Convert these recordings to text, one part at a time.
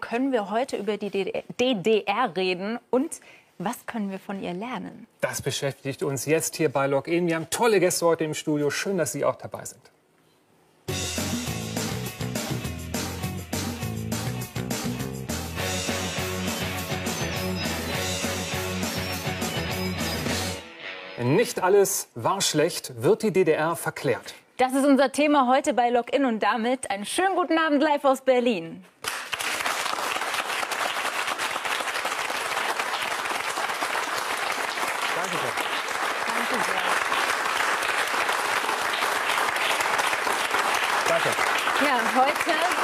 Können wir heute über die DDR reden und was können wir von ihr lernen? Das beschäftigt uns jetzt hier bei Login. Wir haben tolle Gäste heute im Studio. Schön, dass Sie auch dabei sind. Nicht alles war schlecht, wird die DDR verklärt. Das ist unser Thema heute bei Login und damit einen schönen guten Abend live aus Berlin. Danke sehr. Danke Danke. sehr. Ja, heute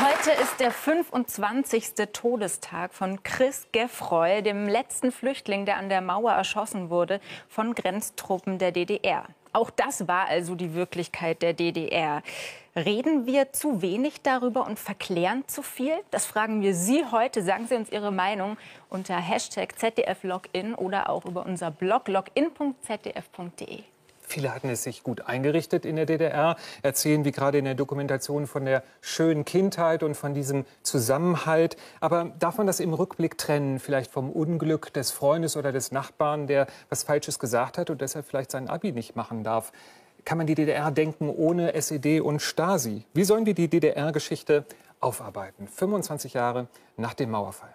Heute ist der 25. Todestag von Chris Geffroy, dem letzten Flüchtling, der an der Mauer erschossen wurde von Grenztruppen der DDR. Auch das war also die Wirklichkeit der DDR. Reden wir zu wenig darüber und verklären zu viel? Das fragen wir Sie heute. Sagen Sie uns Ihre Meinung unter Hashtag ZDFlogin oder auch über unser Blog login.zdf.de. Viele hatten es sich gut eingerichtet in der DDR, erzählen wie gerade in der Dokumentation von der schönen Kindheit und von diesem Zusammenhalt. Aber darf man das im Rückblick trennen, vielleicht vom Unglück des Freundes oder des Nachbarn, der was Falsches gesagt hat und deshalb vielleicht sein Abi nicht machen darf? Kann man die DDR denken ohne SED und Stasi? Wie sollen wir die DDR-Geschichte aufarbeiten? 25 Jahre nach dem Mauerfall.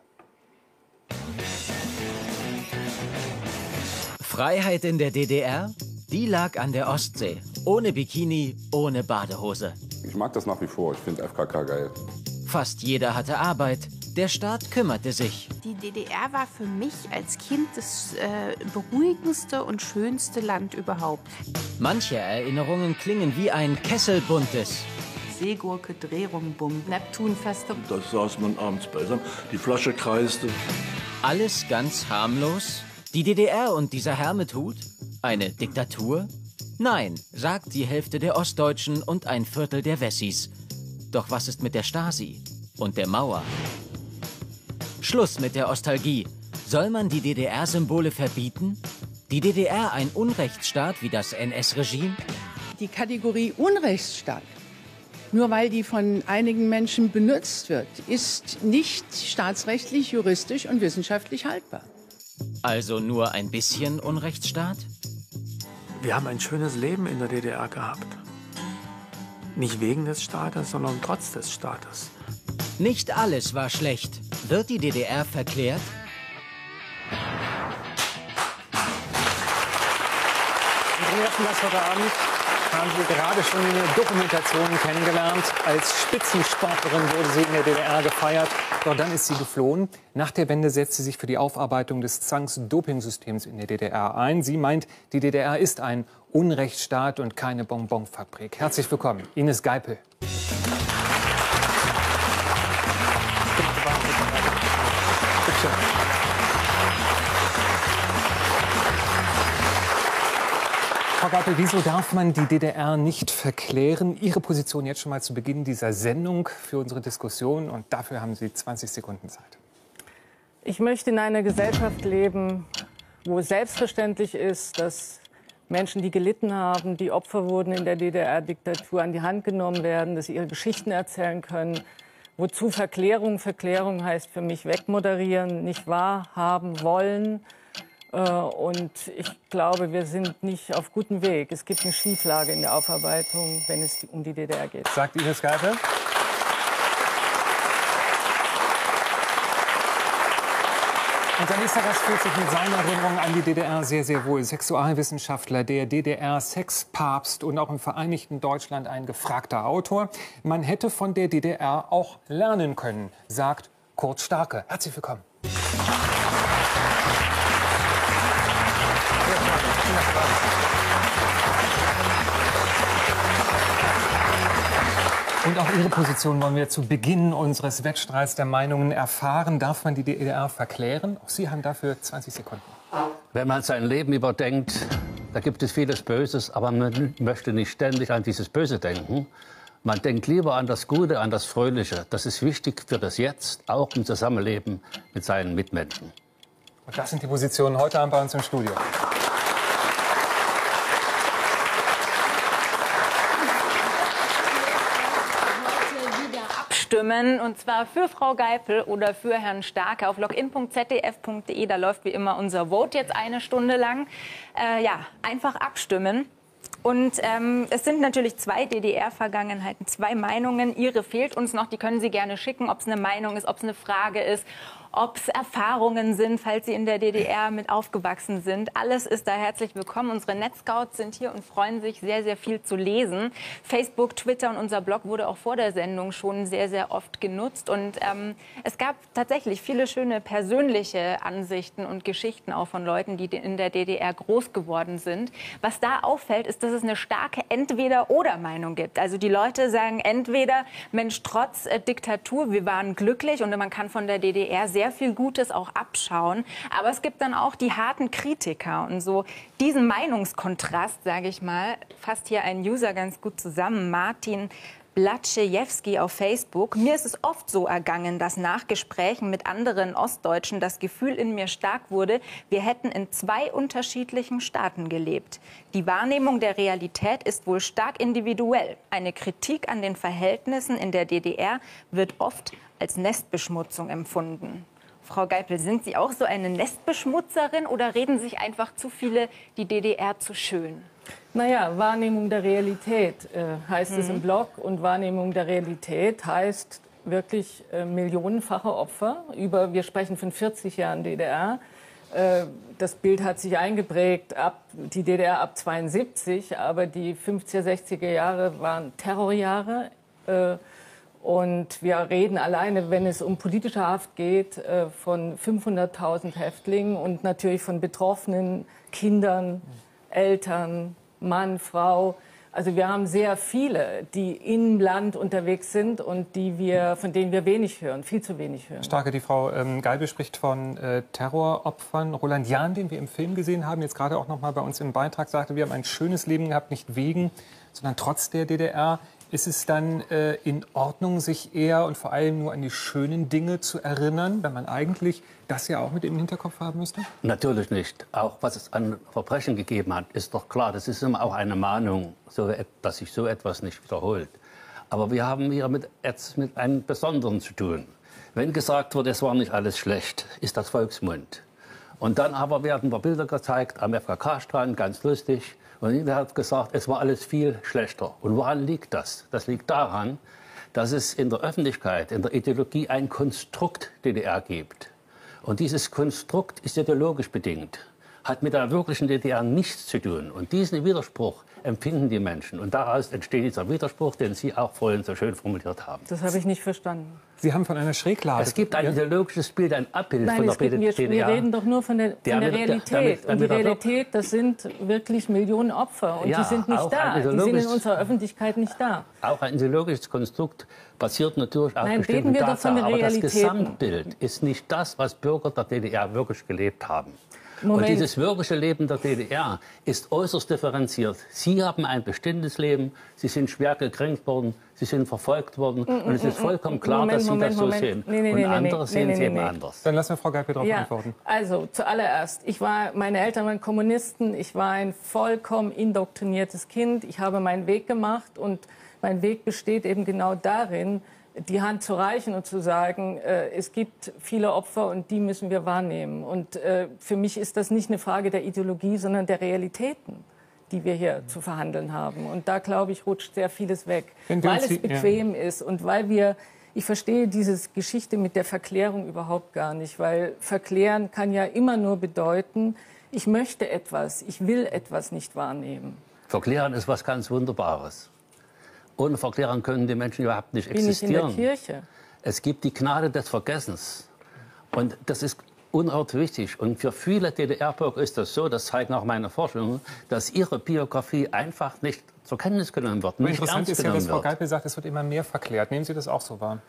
Freiheit in der DDR? Die lag an der Ostsee. Ohne Bikini, ohne Badehose. Ich mag das nach wie vor. Ich finde FKK geil. Fast jeder hatte Arbeit. Der Staat kümmerte sich. Die DDR war für mich als Kind das äh, beruhigendste und schönste Land überhaupt. Manche Erinnerungen klingen wie ein Kessel Buntes. Seegurke, Drehrumbum, Neptunfeste. Da saß man abends beisammen, die Flasche kreiste. Alles ganz harmlos? Die DDR und dieser Herr mit Hut? Eine Diktatur? Nein, sagt die Hälfte der Ostdeutschen und ein Viertel der Wessis. Doch was ist mit der Stasi und der Mauer? Schluss mit der Ostalgie. Soll man die DDR-Symbole verbieten? Die DDR ein Unrechtsstaat wie das NS-Regime? Die Kategorie Unrechtsstaat, nur weil die von einigen Menschen benutzt wird, ist nicht staatsrechtlich, juristisch und wissenschaftlich haltbar. Also nur ein bisschen Unrechtsstaat? Wir haben ein schönes Leben in der DDR gehabt. Nicht wegen des Staates, sondern trotz des Staates. Nicht alles war schlecht. Wird die DDR verklärt? Andreas das heute Abend haben Sie gerade schon in der Dokumentation kennengelernt. Als Spitzensportlerin wurde sie in der DDR gefeiert. Doch dann ist sie geflohen. Nach der Wende setzt sie sich für die Aufarbeitung des Zwangsdopingsystems in der DDR ein. Sie meint, die DDR ist ein Unrechtsstaat und keine Bonbonfabrik. Herzlich willkommen, Ines Geipel. Frau Geipel, wieso darf man die DDR nicht verklären? Ihre Position jetzt schon mal zu Beginn dieser Sendung für unsere Diskussion. Und dafür haben Sie 20 Sekunden Zeit. Ich möchte in einer Gesellschaft leben, wo es selbstverständlich ist, dass Menschen, die gelitten haben, die Opfer wurden in der DDR-Diktatur, an die Hand genommen werden, dass sie ihre Geschichten erzählen können. Wozu Verklärung? Verklärung heißt für mich wegmoderieren, nicht wahrhaben wollen. Äh, Und ich glaube, wir sind nicht auf gutem Weg. Es gibt eine Schieflage in der Aufarbeitung, wenn es um die DDR geht. Sagt Ines Geipel. Und er, das fühlt sich mit seiner Erinnerung an die DDR sehr, sehr wohl. Sexualwissenschaftler, der DDR-Sexpapst und auch im Vereinigten Deutschland ein gefragter Autor. Man hätte von der DDR auch lernen können, sagt Kurt Starke. Herzlich willkommen. Und auch Ihre Position wollen wir zu Beginn unseres Wettstreits der Meinungen erfahren. Darf man die DDR verklären? Auch Sie haben dafür 20 Sekunden. Wenn man sein Leben überdenkt, da gibt es vieles Böses, aber man möchte nicht ständig an dieses Böse denken. Man denkt lieber an das Gute, an das Fröhliche. Das ist wichtig für das Jetzt, auch im Zusammenleben mit seinen Mitmenschen. Und das sind die Positionen heute Abend bei uns im Studio. Abstimmen und zwar für Frau Geipel oder für Herrn Starke auf login.zdf.de. Da läuft wie immer unser Vote jetzt eine Stunde lang. Äh, ja, einfach abstimmen. Und ähm, es sind natürlich zwei DDR-Vergangenheiten, zwei Meinungen. Ihre fehlt uns noch, die können Sie gerne schicken, ob es eine Meinung ist, ob es eine Frage ist, ob es Erfahrungen sind, falls Sie in der DDR mit aufgewachsen sind. Alles ist da herzlich willkommen. Unsere Netscouts sind hier und freuen sich sehr, sehr viel zu lesen. Facebook, Twitter und unser Blog wurde auch vor der Sendung schon sehr, sehr oft genutzt. Und ähm, es gab tatsächlich viele schöne persönliche Ansichten und Geschichten auch von Leuten, die in der DDR groß geworden sind. Was da auffällt, ist, dass es eine starke Entweder-oder-Meinung gibt. Also die Leute sagen entweder, Mensch, trotz äh, Diktatur, wir waren glücklich und man kann von der DDR sehr sehr viel Gutes auch abschauen. Aber es gibt dann auch die harten Kritiker. Und so diesen Meinungskontrast, sage ich mal, fasst hier ein User ganz gut zusammen. Martin Blatschejewski auf Facebook. Mir ist es oft so ergangen, dass nach Gesprächen mit anderen Ostdeutschen das Gefühl in mir stark wurde, wir hätten in zwei unterschiedlichen Staaten gelebt. Die Wahrnehmung der Realität ist wohl stark individuell. Eine Kritik an den Verhältnissen in der DDR wird oft als Nestbeschmutzung empfunden. Frau Geipel, sind Sie auch so eine Nestbeschmutzerin oder reden sich einfach zu viele die DDR zu schön? Naja, Wahrnehmung der Realität äh, heißt mhm. es im mhm. Blog und Wahrnehmung der Realität heißt wirklich äh, millionenfache Opfer. Über, wir sprechen von 40 Jahren DDR. Äh, das Bild hat sich eingeprägt, ab, die DDR ab 72, aber die 50er, 60er Jahre waren Terrorjahre. Äh, und wir reden alleine, wenn es um politische Haft geht, äh, von 500.000 Häftlingen und natürlich von Betroffenen, Kindern, Eltern, Mann, Frau. Also wir haben sehr viele, die im Land unterwegs sind und die wir, von denen wir wenig hören, viel zu wenig hören. Starke, die Frau ähm, Geibel spricht von äh, Terroropfern. Roland Jahn, den wir im Film gesehen haben, jetzt gerade auch noch mal bei uns im Beitrag sagte, wir haben ein schönes Leben gehabt, nicht wegen, sondern trotz der DDR. Ist es dann äh, in Ordnung, sich eher und vor allem nur an die schönen Dinge zu erinnern, wenn man eigentlich das ja auch mit im Hinterkopf haben müsste? Natürlich nicht. Auch was es an Verbrechen gegeben hat, ist doch klar. Das ist immer auch eine Mahnung, so, dass sich so etwas nicht wiederholt. Aber wir haben hier mit, jetzt mit einem Besonderen zu tun. Wenn gesagt wird, es war nicht alles schlecht, ist das Volksmund. Und dann aber werden wir Bilder gezeigt am FKK-Strand, ganz lustig. Und jeder hat gesagt, es war alles viel schlechter. Und woran liegt das? Das liegt daran, dass es in der Öffentlichkeit, in der Ideologie ein Konstrukt DDR gibt. Und dieses Konstrukt ist ideologisch bedingt, hat mit der wirklichen DDR nichts zu tun. Und diesen Widerspruch empfinden die Menschen. Und daraus entsteht dieser Widerspruch, den Sie auch vorhin so schön formuliert haben. Das habe ich nicht verstanden. Sie haben von einer Schräglage. Es gibt ein ideologisches Bild, ein Abbild Nein, von der gibt, wir, DDR. Wir reden doch nur von der, von der Realität. Damit, damit, und die Realität, das sind wirklich Millionen Opfer. Und ja, die sind nicht da. Die sind in unserer Öffentlichkeit nicht da. Auch ein ideologisches Konstrukt basiert natürlich auf Nein, bestimmten Tatsachen. Aber das Gesamtbild ist nicht das, was Bürger der DDR wirklich gelebt haben. Moment. Und dieses wirkliche Leben der DDR ist äußerst differenziert. Sie haben ein bestimmtes Leben, Sie sind schwer gekränkt worden, Sie sind verfolgt worden. Mm, und es ist vollkommen klar, Moment, dass Sie Moment, das so sehen. Nee, nee, und nee, andere sehen es eben anders. Dann lassen wir Frau Geipel darauf ja, antworten. Also zuallererst, ich war, meine Eltern waren Kommunisten. Ich war ein vollkommen indoktriniertes Kind. Ich habe meinen Weg gemacht und mein Weg besteht eben genau darin, die Hand zu reichen und zu sagen, äh, es gibt viele Opfer und die müssen wir wahrnehmen. Und äh, für mich ist das nicht eine Frage der Ideologie, sondern der Realitäten die wir hier zu verhandeln haben. Und da, glaube ich, rutscht sehr vieles weg, weil es bequem ja. ist und weil wir, ich verstehe diese Geschichte mit der Verklärung überhaupt gar nicht, weil verklären kann ja immer nur bedeuten, ich möchte etwas, ich will etwas nicht wahrnehmen. Verklären ist was ganz Wunderbares. Ohne Verklärung können die Menschen überhaupt nicht existieren. Bin ich in der Kirche? Es gibt die Gnade des Vergessens. Und das ist unerhört wichtig. Und für viele DDR-Bürger ist das so, das zeigen auch meine Forschungen, dass ihre Biografie einfach nicht zur Kenntnis genommen wird. Nicht interessant ist ja, dass Frau Geipel sagt, es wird immer mehr verklärt. Nehmen Sie das auch so wahr?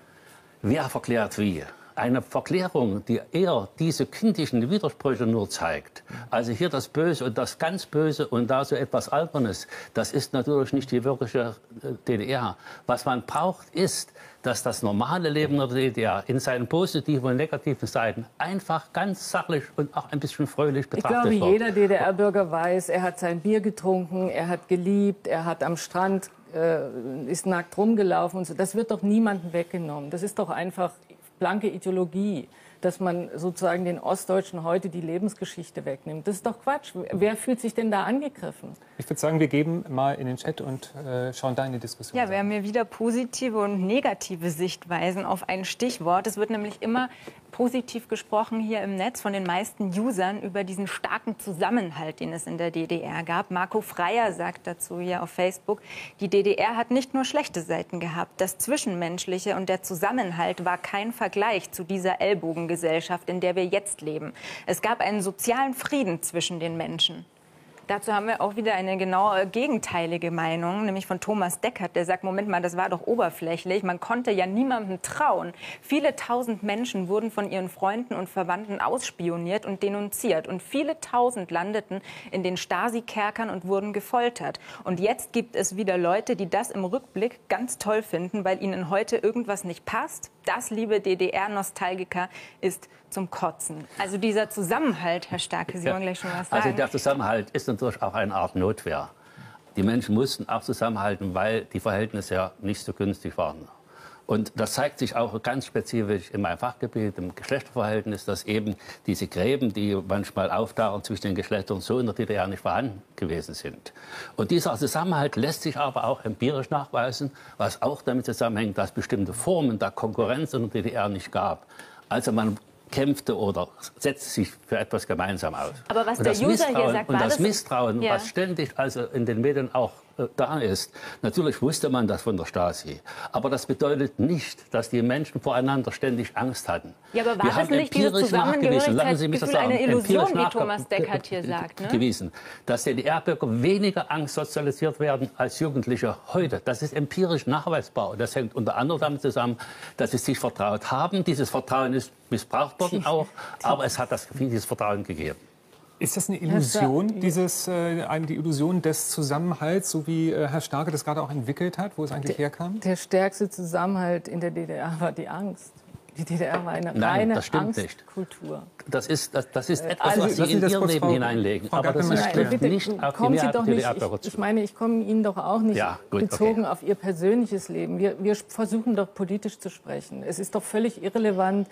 Wer verklärt wie? Eine Verklärung, die eher diese kindischen Widersprüche nur zeigt. Also hier das Böse und das ganz Böse und da so etwas Albernes, das ist natürlich nicht die wirkliche äh, DDR. Was man braucht, ist, dass das normale Leben der DDR in seinen positiven und negativen Seiten einfach ganz sachlich und auch ein bisschen fröhlich betrachtet wird. Ich glaube, jeder DDR-Bürger weiß, er hat sein Bier getrunken, er hat geliebt, er hat am Strand äh, ist nackt rumgelaufen und so. Das wird doch niemandem weggenommen. Das ist doch einfach blanke Ideologie dass man sozusagen den Ostdeutschen heute die Lebensgeschichte wegnimmt. Das ist doch Quatsch. Wer fühlt sich denn da angegriffen? Ich würde sagen, wir geben mal in den Chat und äh, schauen da in die Diskussion. Ja, wir haben hier wieder positive und negative Sichtweisen auf ein Stichwort. Es wird nämlich immer positiv gesprochen hier im Netz von den meisten Usern über diesen starken Zusammenhalt, den es in der DDR gab. Marco Freier sagt dazu hier auf Facebook, die DDR hat nicht nur schlechte Seiten gehabt. Das Zwischenmenschliche und der Zusammenhalt war kein Vergleich zu dieser Ellbogengesellschaft, in der wir jetzt leben. Es gab einen sozialen Frieden zwischen den Menschen. Dazu haben wir auch wieder eine genau gegenteilige Meinung, nämlich von Thomas Deckert, der sagt, Moment mal, das war doch oberflächlich. Man konnte ja niemandem trauen. Viele tausend Menschen wurden von ihren Freunden und Verwandten ausspioniert und denunziert. Und viele tausend landeten in den Stasi-Kerkern und wurden gefoltert. Und jetzt gibt es wieder Leute, die das im Rückblick ganz toll finden, weil ihnen heute irgendwas nicht passt. Das, liebe DDR-Nostalgiker, ist zum Kotzen. Also dieser Zusammenhalt, Herr Starke, Sie ja. wollen gleich schon was also sagen. Also der Zusammenhalt ist natürlich auch eine Art Notwehr. Die Menschen mussten auch zusammenhalten, weil die Verhältnisse ja nicht so günstig waren. Und das zeigt sich auch ganz spezifisch in meinem Fachgebiet, im Geschlechterverhältnis, dass eben diese Gräben, die manchmal auftauchen zwischen den Geschlechtern, so in der DDR nicht vorhanden gewesen sind. Und dieser Zusammenhalt lässt sich aber auch empirisch nachweisen, was auch damit zusammenhängt, dass bestimmte Formen der Konkurrenz in der DDR nicht gab. Also man kämpfte oder setzte sich für etwas gemeinsam aus. Aber was der User hier sagt, und das, das Misstrauen, ja. was ständig also in den Medien auch da ist. Natürlich wusste man das von der Stasi. Aber das bedeutet nicht, dass die Menschen voreinander ständig Angst hatten. Ja, aber war Wir das nicht dieses Zusammengehörigkeitsgefühl eine Illusion, wie Thomas Deckert hier sagt? Ne? Gewiesen, dass DDR-Bürger weniger Angst sozialisiert werden als Jugendliche heute. Das ist empirisch nachweisbar. Und das hängt unter anderem damit zusammen, dass sie sich vertraut haben. Dieses Vertrauen ist missbraucht worden auch. Aber es hat das, dieses Vertrauen gegeben. Ist das eine Illusion, dieses, äh, die Illusion des Zusammenhalts, so wie äh, Herr Starke das gerade auch entwickelt hat, wo es eigentlich der, herkam? Der stärkste Zusammenhalt in der DDR war die Angst. Die DDR war eine Nein, reine das stimmt Angstkultur. Nicht. Das ist, das, das ist etwas, also, was Sie in Ihr Leben Frau, hineinlegen. Frau Aber das Nein, trifft bitte, nicht auf kommen die Sie doch nicht, ich, ich meine, ich komme Ihnen doch auch nicht ja, gut, bezogen okay. auf Ihr persönliches Leben. Wir, wir versuchen doch politisch zu sprechen. Es ist doch völlig irrelevant,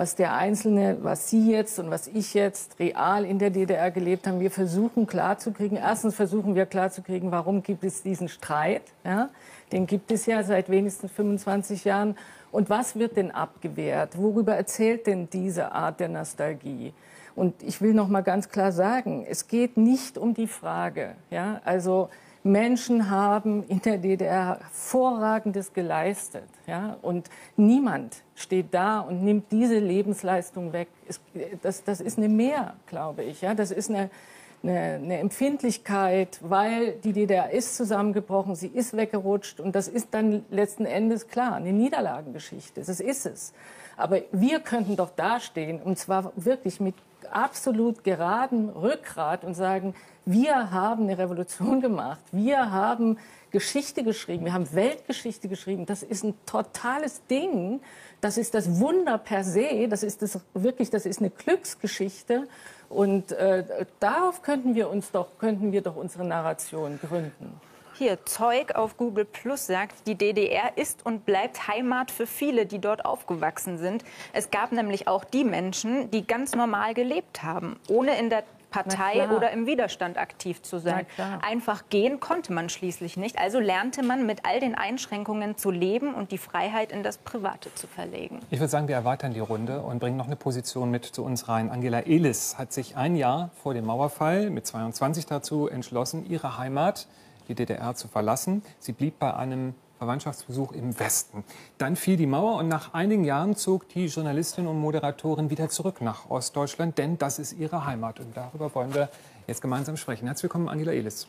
was der Einzelne, was Sie jetzt und was ich jetzt real in der DDR gelebt haben. Wir versuchen klarzukriegen, erstens versuchen wir klarzukriegen, warum gibt es diesen Streit. Ja? Den gibt es ja seit wenigstens 25 Jahren. Und was wird denn abgewehrt? Worüber erzählt denn diese Art der Nostalgie? Und ich will noch mal ganz klar sagen, es geht nicht um die Frage, ja, also Menschen haben in der DDR hervorragendes geleistet. Ja? Und niemand steht da und nimmt diese Lebensleistung weg. Das, das ist eine Mehr, glaube ich. Ja? Das ist eine, eine, eine Empfindlichkeit, weil die DDR ist zusammengebrochen, sie ist weggerutscht. Und das ist dann letzten Endes klar, eine Niederlagengeschichte. Das ist es. Aber wir könnten doch dastehen, und zwar wirklich mit absolut geradem Rückgrat und sagen, wir haben eine Revolution gemacht. Wir haben Geschichte geschrieben. Wir haben Weltgeschichte geschrieben. Das ist ein totales Ding. Das ist das Wunder per se. Das ist das wirklich, das ist eine Glücksgeschichte. Und äh, darauf könnten wir uns doch, könnten wir doch unsere Narration gründen. Hier, Zeug auf Google Plus sagt, die DDR ist und bleibt Heimat für viele, die dort aufgewachsen sind. Es gab nämlich auch die Menschen, die ganz normal gelebt haben, ohne in der Partei oder im Widerstand aktiv zu sein. Einfach gehen konnte man schließlich nicht. Also lernte man mit all den Einschränkungen zu leben und die Freiheit in das Private zu verlegen. Ich würde sagen, wir erweitern die Runde und bringen noch eine Position mit zu uns rein. Angela Elis hat sich ein Jahr vor dem Mauerfall mit 22 dazu entschlossen, ihre Heimat, die DDR, zu verlassen. Sie blieb bei einem Verwandtschaftsbesuch im Westen. Dann fiel die Mauer und nach einigen Jahren zog die Journalistin und Moderatorin wieder zurück nach Ostdeutschland, denn das ist ihre Heimat. Und darüber wollen wir jetzt gemeinsam sprechen. Herzlich willkommen, Angela Elis.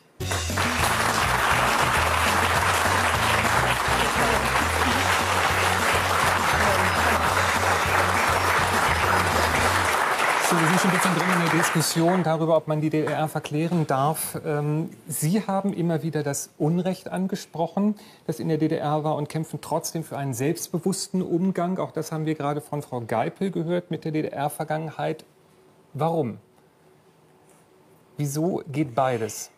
Diskussion darüber, ob man die DDR verklären darf. Ähm, Sie haben immer wieder das Unrecht angesprochen, das in der DDR war und kämpfen trotzdem für einen selbstbewussten Umgang. Auch das haben wir gerade von Frau Geipel gehört mit der DDR-Vergangenheit. Warum? Wieso geht beides?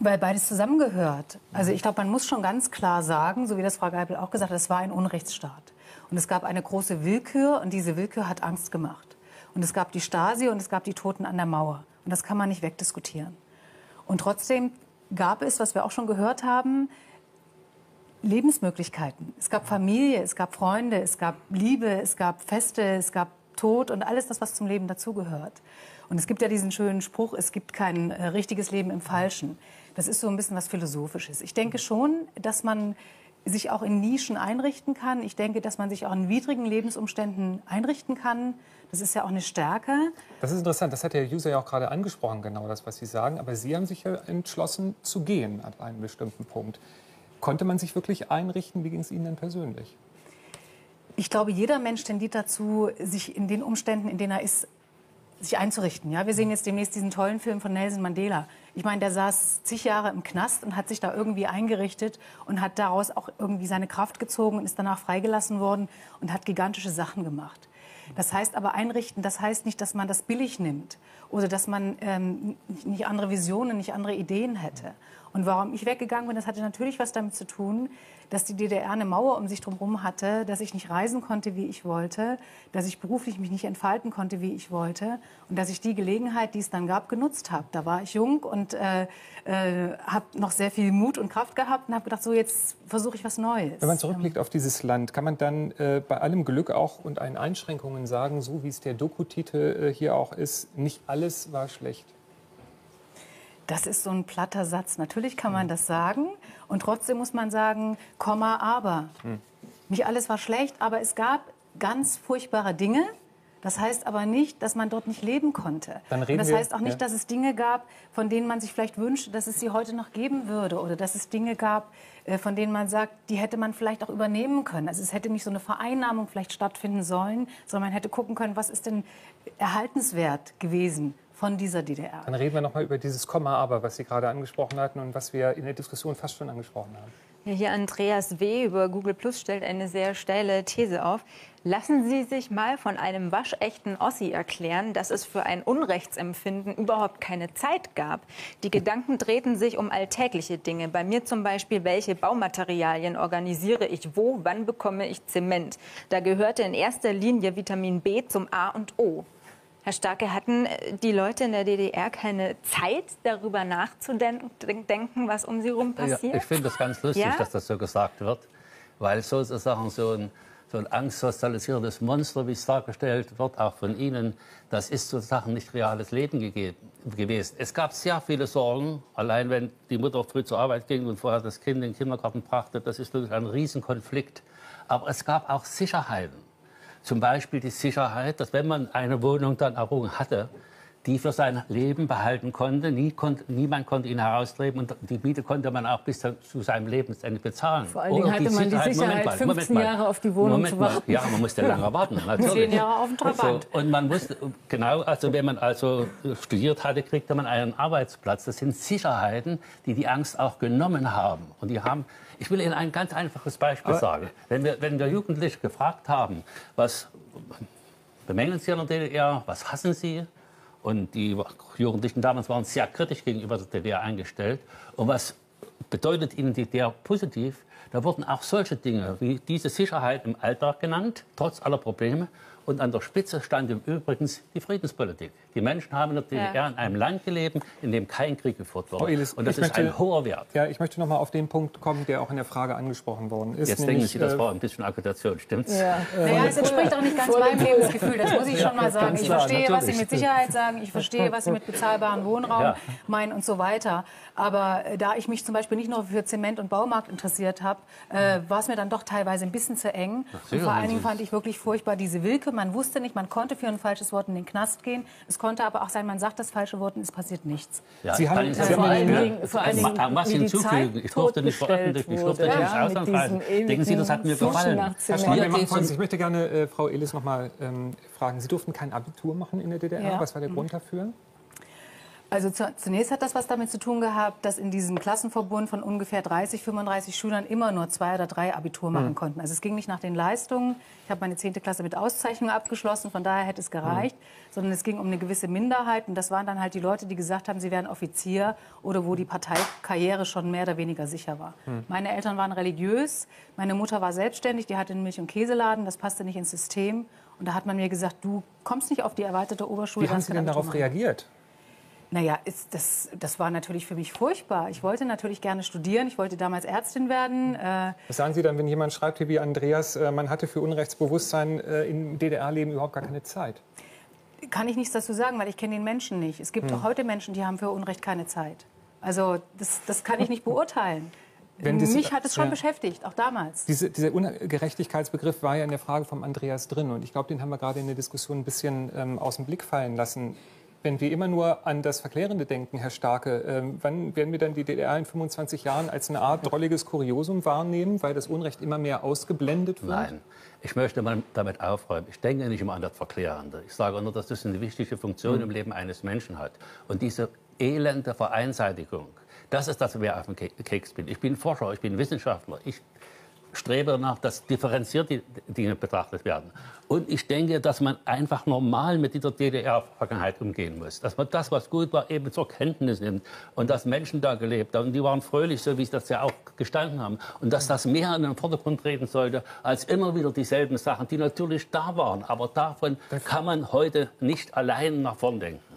Weil beides zusammengehört. Also ich glaube, man muss schon ganz klar sagen, so wie das Frau Geipel auch gesagt hat, es war ein Unrechtsstaat. Und es gab eine große Willkür und diese Willkür hat Angst gemacht. Und es gab die Stasi und es gab die Toten an der Mauer. Und das kann man nicht wegdiskutieren. Und trotzdem gab es, was wir auch schon gehört haben, Lebensmöglichkeiten. Es gab Familie, es gab Freunde, es gab Liebe, es gab Feste, es gab Tod und alles das, was zum Leben dazugehört. Und es gibt ja diesen schönen Spruch, es gibt kein äh, richtiges Leben im Falschen. Das ist so ein bisschen was Philosophisches. Ich denke schon, dass man sich auch in Nischen einrichten kann. Ich denke, dass man sich auch in widrigen Lebensumständen einrichten kann. Das ist ja auch eine Stärke. Das ist interessant. Das hat der User ja auch gerade angesprochen, genau das, was Sie sagen. Aber Sie haben sich ja entschlossen zu gehen an einem bestimmten Punkt. Konnte man sich wirklich einrichten? Wie ging es Ihnen denn persönlich? Ich glaube, jeder Mensch tendiert dazu, sich in den Umständen, in denen er ist, sich einzurichten. Ja, wir sehen jetzt demnächst diesen tollen Film von Nelson Mandela. Ich meine, der saß zig Jahre im Knast und hat sich da irgendwie eingerichtet und hat daraus auch irgendwie seine Kraft gezogen und ist danach freigelassen worden und hat gigantische Sachen gemacht. Das heißt aber einrichten, das heißt nicht, dass man das billig nimmt oder dass man ähm, nicht andere Visionen, nicht andere Ideen hätte. Und warum ich weggegangen bin, das hatte natürlich was damit zu tun, dass die DDR eine Mauer um sich herum hatte, dass ich nicht reisen konnte, wie ich wollte, dass ich beruflich mich nicht entfalten konnte, wie ich wollte und dass ich die Gelegenheit, die es dann gab, genutzt habe. Da war ich jung und äh, äh, habe noch sehr viel Mut und Kraft gehabt und habe gedacht, so jetzt versuche ich was Neues. Wenn man zurückblickt auf dieses Land, kann man dann äh, bei allem Glück auch und allen Einschränkungen sagen, so wie es der Dokutitel äh, hier auch ist, nicht alles war schlecht? Das ist so ein platter Satz. Natürlich kann man das sagen. Und trotzdem muss man sagen, Komma, aber. Hm. Nicht alles war schlecht, aber es gab ganz furchtbare Dinge. Das heißt aber nicht, dass man dort nicht leben konnte. Und das heißt auch nicht, ja. dass es Dinge gab, von denen man sich vielleicht wünschte, dass es sie heute noch geben würde. Oder dass es Dinge gab, äh, von denen man sagt, die hätte man vielleicht auch übernehmen können. Also es hätte nicht so eine Vereinnahmung vielleicht stattfinden sollen, sondern man hätte gucken können, was ist denn erhaltenswert gewesen von dieser DDR. Dann reden wir noch mal über dieses Komma aber, was Sie gerade angesprochen hatten und was wir in der Diskussion fast schon angesprochen haben. Ja, hier Andreas W. über Google Plus stellt eine sehr steile These auf. Lassen Sie sich mal von einem waschechten Ossi erklären, dass es für ein Unrechtsempfinden überhaupt keine Zeit gab. Die Gedanken drehten sich um alltägliche Dinge. Bei mir zum Beispiel, welche Baumaterialien organisiere ich wo, wann bekomme ich Zement. Da gehörte in erster Linie Vitamin B zum A und O. Herr Starke, hatten äh, die Leute in der DDR keine Zeit, darüber nachzudenken, was um sie herum passiert? Ja, ich finde es ganz lustig, ja? dass das so gesagt wird, weil sozusagen so ein, so ein angstsozialisierendes Monster, wie es dargestellt wird, auch von Ihnen, das ist sozusagen nicht reales Leben gegeben, gewesen. Es gab sehr viele Sorgen, allein wenn die Mutter früh zur Arbeit ging und vorher das Kind in den Kindergarten brachte, das ist wirklich ein Riesenkonflikt. Aber es gab auch Sicherheiten. Zum Beispiel die Sicherheit, dass wenn man eine Wohnung dann errungen hatte, die für sein Leben behalten konnte. Nie konnte niemand konnte ihn heraustreiben und die Miete konnte man auch bis zu seinem Lebensende bezahlen. Vor allen Dingen hatte man die Sicherheit, mal, 15 mal, Jahre auf die Wohnung zu warten. Ja, man musste lange warten. Natürlich. Zehn Jahre auf dem Trabant. So, und man musste, genau, also wenn man also studiert hatte, kriegte man einen Arbeitsplatz. Das sind Sicherheiten, die die Angst auch genommen haben. Und die haben ich will Ihnen ein ganz einfaches Beispiel Aber sagen. Wenn wir, wenn wir Jugendliche gefragt haben, was bemängeln Sie an der DDR, was hassen Sie? Und die Jugendlichen damals waren sehr kritisch gegenüber der DDR eingestellt. Und was bedeutet ihnen die DDR positiv? Da wurden auch solche Dinge wie diese Sicherheit im Alltag genannt, trotz aller Probleme. Und an der Spitze stand im Übrigen die Friedenspolitik. Die Menschen haben in der DDR ja. in einem Land gelebt, in dem kein Krieg geführt wurde. Elis, und das ist möchte, ein hoher Wert. Ja, ich möchte noch mal auf den Punkt kommen, der auch in der Frage angesprochen worden ist. Jetzt denken Sie, das äh, war ein bisschen Agitation, stimmt's? Ja, naja, es entspricht auch nicht ganz meinem Lebensgefühl, das muss ich schon mal sagen. Ich verstehe, was Sie mit Sicherheit sagen, ich verstehe, was Sie mit bezahlbarem Wohnraum ja. meinen und so weiter. Aber äh, da ich mich zum Beispiel nicht nur für Zement und Baumarkt interessiert habe, äh, war es mir dann doch teilweise ein bisschen zu eng. Und vor allen Dingen fand ich wirklich furchtbar diese Wilke. Man wusste nicht, man konnte für ein falsches Wort in den Knast gehen. Es konnte aber auch sein, man sagt das falsche Wort und es passiert nichts. Ja, Sie haben, Sie vor, allen Dingen, vor allen Dingen, was hinzufügen. Ich durfte nicht veröffentlichen, ich durfte nicht ins Ausland reisen. Denken Sie, das hat mir gefallen? Herr Schwan, ich möchte gerne äh, Frau Elis noch mal ähm, fragen. Sie durften kein Abitur machen in der DDR. Ja. Was war der Grund dafür? Also zu, zunächst hat das was damit zu tun gehabt, dass in diesem Klassenverbund von ungefähr 30, 35 Schülern immer nur zwei oder drei Abitur machen Mhm. konnten. Also es ging nicht nach den Leistungen. Ich habe meine 10. Klasse mit Auszeichnung abgeschlossen, von daher hätte es gereicht, sondern es ging um eine gewisse Minderheit. Und das waren dann halt die Leute, die gesagt haben, sie wären Offizier oder wo die Parteikarriere schon mehr oder weniger sicher war. Hm. Meine Eltern waren religiös, meine Mutter war selbstständig, die hatte einen Milch- und Käseladen, das passte nicht ins System. Und da hat man mir gesagt, du kommst nicht auf die erweiterte Oberschule. Wie haben Sie denn darauf machen. reagiert? Naja, ist, das, das war natürlich für mich furchtbar. Ich wollte natürlich gerne studieren. Ich wollte damals Ärztin werden. Äh, Was sagen Sie dann, wenn jemand schreibt, wie Andreas, äh, man hatte für Unrechtsbewusstsein äh, im DDR-Leben überhaupt gar keine Zeit? kann ich nichts dazu sagen, weil ich kenne den Menschen nicht. Es gibt Hm. auch heute Menschen, die haben für Unrecht keine Zeit. Also das, das kann ich nicht beurteilen. Das- Mich hat es schon ja. beschäftigt, auch damals. Diese, dieser Ungerechtigkeitsbegriff war ja in der Frage vom Andreas drin. Und ich glaube, den haben wir gerade in der Diskussion ein bisschen ähm, aus dem Blick fallen lassen. Wenn wir immer nur an das Verklärende denken, Herr Starke, ähm, wann werden wir dann die DDR in 25 Jahren als eine Art drolliges Kuriosum wahrnehmen, weil das Unrecht immer mehr ausgeblendet wird? Nein, ich möchte mal damit aufräumen. Ich denke nicht immer an das Verklärende. Ich sage nur, dass das eine wichtige Funktion Hm. im Leben eines Menschen hat. Und diese elende Vereinseitigung, das ist das, mir auf dem Ke- Keks bin. Ich bin Forscher, ich bin Wissenschaftler. Ich strebe danach, dass differenzierte Dinge betrachtet werden. Und ich denke, dass man einfach normal mit dieser DDR-Vergangenheit umgehen muss. Dass man das, was gut war, eben zur Kenntnis nimmt. Und dass Menschen da gelebt haben. Und die waren fröhlich, so wie sie das ja auch gestanden haben. Und dass das mehr in den Vordergrund treten sollte, als immer wieder dieselben Sachen, die natürlich da waren. Aber davon kann man heute nicht allein nach vorn denken.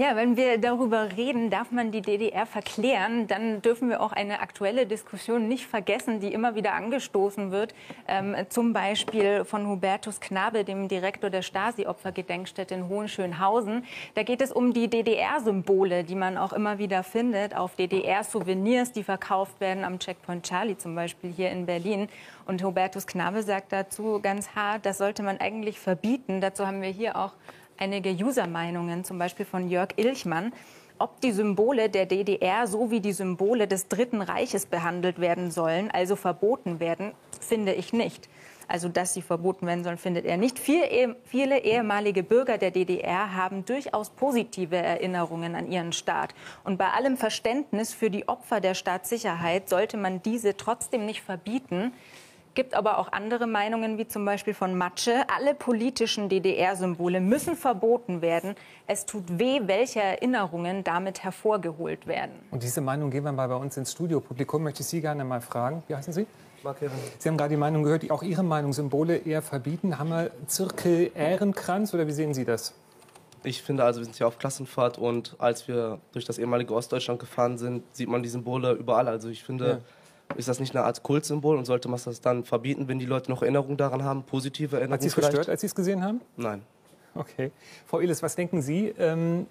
Ja, wenn wir darüber reden, darf man die DDR verklären, dann dürfen wir auch eine aktuelle Diskussion nicht vergessen, die immer wieder angestoßen wird. Ähm, zum Beispiel von Hubertus Knabe, dem Direktor der Stasi-Opfergedenkstätte in Hohenschönhausen. Da geht es um die DDR-Symbole, die man auch immer wieder findet, auf DDR-Souvenirs, die verkauft werden am Checkpoint Charlie zum Beispiel hier in Berlin. Und Hubertus Knabe sagt dazu ganz hart, das sollte man eigentlich verbieten. Dazu haben wir hier auch einige User-Meinungen, zum Beispiel von Jörg Ilchmann, ob die Symbole der DDR so wie die Symbole des Dritten Reiches behandelt werden sollen, also verboten werden, finde ich nicht. Also, dass sie verboten werden sollen, findet er nicht. Viel, eh- viele ehemalige Bürger der DDR haben durchaus positive Erinnerungen an ihren Staat. Und bei allem Verständnis für die Opfer der Staatssicherheit sollte man diese trotzdem nicht verbieten. Gibt aber auch andere Meinungen, wie zum Beispiel von Matsche. Alle politischen DDR-Symbole müssen verboten werden. Es tut weh, welche Erinnerungen damit hervorgeholt werden. Und diese Meinung gehen wir mal bei uns ins Studio. Publikum möchte ich Sie gerne mal fragen. Wie heißen Sie? Sie haben gerade die Meinung gehört, die- auch Ihre Meinung, Symbole eher verbieten. Haben wir Zirkel Ehrenkranz oder wie sehen Sie das? Ich finde also, wir sind hier auf Klassenfahrt und als wir durch das ehemalige Ostdeutschland gefahren sind, sieht man die Symbole überall. Also ich finde, ist das nicht eine Art Kultsymbol und sollte man das dann verbieten, wenn die Leute noch Erinnerungen daran haben, positive Erinnerungen Hat Sie es gestört, als Sie es gesehen haben? Nein. Okay. Frau Illes, was denken Sie, ähm,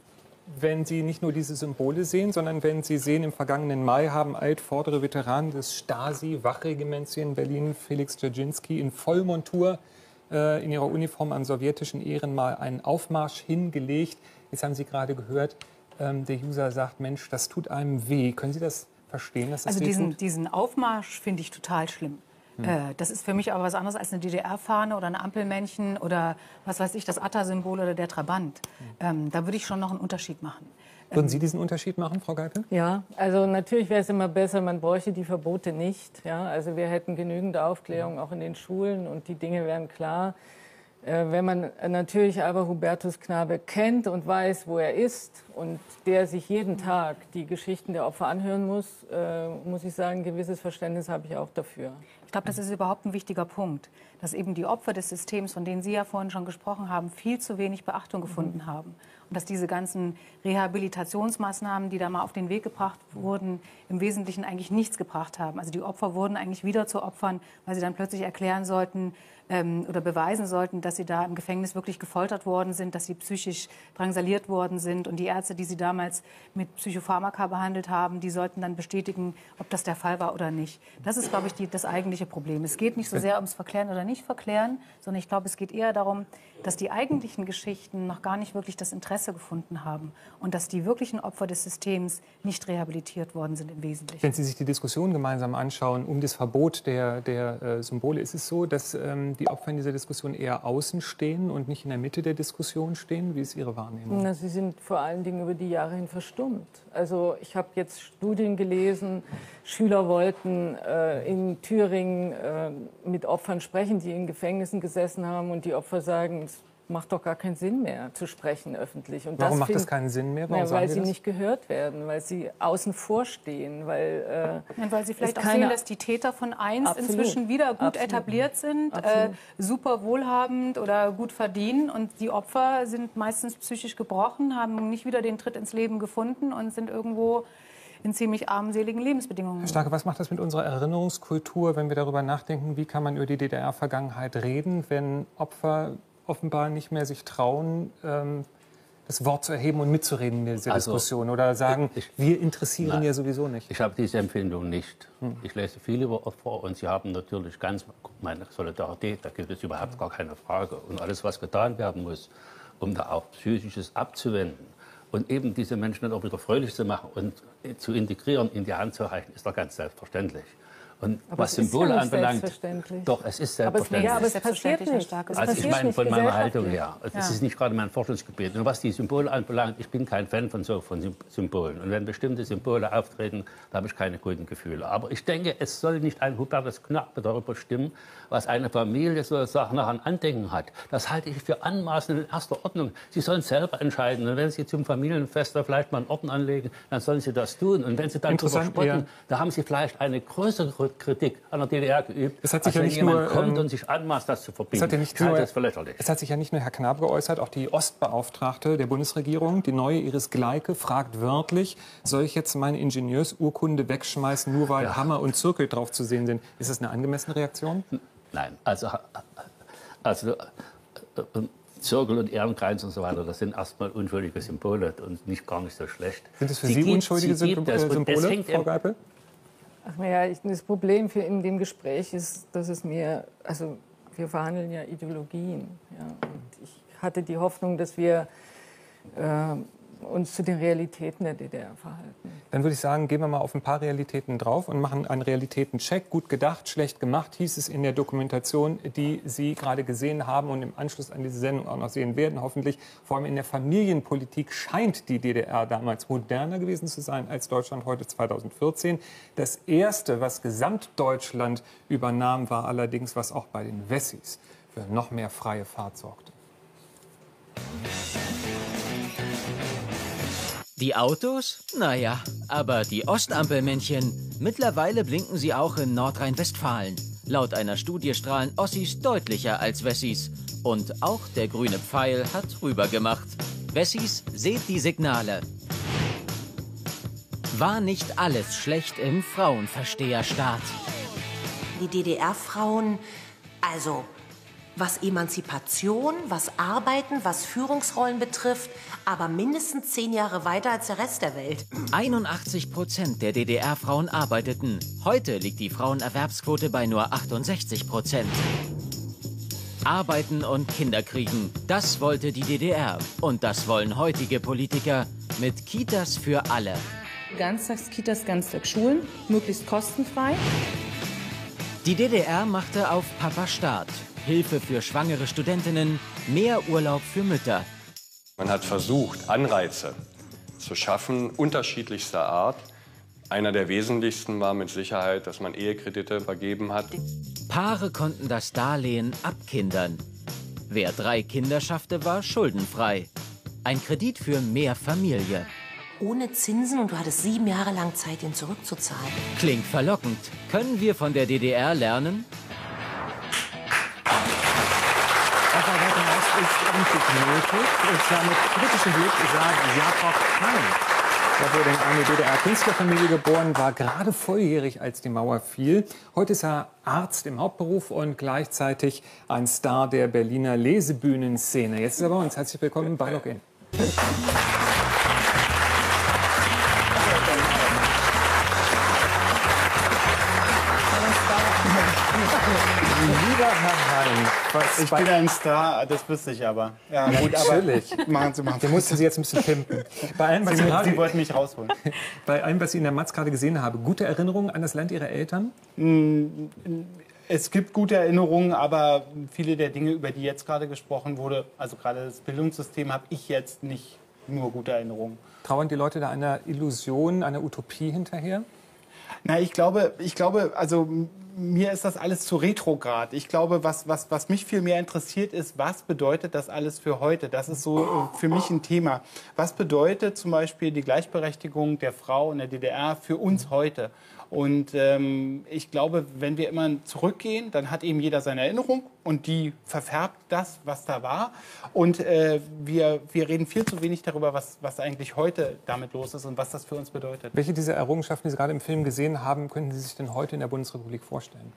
wenn Sie nicht nur diese Symbole sehen, sondern wenn Sie sehen, im vergangenen Mai haben altvordere Veteranen des Stasi-Wachregiments hier in Berlin, Felix Dzerzhinsky, in Vollmontur äh, in ihrer Uniform am sowjetischen Ehrenmal einen Aufmarsch hingelegt. Jetzt haben Sie gerade gehört, ähm, der User sagt, Mensch, das tut einem weh. Können Sie das verstehen, dass das Also diesen, tut? diesen Aufmarsch finde ich total schlimm. Hm. Äh, Das ist für mich aber was anderes als eine DDR-Fahne oder ein Ampelmännchen oder was weiß ich, das Atta-Symbol oder der Trabant. Ähm, da würde ich schon noch einen Unterschied machen. Würden Sie diesen Unterschied machen, Frau Geipel? Ja, also natürlich wäre es immer besser, man bräuchte die Verbote nicht. Ja? Also wir hätten genügend Aufklärung auch in den Schulen und die Dinge wären klar. Äh, wenn man natürlich aber Hubertus Knabe kennt und weiß, wo er ist und der sich jeden Tag die Geschichten der Opfer anhören muss, äh, muss ich sagen, gewisses Verständnis habe ich auch dafür. Ich glaube, das ist überhaupt ein wichtiger Punkt, dass eben die Opfer des Systems, von denen Sie ja vorhin schon gesprochen haben, viel zu wenig Beachtung gefunden haben. Und dass diese ganzen Rehabilitationsmaßnahmen, die da mal auf den Weg gebracht wurden, im Wesentlichen eigentlich nichts gebracht haben. Also die Opfer wurden eigentlich wieder zu Opfern, weil sie dann plötzlich erklären sollten ähm, oder beweisen sollten, dass sie da im Gefängnis wirklich gefoltert worden sind, dass sie psychisch drangsaliert worden sind. Und die Ärzte, die sie damals mit Psychopharmaka behandelt haben, die sollten dann bestätigen, ob das der Fall war oder nicht. Das ist, glaube ich, die, das eigentliche Problem. Es geht nicht so sehr ums Verklären oder nicht verklären, sondern ich glaube, es geht eher darum, dass die eigentlichen Geschichten noch gar nicht wirklich das Interesse gefunden haben und dass die wirklichen Opfer des Systems nicht rehabilitiert worden sind im Wesentlichen. Wenn Sie sich die Diskussion gemeinsam anschauen um das Verbot der, der äh, Symbole, ist es so, dass ähm, die Opfer in dieser Diskussion eher außen stehen und nicht in der Mitte der Diskussion stehen? Wie ist Ihre Wahrnehmung? Na, sie sind vor allen Dingen über die Jahre hin verstummt. Also ich habe jetzt Studien gelesen, Schüler wollten äh, in Thüringen äh, mit Opfern sprechen, die in Gefängnissen gesessen haben und die Opfer sagen, es macht doch gar keinen Sinn mehr zu sprechen öffentlich. Und Warum das macht das keinen Sinn mehr? Warum ja, weil sie das? nicht gehört werden, weil sie außen vor stehen, weil, äh, ja, weil sie vielleicht auch sehen, dass die Täter von einst Absolut. inzwischen wieder gut Absolut. etabliert sind, äh, super wohlhabend oder gut verdienen und die Opfer sind meistens psychisch gebrochen, haben nicht wieder den Tritt ins Leben gefunden und sind irgendwo in ziemlich armseligen Lebensbedingungen. Herr Starke, was macht das mit unserer Erinnerungskultur, wenn wir darüber nachdenken, wie kann man über die DDR-Vergangenheit reden, wenn Opfer offenbar nicht mehr sich trauen, ähm, das Wort zu erheben und mitzureden in dieser also, Diskussion oder sagen, ich, wir interessieren nein, ja sowieso nicht. Ich habe diese Empfindung nicht. Hm. Ich lese viel über Opfer und sie haben natürlich ganz meine Solidarität, da gibt es überhaupt gar keine Frage. Und alles, was getan werden muss, um da auch Psychisches abzuwenden und eben diese Menschen dann auch wieder fröhlich zu machen und zu integrieren, in die Hand zu reichen, ist doch ganz selbstverständlich. Und aber was Symbole ja anbelangt, doch, es ist selbstverständlich. Aber es, ja, aber es passiert nicht. Es also ich meine von meiner Haltung her. Das ja. ist nicht gerade mein Forschungsgebiet. Und was die Symbole anbelangt, ich bin kein Fan von so von Symbolen. Und wenn bestimmte Symbole auftreten, da habe ich keine guten Gefühle. Aber ich denke, es soll nicht ein Hubertus Knappe darüber stimmen, was eine Familie sozusagen nach ein Andenken hat. Das halte ich für anmaßend in erster Ordnung. Sie sollen selber entscheiden. Und wenn Sie zum Familienfest da vielleicht mal einen Orden anlegen, dann sollen Sie das tun. Und wenn Sie dann darüber spotten, da haben Sie vielleicht eine größere Kritik an der DDR geübt. Es hat sich ja nicht nur kommt ähm, und sich anmaßt, das zu verbieten. Es hat, ja nicht nur, es hat sich ja nicht nur Herr Knab geäußert, auch die Ostbeauftragte der Bundesregierung, die neue Iris Gleike, fragt wörtlich: Soll ich jetzt meine Ingenieursurkunde wegschmeißen, nur weil ja. Hammer und Zirkel drauf zu sehen sind? Ist das eine angemessene Reaktion? Nein, also also äh, Zirkel und Ehrenkreuz und so weiter, das sind erstmal unschuldige Symbole und nicht gar nicht so schlecht. Sind das für Sie, Sie unschuldige Sie Symbole, Frau Geipel? Ach naja, das Problem für in dem Gespräch ist, dass es mir, also wir verhandeln ja Ideologien. Ja, ich hatte die Hoffnung, dass wir äh, uns zu den Realitäten der DDR verhalten. Dann würde ich sagen, gehen wir mal auf ein paar Realitäten drauf und machen einen Realitätencheck. Gut gedacht, schlecht gemacht, hieß es in der Dokumentation, die Sie gerade gesehen haben und im Anschluss an diese Sendung auch noch sehen werden, hoffentlich. Vor allem in der Familienpolitik scheint die DDR damals moderner gewesen zu sein als Deutschland heute 2014. Das Erste, was Gesamtdeutschland übernahm, war allerdings, was auch bei den Wessis für noch mehr freie Fahrt sorgte. Die Autos? Naja, aber die Ostampelmännchen. Mittlerweile blinken sie auch in Nordrhein-Westfalen. Laut einer Studie strahlen Ossis deutlicher als Wessis. Und auch der grüne Pfeil hat rübergemacht. Wessis, seht die Signale. War nicht alles schlecht im Frauenversteherstaat? Die DDR-Frauen, also was Emanzipation, was Arbeiten, was Führungsrollen betrifft, aber mindestens zehn Jahre weiter als der Rest der Welt. 81 Prozent der DDR-Frauen arbeiteten. Heute liegt die Frauenerwerbsquote bei nur 68 Prozent. Arbeiten und Kinder kriegen, das wollte die DDR. Und das wollen heutige Politiker mit Kitas für alle. Ganztagskitas, Ganztagsschulen, möglichst kostenfrei. Die DDR machte auf Papa Staat. Hilfe für schwangere Studentinnen, mehr Urlaub für Mütter. Man hat versucht, Anreize zu schaffen, unterschiedlichster Art. Einer der wesentlichsten war mit Sicherheit, dass man Ehekredite vergeben hat. Paare konnten das Darlehen abkindern. Wer drei Kinder schaffte, war schuldenfrei. Ein Kredit für mehr Familie. Ohne Zinsen und du hattest sieben Jahre lang Zeit, ihn zurückzuzahlen. Klingt verlockend. Können wir von der DDR lernen? Politik nötig. Und zwar mit kritischem Blick sagt Jakob Hahn. Er wurde in eine DDR-Künstlerfamilie geboren, war gerade volljährig, als die Mauer fiel. Heute ist er Arzt im Hauptberuf und gleichzeitig ein Star der Berliner Lesebühnenszene. Jetzt ist er bei uns. Herzlich willkommen bei Login. Was Ich bin ein Star, das wüsste ich aber. Ja, gut, Natürlich. aber machen Sie mal. Wir mussten Sie jetzt ein bisschen pimpen. Bei allem, was Sie, Sie, gerade- Sie wollten mich rausholen. bei allem, was ich in der Matz gerade gesehen habe, gute Erinnerungen an das Land Ihrer Eltern? Mm, Es gibt gute Erinnerungen, aber viele der Dinge, über die jetzt gerade gesprochen wurde, also gerade das Bildungssystem, habe ich jetzt nicht nur gute Erinnerungen. Trauern die Leute da einer Illusion, einer Utopie hinterher? Na, ich glaube, ich glaube, also mir ist das alles zu retrograd. Ich glaube, was, was, was mich viel mehr interessiert, ist, was bedeutet das alles für heute? Das ist so äh, für mich ein Thema. Was bedeutet zum Beispiel die Gleichberechtigung der Frau in der DDR für uns heute? Und ähm, ich glaube, wenn wir immer zurückgehen, dann hat eben jeder seine Erinnerung und die verfärbt das, was da war. Und äh, wir, wir reden viel zu wenig darüber, was, was eigentlich heute damit los ist und was das für uns bedeutet. Welche dieser Errungenschaften, die Sie gerade im Film gesehen haben, könnten Sie sich denn heute in der Bundesrepublik vorstellen?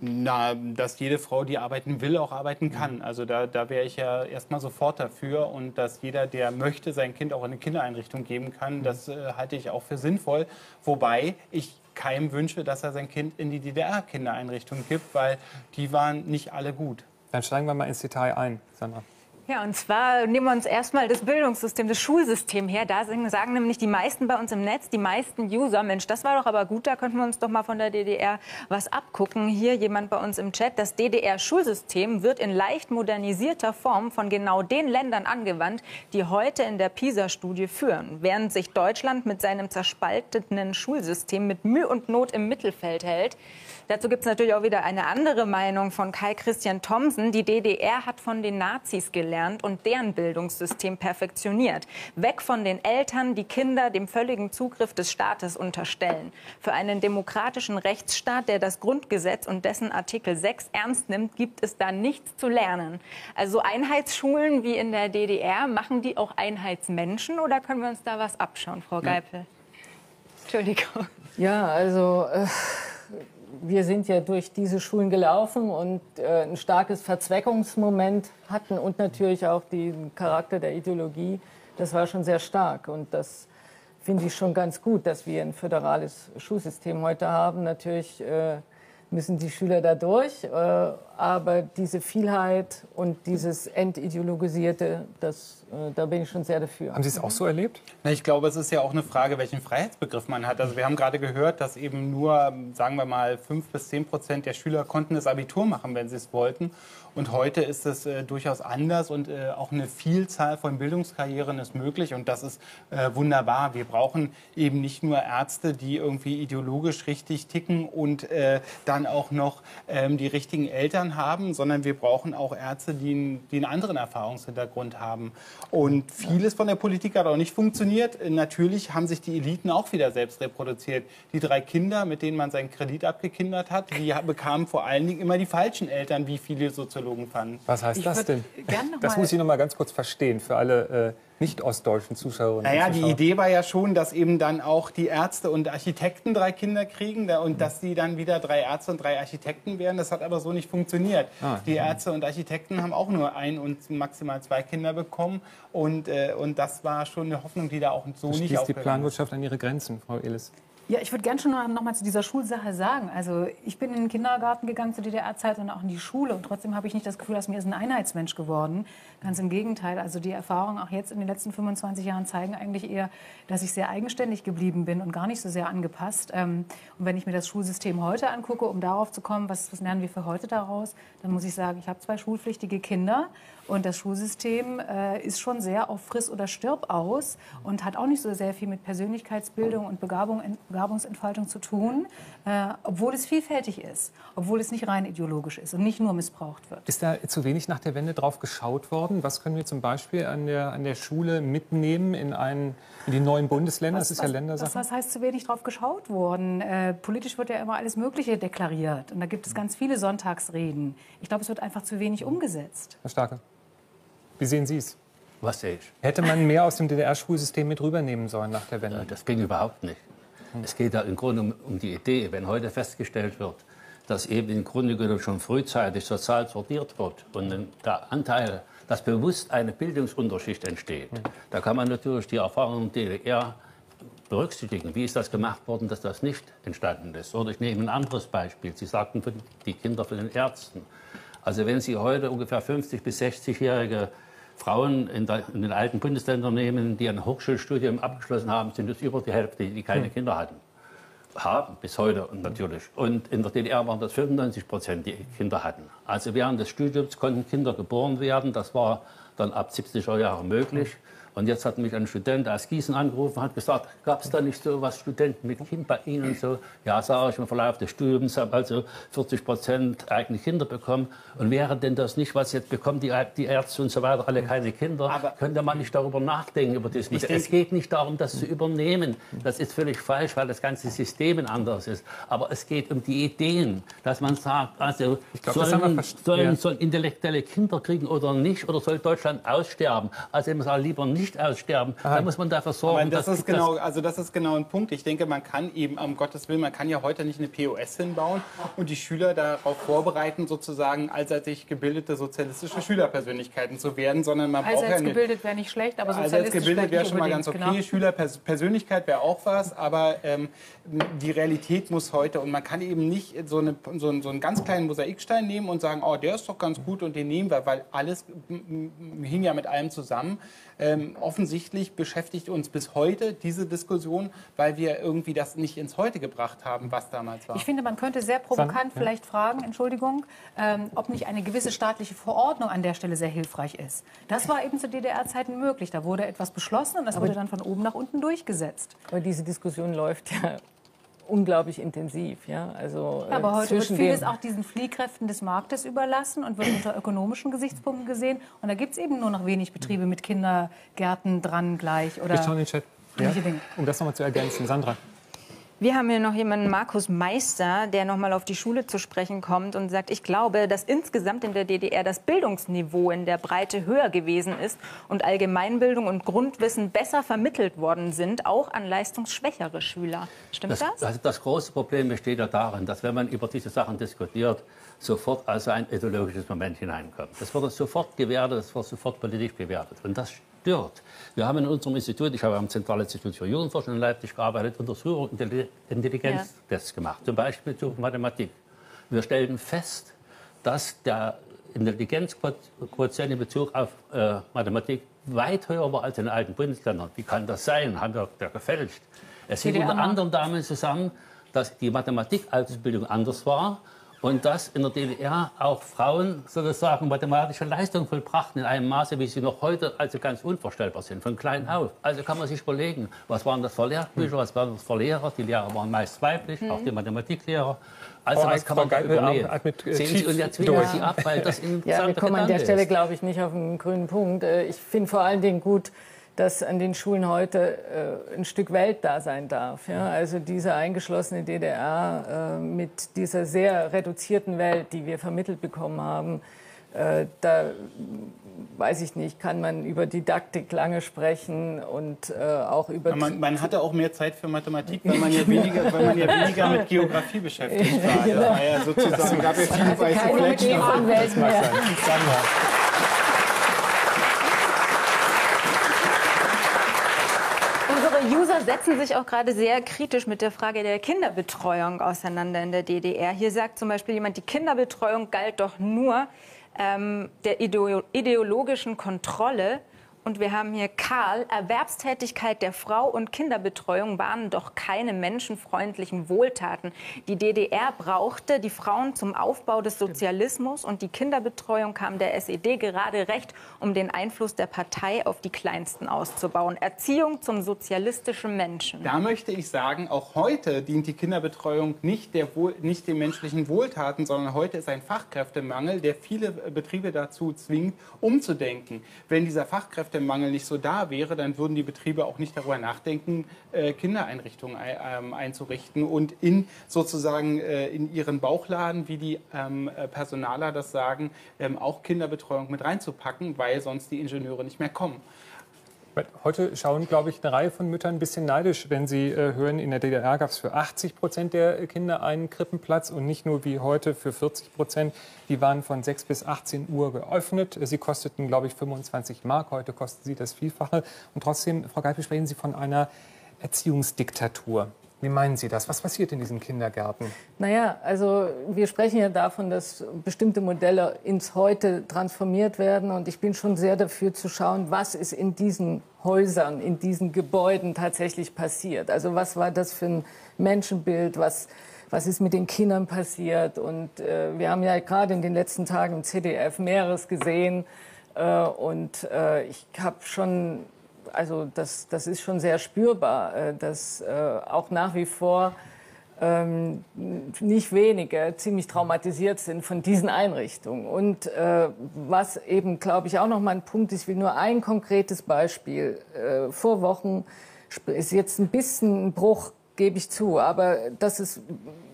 Na, dass jede Frau, die arbeiten will, auch arbeiten kann. Also da, da wäre ich ja erstmal sofort dafür. Und dass jeder, der möchte, sein Kind auch in eine Kindereinrichtung geben kann, das äh, halte ich auch für sinnvoll. Wobei ich keinem wünsche, dass er sein Kind in die DDR-Kindereinrichtung gibt, weil die waren nicht alle gut. Dann steigen wir mal ins Detail ein, Sandra. Ja, und zwar nehmen wir uns erstmal das Bildungssystem, das Schulsystem her. Da sagen nämlich die meisten bei uns im Netz, die meisten User, Mensch, das war doch aber gut, da könnten wir uns doch mal von der DDR was abgucken. Hier jemand bei uns im Chat, das DDR-Schulsystem wird in leicht modernisierter Form von genau den Ländern angewandt, die heute in der PISA-Studie führen, während sich Deutschland mit seinem zerspalteten Schulsystem mit Mühe und Not im Mittelfeld hält. Dazu gibt es natürlich auch wieder eine andere Meinung von Kai Christian Thomsen. Die DDR hat von den Nazis gelernt und deren Bildungssystem perfektioniert. Weg von den Eltern, die Kinder dem völligen Zugriff des Staates unterstellen. Für einen demokratischen Rechtsstaat, der das Grundgesetz und dessen Artikel 6 ernst nimmt, gibt es da nichts zu lernen. Also Einheitsschulen wie in der DDR, machen die auch Einheitsmenschen oder können wir uns da was abschauen, Frau Geipel? Entschuldigung. Ja, also äh, wir sind ja durch diese Schulen gelaufen und äh, ein starkes Verzweckungsmoment hatten und natürlich auch den Charakter der Ideologie. Das war schon sehr stark und das finde ich schon ganz gut, dass wir ein föderales Schulsystem heute haben. Natürlich äh, müssen die Schüler da durch, äh, aber diese Vielheit und dieses Entideologisierte, das, da bin ich schon sehr dafür. Haben Sie es auch so erlebt? Na, Ich glaube, es ist ja auch eine Frage, welchen Freiheitsbegriff man hat. Also wir haben gerade gehört, dass eben nur, sagen wir mal, fünf bis zehn Prozent der Schüler konnten das Abitur machen, wenn sie es wollten. Und heute ist es äh, durchaus anders und äh, auch eine Vielzahl von Bildungskarrieren ist möglich und das ist äh, wunderbar. Wir brauchen eben nicht nur Ärzte, die irgendwie ideologisch richtig ticken und äh, dann auch noch ähm, die richtigen Eltern haben, sondern wir brauchen auch Ärzte, die, einen- die einen anderen Erfahrungshintergrund haben. Und vieles von der Politik hat auch nicht funktioniert. Natürlich haben sich die Eliten auch wieder selbst reproduziert. Die drei Kinder, mit denen man seinen Kredit abgekindert hat, die bekamen vor allen Dingen immer die falschen Eltern, wie viele Soziologen fanden. Was heißt Ich das denn? Das muss ich noch mal ganz kurz verstehen für alle äh, nicht-ostdeutschen Zuschauerinnen Naja, und die Zuschauer. Idee war ja schon, dass eben dann auch die Ärzte und Architekten drei Kinder kriegen da- Mhm. und dass die dann wieder drei Ärzte und drei Architekten werden. Das hat aber so nicht funktioniert. Ah, die. Ärzte und Architekten haben auch nur ein und maximal zwei Kinder bekommen und, äh, und das war schon eine Hoffnung, die da auch so nicht Schließt die aufgegangen ist. Planwirtschaft an ihre Grenzen, Frau Elis? Ja, ich würde gerne schon noch mal zu dieser Schulsache sagen. Also ich bin in den Kindergarten gegangen zu DDR-Zeit und auch in die Schule und trotzdem habe ich nicht das Gefühl, dass mir ist ein Einheitsmensch geworden. Ganz im Gegenteil. Also die Erfahrungen auch jetzt in den letzten 25 Jahren zeigen eigentlich eher, dass ich sehr eigenständig geblieben bin und gar nicht so sehr angepasst. Ähm, Und wenn ich mir das Schulsystem heute angucke, um darauf zu kommen, was, was lernen wir für heute daraus, dann muss ich sagen, ich habe zwei schulpflichtige Kinder und das Schulsystem äh, ist schon sehr auf Friss oder Stirb aus und hat auch nicht so sehr viel mit Persönlichkeitsbildung und Begabung, Begabungsentfaltung zu tun, äh, obwohl es vielfältig ist, obwohl es nicht rein ideologisch ist und nicht nur missbraucht wird. Ist da zu wenig nach der Wende drauf geschaut worden? Was können wir zum Beispiel an der, an der Schule mitnehmen in, einen, in die neuen Bundesländer? das ist ja was, Ländersache. was heißt zu wenig drauf geschaut worden? Äh, politisch wird ja immer alles Mögliche deklariert und da gibt es ganz viele Sonntagsreden. Ich glaube, es wird einfach zu wenig umgesetzt. Herr Starke, wie sehen Sie es? Was sehe ich? Hätte man mehr aus dem DDR-Schulsystem mit rübernehmen sollen nach der Wende? Das ging überhaupt nicht. Es geht ja im Grunde um, um die Idee, wenn heute festgestellt wird, dass eben im Grunde genommen schon frühzeitig sozial sortiert wird und der Anteil, dass bewusst eine Bildungsunterschicht entsteht, da kann man natürlich die Erfahrungen der DDR berücksichtigen. Wie ist das gemacht worden, dass das nicht entstanden ist? Oder ich nehme ein anderes Beispiel. Sie sagten die Kinder von den Ärzten. Also wenn Sie heute ungefähr 50 bis 60-jährige Frauen in, der, in, den alten Bundesländern nehmen, die ein Hochschulstudium abgeschlossen haben, sind es über die Hälfte, die keine hm. Kinder hatten. Haben bis heute und natürlich. Und in der DDR waren das 95 Prozent, die Kinder hatten. Also während des Studiums konnten Kinder geboren werden. Das war dann ab 70er Jahren möglich. Und jetzt hat mich ein Student aus Gießen angerufen, hat gesagt, gab es da nicht so was Studenten mit Kind bei Ihnen und so? Ja, sage ich, im Verlauf des Studiums habe also 40 Prozent eigene Kinder bekommen. Und wäre denn das nicht, was jetzt bekommen die, die Ärzte und so weiter, alle keine Kinder? Aber könnte man nicht darüber nachdenken, über das? Es geht nicht darum, das zu übernehmen. Das ist völlig falsch, weil das ganze System ein anderes ist. Aber es geht um die Ideen, dass man sagt, also glaub, sollen, sollen, ja. sollen intellektuelle Kinder kriegen oder nicht? Oder soll Deutschland aussterben? Also man sagt lieber nicht nicht aussterben. Aha. Da muss man dafür sorgen. das ist genau, also das ist genau ein Punkt. Ich denke, man kann eben, um Gottes Willen, man kann ja heute nicht eine POS hinbauen und die Schüler darauf vorbereiten, sozusagen allseitig gebildete sozialistische Schülerpersönlichkeiten zu werden, sondern man allseits braucht ja gebildet wäre nicht schlecht, aber sozialistisch gebildet wäre schon mal ganz okay. Genau. Schülerpersönlichkeit wäre auch was, aber ähm, die Realität muss heute und man kann eben nicht so, eine, so, einen, so einen ganz kleinen Mosaikstein nehmen und sagen, oh, der ist doch ganz gut und den nehmen wir, weil alles hing ja mit allem zusammen. Ähm, offensichtlich beschäftigt uns bis heute diese Diskussion, weil wir irgendwie das nicht ins Heute gebracht haben, was damals war. Ich finde, man könnte sehr provokant vielleicht fragen, Entschuldigung, ähm, ob nicht eine gewisse staatliche Verordnung an der Stelle sehr hilfreich ist. Das war eben zu DDR-Zeiten möglich. Da wurde etwas beschlossen und das Aber wurde dann von oben nach unten durchgesetzt. Aber diese Diskussion läuft ja unglaublich intensiv. Ja? Also, ja, aber heute wird vieles auch diesen Fliehkräften des Marktes überlassen und wird unter ökonomischen Gesichtspunkten gesehen. Und da gibt es eben nur noch wenig Betriebe mit Kindergärten dran gleich. Oder ich schaue in den Chat. Ja? Um das nochmal zu ergänzen. Sandra. Wir haben hier noch jemanden, Markus Meister, der noch mal auf die Schule zu sprechen kommt und sagt, ich glaube, dass insgesamt in der DDR das Bildungsniveau in der Breite höher gewesen ist und Allgemeinbildung und Grundwissen besser vermittelt worden sind, auch an leistungsschwächere Schüler. Stimmt das? Das, also das große Problem besteht ja darin, dass wenn man über diese Sachen diskutiert, sofort also ein ideologisches Moment hineinkommt. Das wird sofort gewertet, das wird sofort politisch bewertet. Und das stört. Wir haben in unserem Institut, ich habe am Zentralinstitut für Jugendforschung in Leipzig gearbeitet, Untersuchungen und Intelligenztests ja. gemacht, zum Beispiel zur Mathematik. Wir stellten fest, dass der Intelligenzquotient in Bezug auf äh, Mathematik weit höher war als in den alten Bundesländern. Wie kann das sein? Haben wir da gefälscht? Es hängt unter anderem damit zusammen, dass die Mathematikausbildung anders war und dass in der DDR auch Frauen sozusagen mathematische Leistungen vollbrachten in einem Maße, wie sie noch heute also ganz unvorstellbar sind, von klein auf. Also kann man sich überlegen, was waren das für Lehrbücher, was waren das für Lehrer? Die Lehrer waren meist weiblich, mhm. auch die Mathematiklehrer. Also was kann man da übernehmen? Äh, Sehen Sie, und jetzt wieder Sie ab, weil das Ja, wir kommen an der Stelle, glaube ich, nicht auf einen grünen Punkt. Äh, ich finde vor allen Dingen gut, dass an den Schulen heute äh, ein Stück Welt da sein darf. Ja? Also diese eingeschlossene DDR äh, mit dieser sehr reduzierten Welt, die wir vermittelt bekommen haben, äh, da weiß ich nicht, kann man über Didaktik lange sprechen und äh, auch über. Man, man, hatte auch mehr Zeit für Mathematik, weil man ja weniger, weil man ja weniger mit Geografie beschäftigt war. genau. Ja, ja, sozusagen gab es viele weiße Flecken. User setzen sich auch gerade sehr kritisch mit der Frage der Kinderbetreuung auseinander in der DDR. Hier sagt zum Beispiel jemand, die Kinderbetreuung galt doch nur ähm, der ideologischen Kontrolle und wir haben hier Karl. Erwerbstätigkeit der Frau und Kinderbetreuung waren doch keine menschenfreundlichen Wohltaten. Die DDR brauchte die Frauen zum Aufbau des Sozialismus und die Kinderbetreuung kam der SED gerade recht, um den Einfluss der Partei auf die Kleinsten auszubauen. Erziehung zum sozialistischen Menschen. Da möchte ich sagen, auch heute dient die Kinderbetreuung nicht, der Wohl, nicht den menschlichen Wohltaten, sondern heute ist ein Fachkräftemangel, der viele Betriebe dazu zwingt, umzudenken. Wenn dieser Fachkräftemangel Fachkräftemangel nicht so da wäre, dann würden die Betriebe auch nicht darüber nachdenken, äh, Kindereinrichtungen ähm, einzurichten und in sozusagen äh, in ihren Bauchladen, wie die ähm, äh, Personaler das sagen, ähm, auch Kinderbetreuung mit reinzupacken, weil sonst die Ingenieure nicht mehr kommen. Heute schauen, glaube ich, eine Reihe von Müttern ein bisschen neidisch, wenn sie äh, hören, in der DDR gab es für 80 Prozent der Kinder einen Krippenplatz und nicht nur wie heute für 40 Prozent. Die waren von 6 bis 18 Uhr geöffnet. Sie kosteten, glaube ich, 25 Mark. Heute kosten sie das Vielfache. Und trotzdem, Frau Geipel, sprechen Sie von einer Erziehungsdiktatur. Wie meinen Sie das? Was passiert in diesen Kindergärten? Naja, also wir sprechen ja davon, dass bestimmte Modelle ins Heute transformiert werden. Und ich bin schon sehr dafür zu schauen, was ist in diesen Häusern, in diesen Gebäuden tatsächlich passiert. Also was war das für ein Menschenbild? Was, was ist mit den Kindern passiert? Und äh, wir haben ja gerade in den letzten Tagen im CDF mehreres gesehen. Äh, und äh, ich habe schon also das, das ist schon sehr spürbar, äh, dass äh, auch nach wie vor ähm, nicht wenige ziemlich traumatisiert sind von diesen Einrichtungen. Und äh, was eben, glaube ich, auch noch mal ein Punkt ist, ich will nur ein konkretes Beispiel. Äh, vor Wochen ist jetzt ein bisschen ein Bruch, gebe ich zu, aber das ist,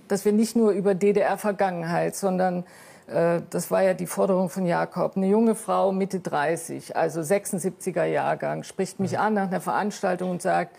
dass wir nicht nur über DDR-Vergangenheit, sondern das war ja die Forderung von Jakob. Eine junge Frau, Mitte 30, also 76er Jahrgang, spricht mich an nach einer Veranstaltung und sagt,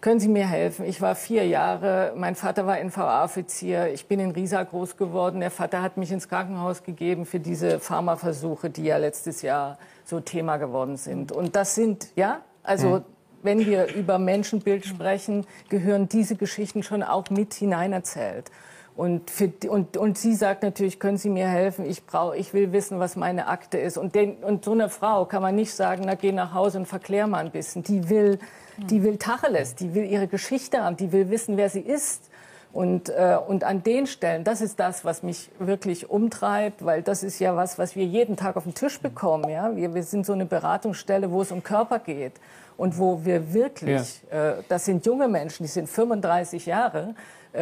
können Sie mir helfen? Ich war vier Jahre, mein Vater war NVA-Offizier, ich bin in Riesa groß geworden. Der Vater hat mich ins Krankenhaus gegeben für diese Pharmaversuche, die ja letztes Jahr so Thema geworden sind. Und das sind, ja, also hm. wenn wir über Menschenbild sprechen, gehören diese Geschichten schon auch mit hineinerzählt. Und, für, und, und sie sagt natürlich, können Sie mir helfen? Ich, brauch, ich will wissen, was meine Akte ist. Und, den, und so eine Frau kann man nicht sagen, na geh nach Hause und verklär mal ein bisschen. Die will, die will Tacheles, die will ihre Geschichte haben, die will wissen, wer sie ist. Und, äh, und an den Stellen, das ist das, was mich wirklich umtreibt, weil das ist ja was, was wir jeden Tag auf den Tisch bekommen. Ja? Wir, wir sind so eine Beratungsstelle, wo es um Körper geht und wo wir wirklich, ja. äh, das sind junge Menschen, die sind 35 Jahre,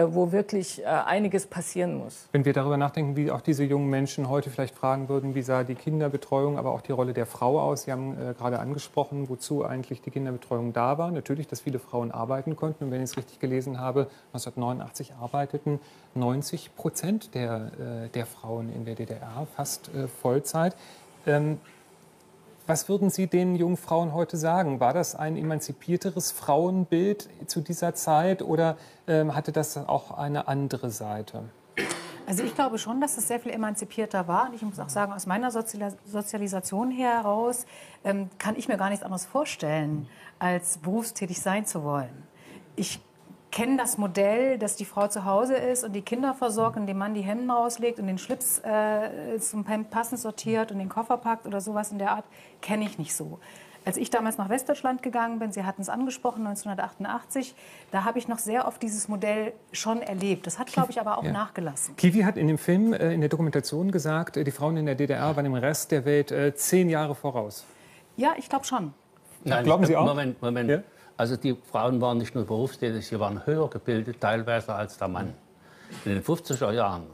wo wirklich äh, einiges passieren muss. Wenn wir darüber nachdenken, wie auch diese jungen Menschen heute vielleicht fragen würden, wie sah die Kinderbetreuung, aber auch die Rolle der Frau aus? Sie haben äh, gerade angesprochen, wozu eigentlich die Kinderbetreuung da war. Natürlich, dass viele Frauen arbeiten konnten. Und wenn ich es richtig gelesen habe, 1989 arbeiteten 90 Prozent der, der Frauen in der DDR fast Vollzeit. Ähm, was würden Sie den jungen Frauen heute sagen? War das ein emanzipierteres Frauenbild zu dieser Zeit oder ähm, hatte das auch eine andere Seite? Also ich glaube schon, dass es sehr viel emanzipierter war. Und ich muss auch sagen, aus meiner Sozialisation heraus ähm, kann ich mir gar nichts anderes vorstellen, als berufstätig sein zu wollen. Ich kennen das Modell, dass die Frau zu Hause ist und die Kinder versorgt und dem Mann die Hemden rauslegt und den Schlips äh, zum Hemd passend sortiert und den Koffer packt oder sowas in der Art, kenne ich nicht so. Als ich damals nach Westdeutschland gegangen bin, Sie hatten es angesprochen, 1988, da habe ich noch sehr oft dieses Modell schon erlebt. Das hat, glaube ich, aber auch ja. nachgelassen. Kiwi hat in dem Film, äh, in der Dokumentation gesagt, äh, die Frauen in der DDR waren dem Rest der Welt äh, zehn Jahre voraus. Ja, ich glaube schon. Nein, Glauben Sie auch? Moment, Moment. Ja? Also die Frauen waren nicht nur berufstätig, sie waren höher gebildet teilweise als der Mann. In den 50er Jahren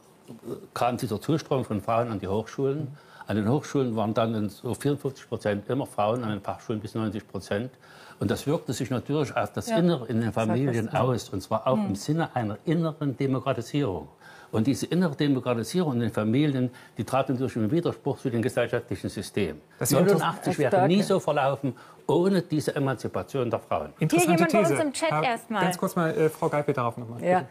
kam dieser Zustrom von Frauen an die Hochschulen. An den Hochschulen waren dann so 54 Prozent immer Frauen, an den Fachschulen bis 90 Prozent. Und das wirkte sich natürlich auf das ja. Innere in den Familien aus, und zwar auch mhm. im Sinne einer inneren Demokratisierung. Und diese innere Demokratisierung in den Familien, die trat natürlich im Widerspruch zu dem gesellschaftlichen System. Das 89 wäre nie so verlaufen ohne diese Emanzipation der Frauen. Interessante Hier jemand These. bei uns im Chat erstmal. Ganz kurz mal, äh, Frau Geipel darauf nochmal. Ja.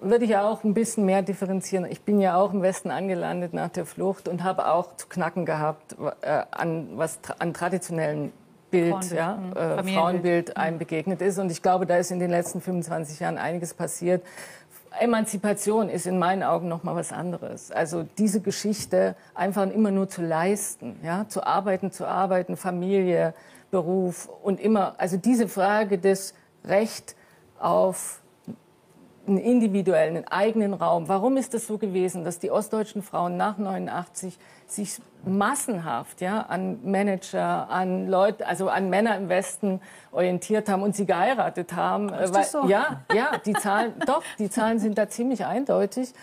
Würde ich auch ein bisschen mehr differenzieren. Ich bin ja auch im Westen angelandet nach der Flucht und habe auch zu knacken gehabt äh, an was an traditionellen Bild, Frauenbild, ja, mhm. äh, Frauenbild mhm. einem begegnet ist. Und ich glaube, da ist in den letzten 25 Jahren einiges passiert, Emanzipation ist in meinen Augen noch mal was anderes. Also diese Geschichte einfach immer nur zu leisten, ja, zu arbeiten, zu arbeiten, Familie, Beruf und immer, also diese Frage des Recht auf einen individuellen, einen eigenen Raum. Warum ist es so gewesen, dass die ostdeutschen Frauen nach 89 sich massenhaft ja, an Manager, an Leute, also an Männer im Westen orientiert haben und sie geheiratet haben? Ist weil, das so? Ja, ja, die Zahlen, doch, die Zahlen sind da ziemlich eindeutig.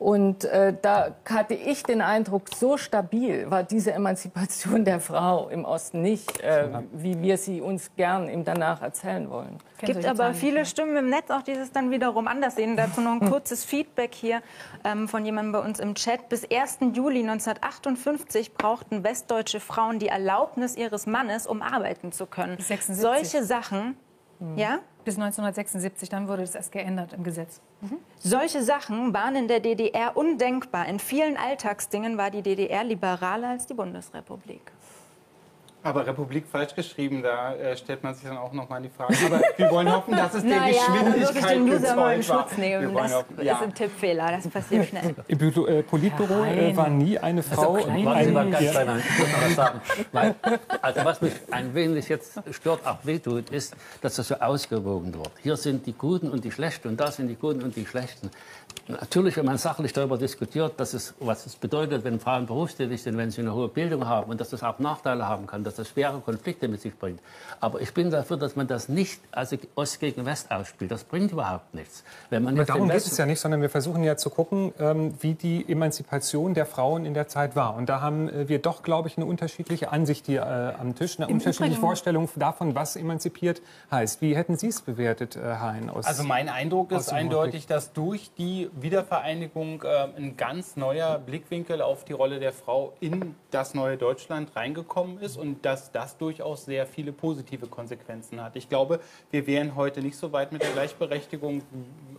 Und äh, da hatte ich den Eindruck, so stabil war diese Emanzipation der Frau im Osten nicht, äh, wie wir sie uns gern im danach erzählen wollen. Es gibt aber viele Stimmen im Netz, auch dieses dann wiederum anders sehen. Dazu noch ein kurzes Feedback hier ähm, von jemandem bei uns im Chat. Bis 1. Juli 1958 brauchten westdeutsche Frauen die Erlaubnis ihres Mannes, um arbeiten zu können. 76. Solche Sachen, mhm. ja? Bis 1976, dann wurde das erst geändert im Gesetz. Mhm. Solche Sachen waren in der DDR undenkbar. In vielen Alltagsdingen war die DDR liberaler als die Bundesrepublik. Aber Republik falsch geschrieben, da äh, stellt man sich dann auch nochmal die Frage. Aber wir wollen hoffen, dass es der naja, Geschwindigkeit den Loser mal in. Schutz nehmen. Das hoffen- ist ja. ein Tippfehler, das passiert schnell. Im Büro- äh, Politbüro äh, war nie eine Frau. Warten Sie mal ganz Ja. klein, ich muss noch was sagen. Weil, also was mich ein wenig jetzt stört, auch wehtut, ist, dass das so ausgewogen wird. Hier sind die Guten und die Schlechten und da sind die Guten und die Schlechten. Natürlich, wenn man sachlich darüber diskutiert, dass es, was es bedeutet, wenn Frauen berufstätig sind, wenn sie eine hohe Bildung haben und dass das auch Nachteile haben kann, dass das schwere Konflikte mit sich bringt. Aber ich bin dafür, dass man das nicht also Ost gegen West ausspielt. Das bringt überhaupt nichts. Wenn man Aber darum geht es ja nicht, sondern wir versuchen ja zu gucken, ähm, wie die Emanzipation der Frauen in der Zeit war. Und da haben äh, wir doch, glaube ich, eine unterschiedliche Ansicht hier äh, am Tisch, eine Im unterschiedliche Übrigen- Vorstellung davon, was emanzipiert heißt. Wie hätten Sie es bewertet, äh, Hein? Aus, Also mein Eindruck ist eindeutig, dass durch die Wiedervereinigung äh, ein ganz neuer Blickwinkel auf die Rolle der Frau in das neue Deutschland reingekommen ist und dass das durchaus sehr viele positive Konsequenzen hat. Ich glaube, wir wären heute nicht so weit mit der Gleichberechtigung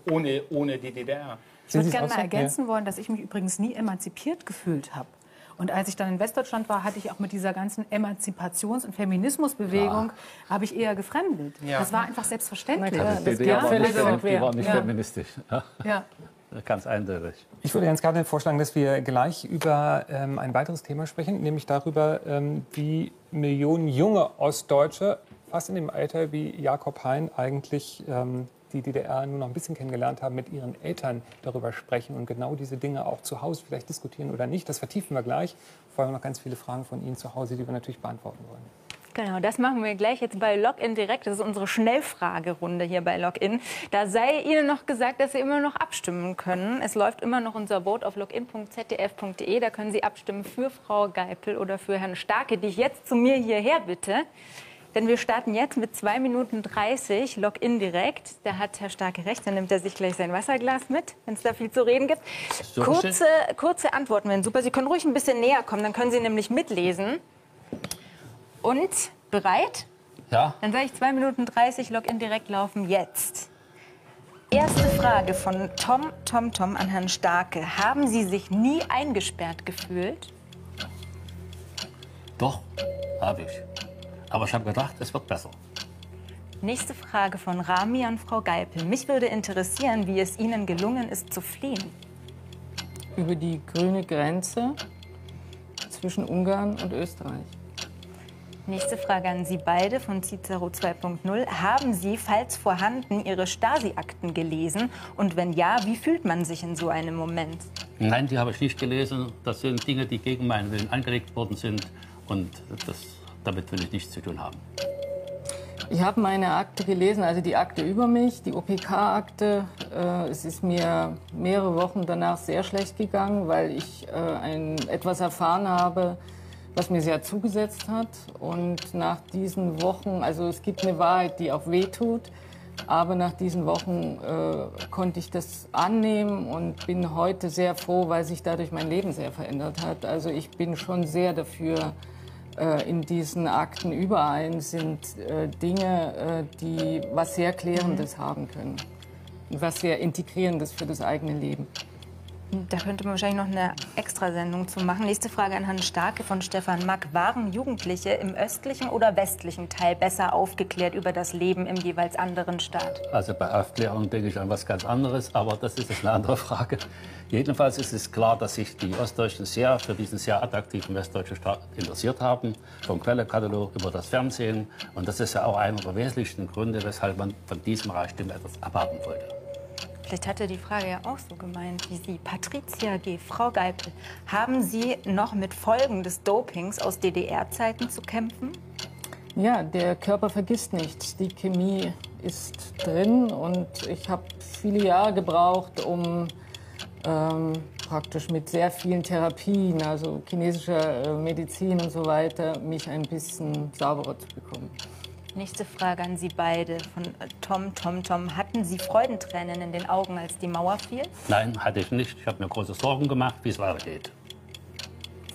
ohne, ohne die DDR. Ich würde gerne mal ergänzen wollen, dass ich mich übrigens nie emanzipiert gefühlt habe. Und als ich dann in Westdeutschland war, hatte ich auch mit dieser ganzen Emanzipations- und Feminismusbewegung habe ich eher gefremdet. Ja. Das war einfach selbstverständlich. Ja, Das die DDR gab war nicht, die war nicht Ja. feministisch. Ja. Ganz eindeutig. Ich würde ganz gerne vorschlagen, dass wir gleich über ähm, ein weiteres Thema sprechen, nämlich darüber, ähm, wie Millionen junge Ostdeutsche, fast in dem Alter wie Jakob Hein, eigentlich ähm, die DDR nur noch ein bisschen kennengelernt haben, mit ihren Eltern darüber sprechen und genau diese Dinge auch zu Hause vielleicht diskutieren oder nicht. Das vertiefen wir gleich. Haben wir noch ganz viele Fragen von Ihnen zu Hause, die wir natürlich beantworten wollen. Genau, das machen wir gleich jetzt bei Login direkt. Das ist unsere Schnellfragerunde hier bei Login. Da sei Ihnen noch gesagt, dass Sie immer noch abstimmen können. Es läuft immer noch unser Vote auf login.zdf.de. Da können Sie abstimmen für Frau Geipel oder für Herrn Starke, die ich jetzt zu mir hierher bitte. Denn wir starten jetzt mit 2 Minuten 30 Login direkt. Da hat Herr Starke recht, dann nimmt er sich gleich sein Wasserglas mit, wenn es da viel zu reden gibt. So Kurze, kurze Antworten wären super. Sie können ruhig ein bisschen näher kommen, dann können Sie nämlich mitlesen. Und bereit? Ja. Dann sage ich 2 Minuten 30, Login direkt laufen jetzt. Erste Frage von Tom, Tom, Tom an Herrn Starke. Haben Sie sich nie eingesperrt gefühlt? Doch, habe ich. Aber ich habe gedacht, es wird besser. Nächste Frage von Rami an Frau Geipel. Mich würde interessieren, wie es Ihnen gelungen ist zu fliehen. Über die grüne Grenze zwischen Ungarn und Österreich. Nächste Frage an Sie beide von Cicero 2.0. Haben Sie, falls vorhanden, Ihre Stasi-Akten gelesen? Und wenn ja, wie fühlt man sich in so einem Moment? Nein, die habe ich nicht gelesen. Das sind Dinge, die gegen meinen Willen angelegt worden sind. Und das, damit will ich nichts zu tun haben. Ich habe meine Akte gelesen, also die Akte über mich, die OPK-Akte. Äh, es ist mir mehrere Wochen danach sehr schlecht gegangen, weil ich äh, ein, etwas erfahren habe, was mir sehr zugesetzt hat. Und nach diesen Wochen, also es gibt eine Wahrheit, die auch wehtut, aber nach diesen Wochen äh, konnte ich das annehmen und bin heute sehr froh, weil sich dadurch mein Leben sehr verändert hat. Also ich bin schon sehr dafür, äh, in diesen Akten überall sind äh, Dinge, äh, die was sehr Klärendes haben können. Was sehr Integrierendes für das eigene Leben. Da könnte man wahrscheinlich noch eine Extrasendung zu machen. Nächste Frage an Herrn Starke von Stefan Mack. Waren Jugendliche im östlichen oder westlichen Teil besser aufgeklärt über das Leben im jeweils anderen Staat? Also bei Aufklärung denke ich an was ganz anderes, aber das ist eine andere Frage. Jedenfalls ist es klar, dass sich die Ostdeutschen sehr für diesen sehr attraktiven westdeutschen Staat interessiert haben, vom Quellekatalog über das Fernsehen. Und das ist ja auch einer der wesentlichen Gründe, weshalb man von diesem Reichtum etwas abhaben wollte. Vielleicht hat er die Frage ja auch so gemeint wie Sie. Patricia G., Frau Geipel, haben Sie noch mit Folgen des Dopings aus DDR-Zeiten zu kämpfen? Ja, der Körper vergisst nichts. Die Chemie ist drin und ich habe viele Jahre gebraucht, um ähm, praktisch mit sehr vielen Therapien, also chinesischer äh, Medizin und so weiter, mich ein bisschen sauberer zu bekommen. Nächste Frage an Sie beide von äh, Tom, Tom, Tom. Hatten Sie Freudentränen in den Augen, als die Mauer fiel? Nein, hatte ich nicht. Ich habe mir große Sorgen gemacht, wie es weitergeht.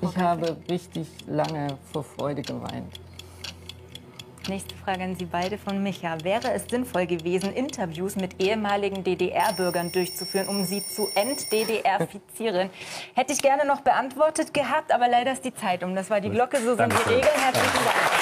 Ich habe richtig lange vor Freude geweint. Nächste Frage an Sie beide von Micha. Wäre es sinnvoll gewesen, Interviews mit ehemaligen DDR-Bürgern durchzuführen, um sie zu ent-DDR-fizieren? Hätte ich gerne noch beantwortet gehabt, aber leider ist die Zeit um. Das war die Glocke, so sind die. Regeln. Herzlichen Dank.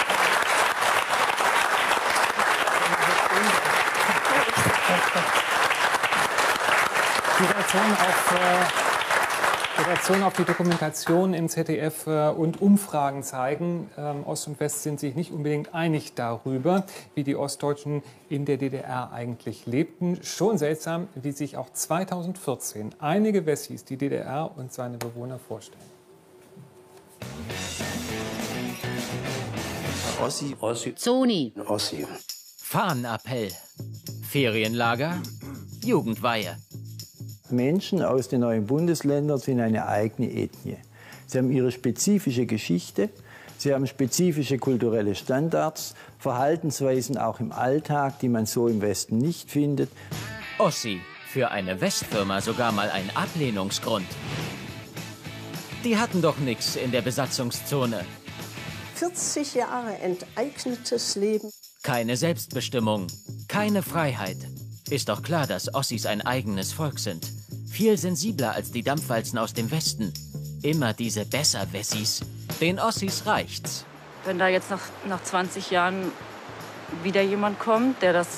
Reaktion auf, äh, die Reaktion auf die Dokumentation im ZDF äh, und Umfragen zeigen, ähm, Ost und West sind sich nicht unbedingt einig darüber, wie die Ostdeutschen in der DDR eigentlich lebten. Schon seltsam, wie sich auch 2014 einige Wessis die DDR und seine Bewohner vorstellen. Ossi. Ossi. Zoni. Ossi. Fahnenappell. Ferienlager. Jugendweihe. Menschen aus den neuen Bundesländern sind eine eigene Ethnie. Sie haben ihre spezifische Geschichte, sie haben spezifische kulturelle Standards, Verhaltensweisen auch im Alltag, die man so im Westen nicht findet. Ossi, für eine Westfirma sogar mal ein Ablehnungsgrund. Die hatten doch nichts in der Besatzungszone. 40 Jahre enteignetes Leben. Keine Selbstbestimmung, keine Freiheit. Ist doch klar, dass Ossis ein eigenes Volk sind. Viel sensibler als die Dampfwalzen aus dem Westen. Immer diese Besserwessis. Den Ossis reicht's. Wenn da jetzt nach, nach 20 Jahren wieder jemand kommt, der das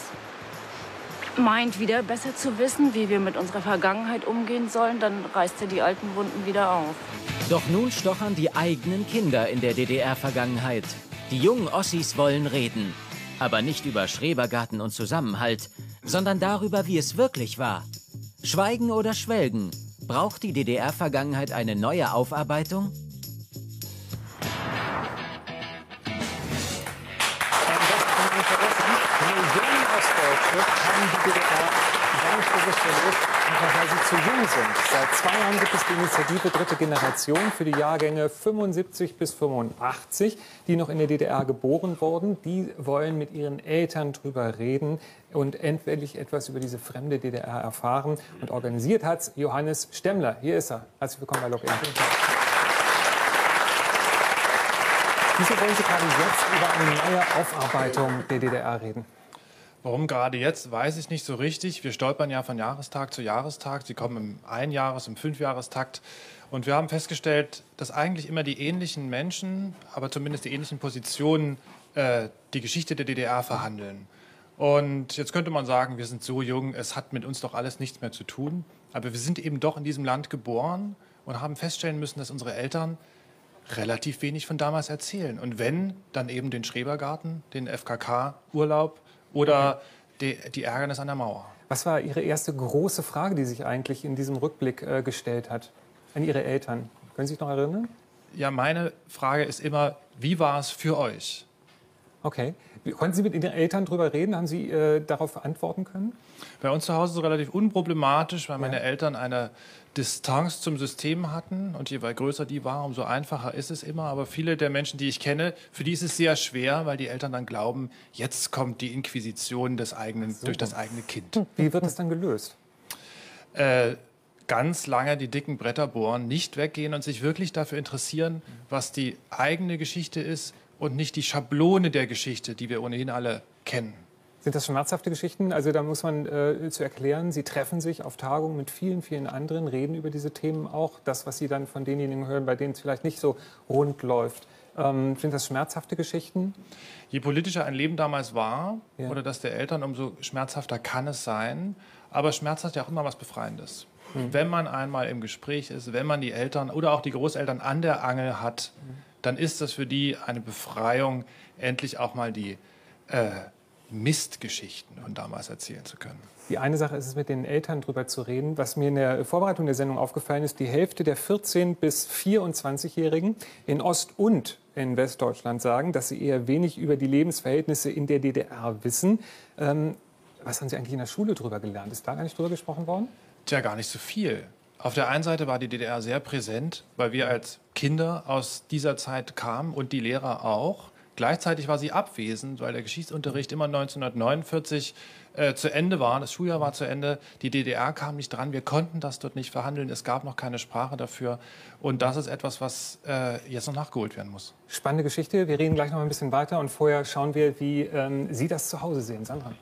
meint, wieder besser zu wissen, wie wir mit unserer Vergangenheit umgehen sollen, dann reißt er die alten Wunden wieder auf. Doch nun stochern die eigenen Kinder in der DDR-Vergangenheit. Die jungen Ossis wollen reden. Aber nicht über Schrebergarten und Zusammenhalt, sondern darüber, wie es wirklich war. Schweigen oder schwelgen? Braucht die DDR-Vergangenheit eine neue Aufarbeitung? Haben die DDR gar nicht bewusst erlebt, einfach weil sie zu jung sind. Seit zwei Jahren gibt es die Initiative Dritte Generation für die Jahrgänge 75 bis 85, die noch in der DDR geboren wurden. Die wollen mit ihren Eltern drüber reden und endlich etwas über diese fremde DDR erfahren. Und organisiert hat Johannes Stemmler. Hier ist er. Herzlich willkommen bei Login. Wieso wollen Sie gerade jetzt über eine neue Aufarbeitung der DDR reden? Warum gerade jetzt, weiß ich nicht so richtig. Wir stolpern ja von Jahrestag zu Jahrestag. Sie kommen im Einjahres-, im Fünfjahrestakt. Und wir haben festgestellt, dass eigentlich immer die ähnlichen Menschen, aber zumindest die ähnlichen Positionen, äh, die Geschichte der DDR verhandeln. Und jetzt könnte man sagen, wir sind so jung, es hat mit uns doch alles nichts mehr zu tun. Aber wir sind eben doch in diesem Land geboren und haben feststellen müssen, dass unsere Eltern relativ wenig von damals erzählen. Und wenn, dann eben den Schrebergarten, den FKK-Urlaub oder die, die Ärgernis an der Mauer. Was war Ihre erste große Frage, die sich eigentlich in diesem Rückblick äh, gestellt hat an Ihre Eltern? Können Sie sich noch erinnern? Ja, meine Frage ist immer, wie war es für euch? Okay. Konnten Sie mit Ihren Eltern darüber reden? Haben Sie äh, darauf antworten können? Bei uns zu Hause ist es relativ unproblematisch, weil meine Eltern eine Distanz zum System hatten. Und je größer die war, umso einfacher ist es immer. Aber viele der Menschen, die ich kenne, für die ist es sehr schwer, weil die Eltern dann glauben, jetzt kommt die Inquisition des eigenen, so. durch das eigene Kind. Wie wird das dann gelöst? Äh, ganz lange die dicken Bretter bohren, nicht weggehen und sich wirklich dafür interessieren, was die eigene Geschichte ist und nicht die Schablone der Geschichte, die wir ohnehin alle kennen. Sind das schmerzhafte Geschichten? Also da muss man äh, zu erklären, Sie treffen sich auf Tagungen mit vielen, vielen anderen, reden über diese Themen auch. Das, was Sie dann von denjenigen hören, bei denen es vielleicht nicht so rund läuft. Ähm, sind das schmerzhafte Geschichten? Je politischer ein Leben damals war ja. oder das der Eltern, umso schmerzhafter kann es sein. Aber Schmerz hat ja auch immer was Befreiendes. Mhm. Wenn man einmal im Gespräch ist, wenn man die Eltern oder auch die Großeltern an der Angel hat, mhm. Dann ist das für die eine Befreiung, endlich auch mal die äh, Mistgeschichten von damals erzählen zu können. Die eine Sache ist es, mit den Eltern darüber zu reden. Was mir in der Vorbereitung der Sendung aufgefallen ist, die Hälfte der 14- bis 24-Jährigen in Ost- und in Westdeutschland sagen, dass sie eher wenig über die Lebensverhältnisse in der DDR wissen. Ähm, was haben Sie eigentlich in der Schule darüber gelernt? Ist da gar nicht drüber gesprochen worden? Tja, gar nicht so viel. Auf der einen Seite war die DDR sehr präsent, weil wir als Kinder aus dieser Zeit kamen und die Lehrer auch. Gleichzeitig war sie abwesend, weil der Geschichtsunterricht immer 1949 äh, zu Ende war. Das Schuljahr war zu Ende. Die DDR kam nicht dran. Wir konnten das dort nicht verhandeln. Es gab noch keine Sprache dafür. Und das ist etwas, was äh, jetzt noch nachgeholt werden muss. Spannende Geschichte. Wir reden gleich noch ein bisschen weiter. Und vorher schauen wir, wie ähm, Sie das zu Hause sehen. Sandra.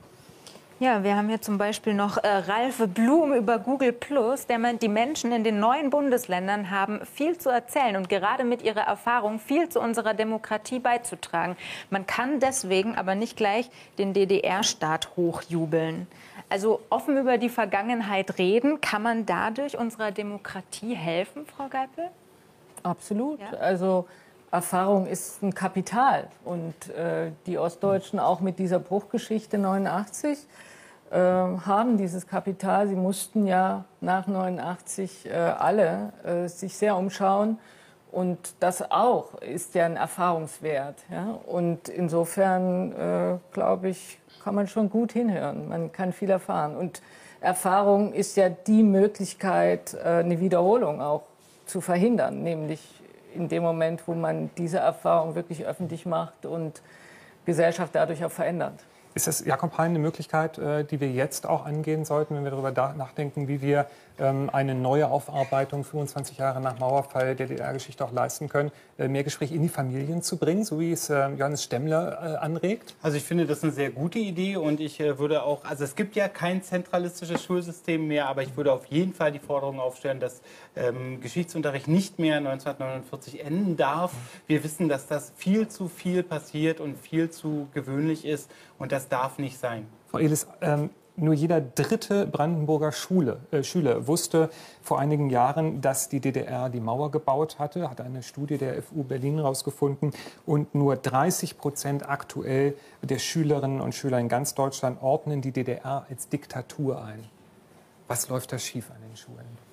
Ja, wir haben hier zum Beispiel noch äh, Ralf Blum über Google Plus, der meint, die Menschen in den neuen Bundesländern haben viel zu erzählen und gerade mit ihrer Erfahrung viel zu unserer Demokratie beizutragen. Man kann deswegen aber nicht gleich den DDR-Staat hochjubeln. Also offen über die Vergangenheit reden, kann man dadurch unserer Demokratie helfen, Frau Geipel? Absolut. Ja? Also Erfahrung ist ein Kapital. Und äh, die Ostdeutschen auch mit dieser Bruchgeschichte 89 äh, haben dieses Kapital. Sie mussten ja nach 89 äh, alle äh, sich sehr umschauen. Und das auch ist ja ein Erfahrungswert. Ja? Und insofern, äh, glaube ich, kann man schon gut hinhören. Man kann viel erfahren. Und Erfahrung ist ja die Möglichkeit, äh, eine Wiederholung auch zu verhindern, nämlich in dem Moment, wo man diese Erfahrung wirklich öffentlich macht und Gesellschaft dadurch auch verändert. Ist das, Jakob Hein, eine Möglichkeit, äh, die wir jetzt auch angehen sollten, wenn wir darüber nachdenken, wie wir eine neue Aufarbeitung 25 Jahre nach Mauerfall der DDR-Geschichte auch leisten können, äh, mehr Gespräch in die Familien zu bringen, so wie es äh, Johannes Stemmler anregt? Also ich finde das eine sehr gute Idee und ich würde auch, also es gibt ja kein zentralistisches Schulsystem mehr, aber ich würde auf jeden Fall die Forderung aufstellen, dass ähm, Geschichtsunterricht nicht mehr 1949 enden darf. Wir wissen, dass das viel zu viel passiert und viel zu gewöhnlich ist und das darf nicht sein. Frau Elis, ähm, nur jeder dritte Brandenburger Schule, äh, Schüler wusste vor einigen Jahren, dass die DDR die Mauer gebaut hatte, hat eine Studie der FU Berlin herausgefunden. Und nur 30 Prozent aktuell der Schülerinnen und Schüler in ganz Deutschland ordnen die DDR als Diktatur ein. Was läuft da schief an den Schulen?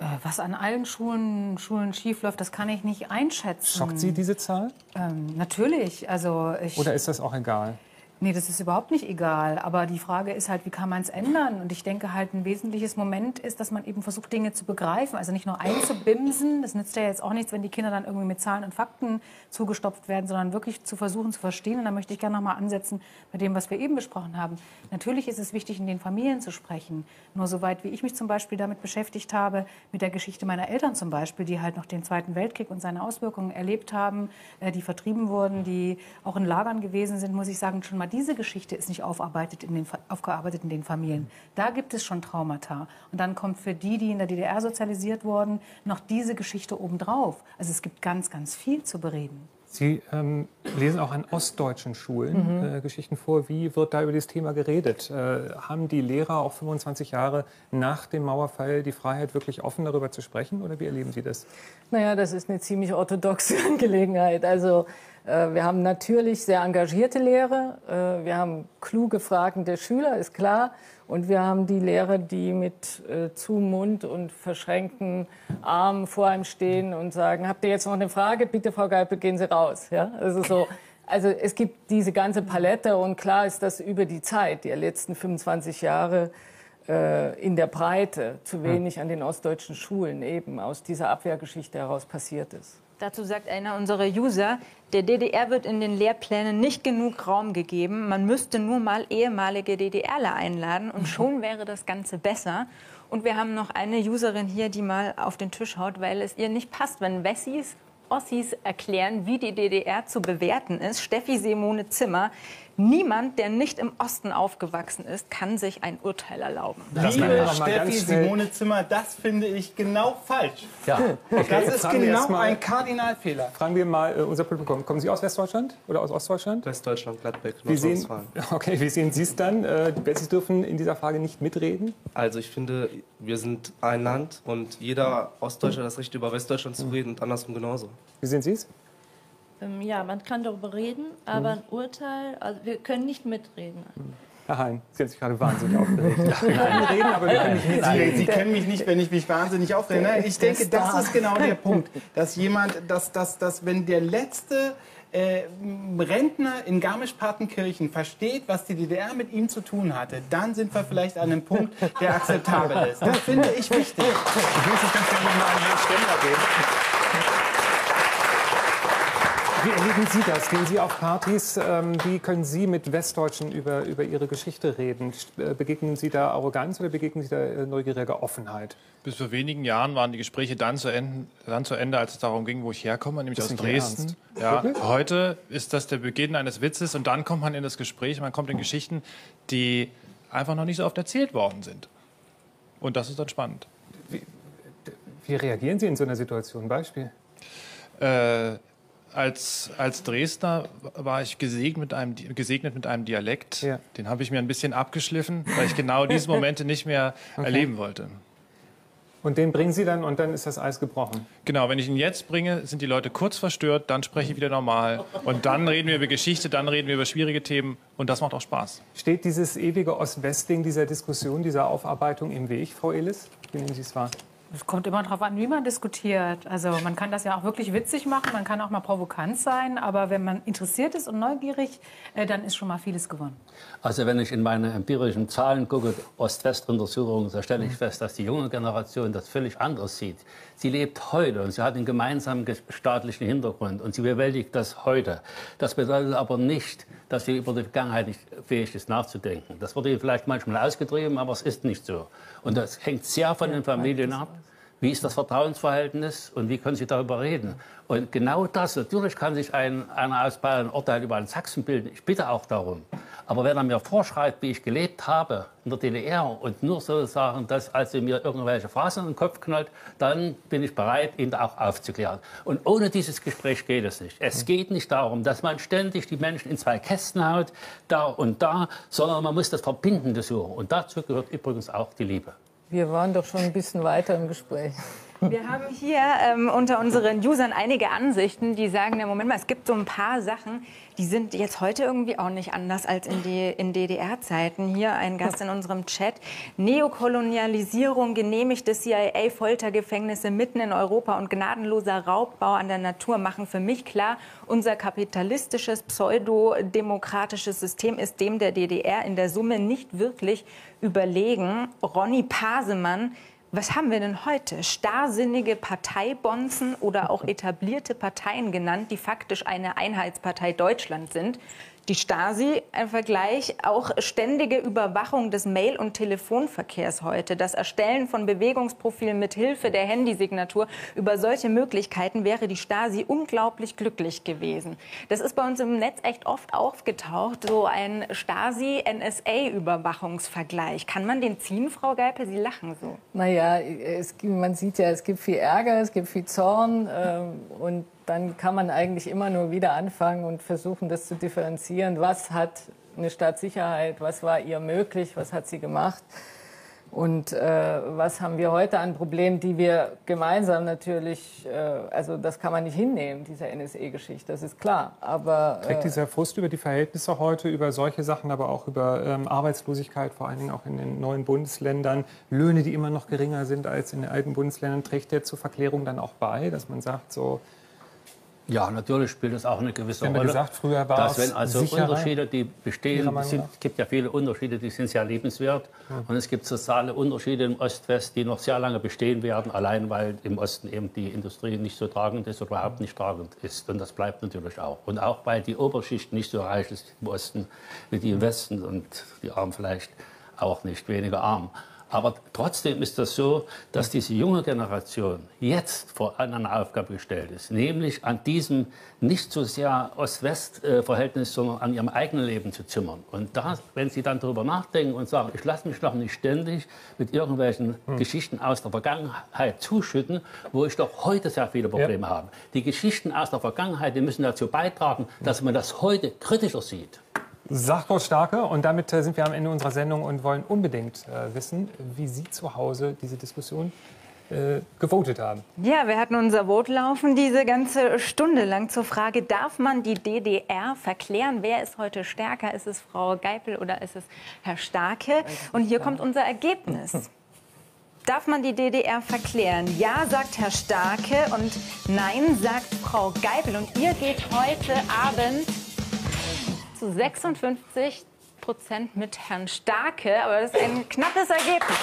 Äh, was an allen Schulen, Schulen schief läuft, das kann ich nicht einschätzen. Schockt Sie diese Zahl? Ähm, natürlich. Also ich, Oder ist das auch egal? Nee, das ist überhaupt nicht egal. Aber die Frage ist halt, wie kann man es ändern? Und ich denke halt, ein wesentliches Moment ist, dass man eben versucht, Dinge zu begreifen. Also nicht nur einzubimsen. Das nützt ja jetzt auch nichts, wenn die Kinder dann irgendwie mit Zahlen und Fakten zugestopft werden, sondern wirklich zu versuchen zu verstehen. Und da möchte ich gerne noch mal ansetzen bei dem, was wir eben besprochen haben. Natürlich ist es wichtig, in den Familien zu sprechen. Nur soweit, wie ich mich zum Beispiel damit beschäftigt habe, mit der Geschichte meiner Eltern zum Beispiel, die halt noch den Zweiten Weltkrieg und seine Auswirkungen erlebt haben, äh, die vertrieben wurden, die auch in Lagern gewesen sind, muss ich sagen, schon mal diese Geschichte ist nicht aufarbeitet in den, aufgearbeitet in den Familien. Da gibt es schon Traumata. Und dann kommt für die, die in der DDR sozialisiert wurden, noch diese Geschichte obendrauf. Also es gibt ganz, ganz viel zu bereden. Sie ähm, lesen auch an ostdeutschen Schulen mhm. äh, Geschichten vor. Wie wird da über dieses Thema geredet? Äh, haben die Lehrer auch 25 Jahre nach dem Mauerfall die Freiheit, wirklich offen darüber zu sprechen? Oder wie erleben Sie das? Naja, das ist eine ziemlich orthodoxe Angelegenheit. Also äh, wir haben natürlich sehr engagierte Lehrer, äh, wir haben kluge, fragende Schüler, ist klar. Und wir haben die Lehrer, die mit äh, zu Mund und verschränkten Armen vor einem stehen und sagen, habt ihr jetzt noch eine Frage? Bitte, Frau Geipel, gehen Sie raus. Ja? Also, so, also es gibt diese ganze Palette und klar ist, dass über die Zeit, die letzten 25 Jahre, in der Breite zu wenig an den ostdeutschen Schulen eben aus dieser Abwehrgeschichte heraus passiert ist. Dazu sagt einer unserer User, der DDR wird in den Lehrplänen nicht genug Raum gegeben. Man müsste nur mal ehemalige DDRler einladen und schon wäre das Ganze besser. Und wir haben noch eine Userin hier, die mal auf den Tisch haut, weil es ihr nicht passt, wenn Wessis Ossis erklären, wie die DDR zu bewerten ist. Steffi Simone Zimmer. Niemand, der nicht im Osten aufgewachsen ist, kann sich ein Urteil erlauben. Liebe Steffi Simone Zimmer, das finde ich genau falsch. Ja. Okay. Das ist Fragen genau ein Kardinalfehler. Fragen wir mal uh, unser Publikum. Kommen Sie aus Westdeutschland oder aus Ostdeutschland? Westdeutschland, Gladbeck, wie sehen, okay, wie sehen Sie es dann? Äh, die Wessis dürfen in dieser Frage nicht mitreden? Also ich finde, wir sind ein Land und jeder Ostdeutscher hat das Recht, über Westdeutschland zu reden und andersrum genauso. Wie sehen Sie es? Ähm, ja, man kann darüber reden, aber ein Urteil, also wir können nicht mitreden. Herr Hein, Sie haben sich gerade wahnsinnig aufgeregt. Wir können reden, aber wir können nicht mitreden. Sie, Sie kennen mich nicht, wenn ich mich wahnsinnig aufrege. Nein, ich denke, das ist genau der Punkt, dass jemand, dass, dass, dass wenn der letzte äh, Rentner in Garmisch-Partenkirchen versteht, was die DDR mit ihm zu tun hatte, dann sind wir vielleicht an einem Punkt, der akzeptabel ist. Das finde ich wichtig. Ich muss es ganz gerne mal an Herrn Stender geben. Wie erleben Sie das? Gehen Sie auf Partys? Ähm, wie können Sie mit Westdeutschen über, über Ihre Geschichte reden? Äh, begegnen Sie da Arroganz oder begegnen Sie da äh, neugieriger Offenheit? Bis vor wenigen Jahren waren die Gespräche dann zu, Ende, dann zu Ende, als es darum ging, wo ich herkomme, nämlich aus Dresden. Ja, heute ist das der Beginn eines Witzes und dann kommt man in das Gespräch, man kommt in Geschichten, die einfach noch nicht so oft erzählt worden sind. Und das ist dann spannend. Wie, wie reagieren Sie in so einer Situation? Beispiel? Äh, als, als Dresdner war ich gesegnet mit einem, gesegnet mit einem Dialekt. Ja. Den habe ich mir ein bisschen abgeschliffen, weil ich genau diese Momente nicht mehr okay. erleben wollte. Und den bringen Sie dann und dann ist das Eis gebrochen? Genau, wenn ich ihn jetzt bringe, sind die Leute kurz verstört, dann spreche ich wieder normal. Und dann reden wir über Geschichte, dann reden wir über schwierige Themen und das macht auch Spaß. Steht dieses ewige Ost-West-Ding dieser Diskussion, dieser Aufarbeitung im Weg, Frau Elis? Wie nehmen Sie es wahr? Es kommt immer darauf an, wie man diskutiert. Also man kann das ja auch wirklich witzig machen, man kann auch mal provokant sein, aber wenn man interessiert ist und neugierig, äh, dann ist schon mal vieles gewonnen. Also wenn ich in meine empirischen Zahlen gucke, Ost-West-Untersuchungen, da stelle ich fest, dass die junge Generation das völlig anders sieht. Sie lebt heute und sie hat einen gemeinsamen staatlichen Hintergrund und sie bewältigt das heute. Das bedeutet aber nicht, dass sie über die Vergangenheit nicht fähig ist nachzudenken. Das wurde vielleicht manchmal ausgetrieben, aber es ist nicht so. Und das hängt sehr von den Familien ab. Wie ist das Vertrauensverhältnis und wie können Sie darüber reden? Und genau das, natürlich kann sich ein, einer aus Bayern ein Urteil über einen Sachsen bilden. Ich bitte auch darum. Aber wenn er mir vorschreibt, wie ich gelebt habe in der DDR und nur so sagen, dass also mir irgendwelche Phrasen in den Kopf knallt, dann bin ich bereit, ihn auch aufzuklären. Und ohne dieses Gespräch geht es nicht. Es geht nicht darum, dass man ständig die Menschen in zwei Kästen haut, da und da, sondern man muss das Verbindende suchen. Und dazu gehört übrigens auch die Liebe. Wir waren doch schon ein bisschen weiter im Gespräch. Wir haben hier ähm, unter unseren Usern einige Ansichten, die sagen, ja, Moment mal, es gibt so ein paar Sachen, die sind jetzt heute irgendwie auch nicht anders als in, die, in DDR-Zeiten. Hier ein Gast in unserem Chat. Neokolonialisierung, genehmigte CIA-Foltergefängnisse mitten in Europa und gnadenloser Raubbau an der Natur machen für mich klar, unser kapitalistisches, pseudodemokratisches System ist dem der DDR in der Summe nicht wirklich überlegen. Ronny Pasemann, was haben wir denn heute? Starrsinnige Parteibonzen oder auch etablierte Parteien genannt, die faktisch eine Einheitspartei Deutschland sind. Die Stasi, ein Vergleich, auch ständige Überwachung des Mail- und Telefonverkehrs heute, das Erstellen von Bewegungsprofilen mit Hilfe der Handysignatur. Über solche Möglichkeiten wäre die Stasi unglaublich glücklich gewesen. Das ist bei uns im Netz echt oft aufgetaucht, so ein Stasi-NSA-Überwachungsvergleich. Kann man den ziehen, Frau Geipel? Sie lachen so. Naja, es, man sieht ja, es gibt viel Ärger, es gibt viel Zorn ähm, und dann kann man eigentlich immer nur wieder anfangen und versuchen, das zu differenzieren. Was hat eine Staatssicherheit, was war ihr möglich, was hat sie gemacht? Und äh, was haben wir heute an Problemen, die wir gemeinsam natürlich, äh, also das kann man nicht hinnehmen, diese NSE-Geschichte, das ist klar. Aber äh, trägt dieser Frust über die Verhältnisse heute, über solche Sachen, aber auch über ähm, Arbeitslosigkeit, vor allen Dingen auch in den neuen Bundesländern, Löhne, die immer noch geringer sind als in den alten Bundesländern, trägt der zur Verklärung dann auch bei, dass man sagt, so ja, natürlich spielt es auch eine gewisse Rolle. gesagt, früher war dass, wenn also sicherer, Unterschiede, die bestehen, es gibt ja viele Unterschiede, die sind sehr liebenswert. Ja. Und es gibt soziale Unterschiede im Ost-West, die noch sehr lange bestehen werden, allein weil im Osten eben die Industrie nicht so tragend ist oder überhaupt nicht tragend ist. Und das bleibt natürlich auch. Und auch weil die Oberschicht nicht so reich ist im Osten wie die im Westen und die Armen vielleicht auch nicht weniger arm. Aber trotzdem ist das so, dass diese junge Generation jetzt vor eine Aufgabe gestellt ist, nämlich an diesem nicht so sehr Ost-West-Verhältnis, sondern an ihrem eigenen Leben zu zimmern. Und da, wenn sie dann darüber nachdenken und sagen, ich lasse mich doch nicht ständig mit irgendwelchen hm. Geschichten aus der Vergangenheit zuschütten, wo ich doch heute sehr viele Probleme ja. habe. Die Geschichten aus der Vergangenheit, die müssen dazu beitragen, dass man das heute kritischer sieht. Sachwort Starke. Und damit äh, sind wir am Ende unserer Sendung und wollen unbedingt äh, wissen, wie Sie zu Hause diese Diskussion äh, gewotet haben. Ja, wir hatten unser Vote laufen diese ganze Stunde lang zur Frage, darf man die DDR verklären? Wer ist heute stärker? Ist es Frau Geipel oder ist es Herr Starke? Und hier kommt unser Ergebnis. Darf man die DDR verklären? Ja, sagt Herr Starke und nein, sagt Frau Geipel. Und ihr geht heute Abend zu 56 Prozent mit Herrn Starke. Aber das ist ein knappes Ergebnis.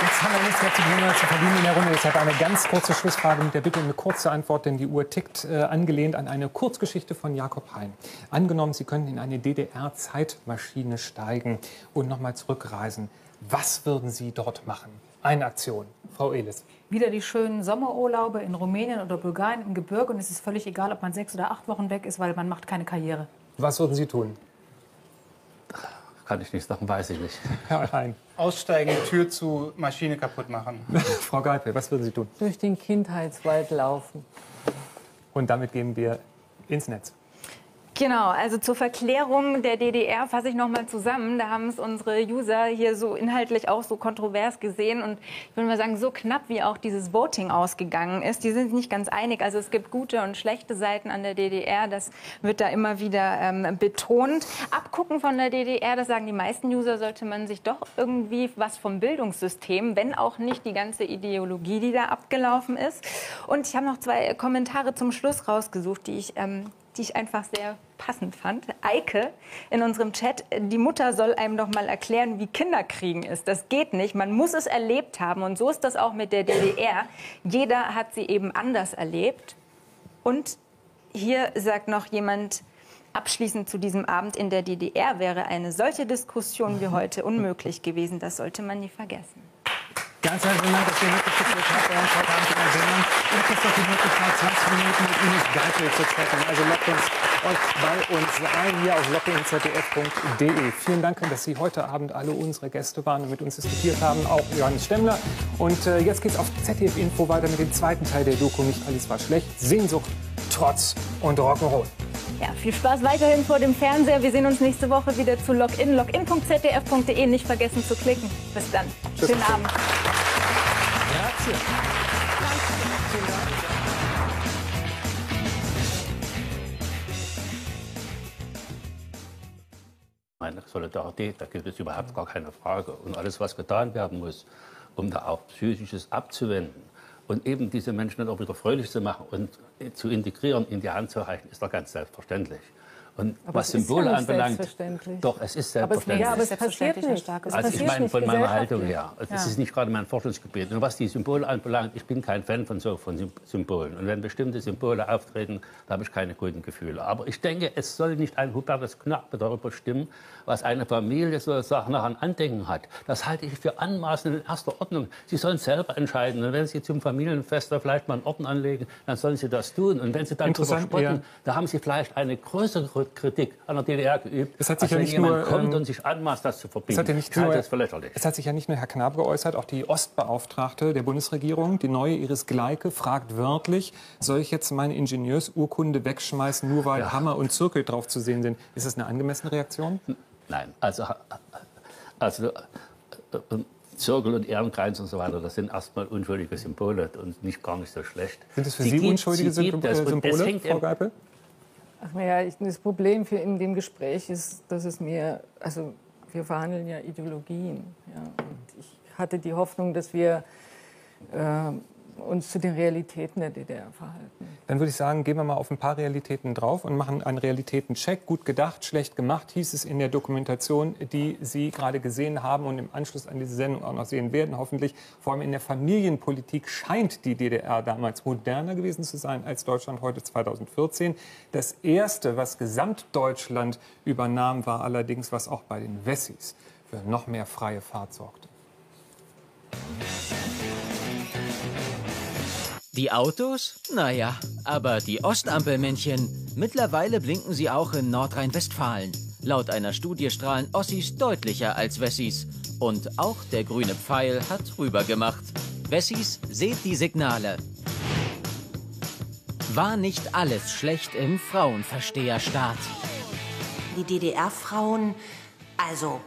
Jetzt haben wir nichts mehr zu tun, zu verdienen in der Runde. Habe eine ganz kurze Schlussfrage mit der Bitte um eine kurze Antwort, denn die Uhr tickt, äh, angelehnt an eine Kurzgeschichte von Jakob Hein. Angenommen, Sie könnten in eine DDR-Zeitmaschine steigen und nochmal zurückreisen. Was würden Sie dort machen? Eine Aktion. Frau Elis. Wieder die schönen Sommerurlaube in Rumänien oder Bulgarien im Gebirge. Und es ist völlig egal, ob man sechs oder acht Wochen weg ist, weil man macht keine Karriere. Was würden Sie tun? Kann ich nicht sagen, weiß ich nicht. Herr Hein. Aussteigen, Tür zu, Maschine kaputt machen. Frau Geipel, was würden Sie tun? Durch den Kindheitswald laufen. Und damit gehen wir ins Netz. Genau, also zur Verklärung der DDR fasse ich noch mal zusammen. Da haben es unsere User hier so inhaltlich auch so kontrovers gesehen und ich würde mal sagen, so knapp wie auch dieses Voting ausgegangen ist, die sind nicht ganz einig. Also es gibt gute und schlechte Seiten an der DDR, das wird da immer wieder ähm, betont. Abgucken von der DDR, das sagen die meisten User, sollte man sich doch irgendwie was vom Bildungssystem, wenn auch nicht die ganze Ideologie, die da abgelaufen ist. Und ich habe noch zwei Kommentare zum Schluss rausgesucht, die ich ähm, die ich einfach sehr passend fand. Eike in unserem Chat, die Mutter soll einem doch mal erklären, wie Kinderkriegen ist. Das geht nicht. Man muss es erlebt haben. Und so ist das auch mit der DDR. Jeder hat sie eben anders erlebt. Und hier sagt noch jemand, abschließend zu diesem Abend in der DDR wäre eine solche Diskussion wie heute unmöglich gewesen. Das sollte man nie vergessen. Ganz herzlichen Dank, dass ihr mitgeführt habt heute Abend in der Sendung. Und jetzt noch die Möglichkeit, 20 Minuten mit Ines Geipel zu sprechen. Also lockt uns euch bei uns ein hier auf lockinzdf.de. Vielen Dank, dass Sie heute Abend alle unsere Gäste waren und mit uns diskutiert haben, auch Johannes Stemmler. Und äh, jetzt geht's auf ZDF Info weiter mit dem zweiten Teil der Doku. Nicht alles war schlecht. Sehnsucht, Trotz und Rock'n'Roll. Ja, viel Spaß weiterhin vor dem Fernseher. Wir sehen uns nächste Woche wieder zu Login. Login.zdf.de. Nicht vergessen zu klicken. Bis dann. Tschüss. Schönen Abend. Grazie. Meine Solidarität, da gibt es überhaupt gar keine Frage. Und alles, was getan werden muss, um da auch Psychisches abzuwenden und eben diese Menschen dann auch wieder fröhlich zu machen und zu integrieren, in die Hand zu reichen, ist doch ganz selbstverständlich. Und Aber was Symbole ja anbelangt, selbstverständlich. doch, es ist Aber es- selbstverständlich. ja, aber es passiert nicht. Es also ich meine von meiner Haltung her. Das Ja. ist nicht gerade mein Forschungsgebiet. Und was die Symbole anbelangt, ich bin kein Fan von so von Sym- Symbolen. Und wenn bestimmte Symbole auftreten, da habe ich keine guten Gefühle. Aber ich denke, es soll nicht ein Hubertus Knappe darüber stimmen, was eine Familie sozusagen nach an Andenken hat. Das halte ich für anmaßend in erster Ordnung. Sie sollen selber entscheiden. Und wenn Sie zum Familienfest da vielleicht mal einen Orden anlegen, dann sollen Sie das tun. Und wenn Sie dann darüber spotten, ja. da haben Sie vielleicht eine größere Kritik an der DDR geübt, Es hat sich ja nicht nur, kommt ähm, und sich anmaßt, das zu verbieten. Es hat, ja nicht nur, das es hat sich ja nicht nur Herr Knab geäußert, auch die Ostbeauftragte der Bundesregierung, die neue Iris Gleike, fragt wörtlich, soll ich jetzt meine Ingenieursurkunde wegschmeißen, nur weil Ja. Hammer und Zirkel drauf zu sehen sind? Ist das eine angemessene Reaktion? Nein, also, also äh, äh, Zirkel und Ehrenkreuz und so weiter, das sind erstmal unschuldige Symbole und nicht gar nicht so schlecht. Sind es für Sie Sie, unschuldige gibt es. Symbole, Frau Geipel? Ach, naja, das Problem für in dem Gespräch ist, dass es mir, also wir verhandeln ja Ideologien. Ja, und ich hatte die Hoffnung, dass wir äh, uns zu den Realitäten der DDR verhalten. Dann würde ich sagen, gehen wir mal auf ein paar Realitäten drauf und machen einen Realitätencheck. Gut gedacht, schlecht gemacht, hieß es in der Dokumentation, die Sie gerade gesehen haben und im Anschluss an diese Sendung auch noch sehen werden, hoffentlich. Vor allem in der Familienpolitik scheint die DDR damals moderner gewesen zu sein als Deutschland heute 2014. Das Erste, was Gesamtdeutschland übernahm, war allerdings, was auch bei den Wessis für noch mehr freie Fahrt sorgte. Die Autos? Naja, aber die Ostampelmännchen. Mittlerweile blinken sie auch in Nordrhein-Westfalen. Laut einer Studie strahlen Ossis deutlicher als Wessis. Und auch der grüne Pfeil hat rübergemacht. Wessis, seht die Signale. War nicht alles schlecht im Frauenversteherstaat? Die DDR-Frauen, also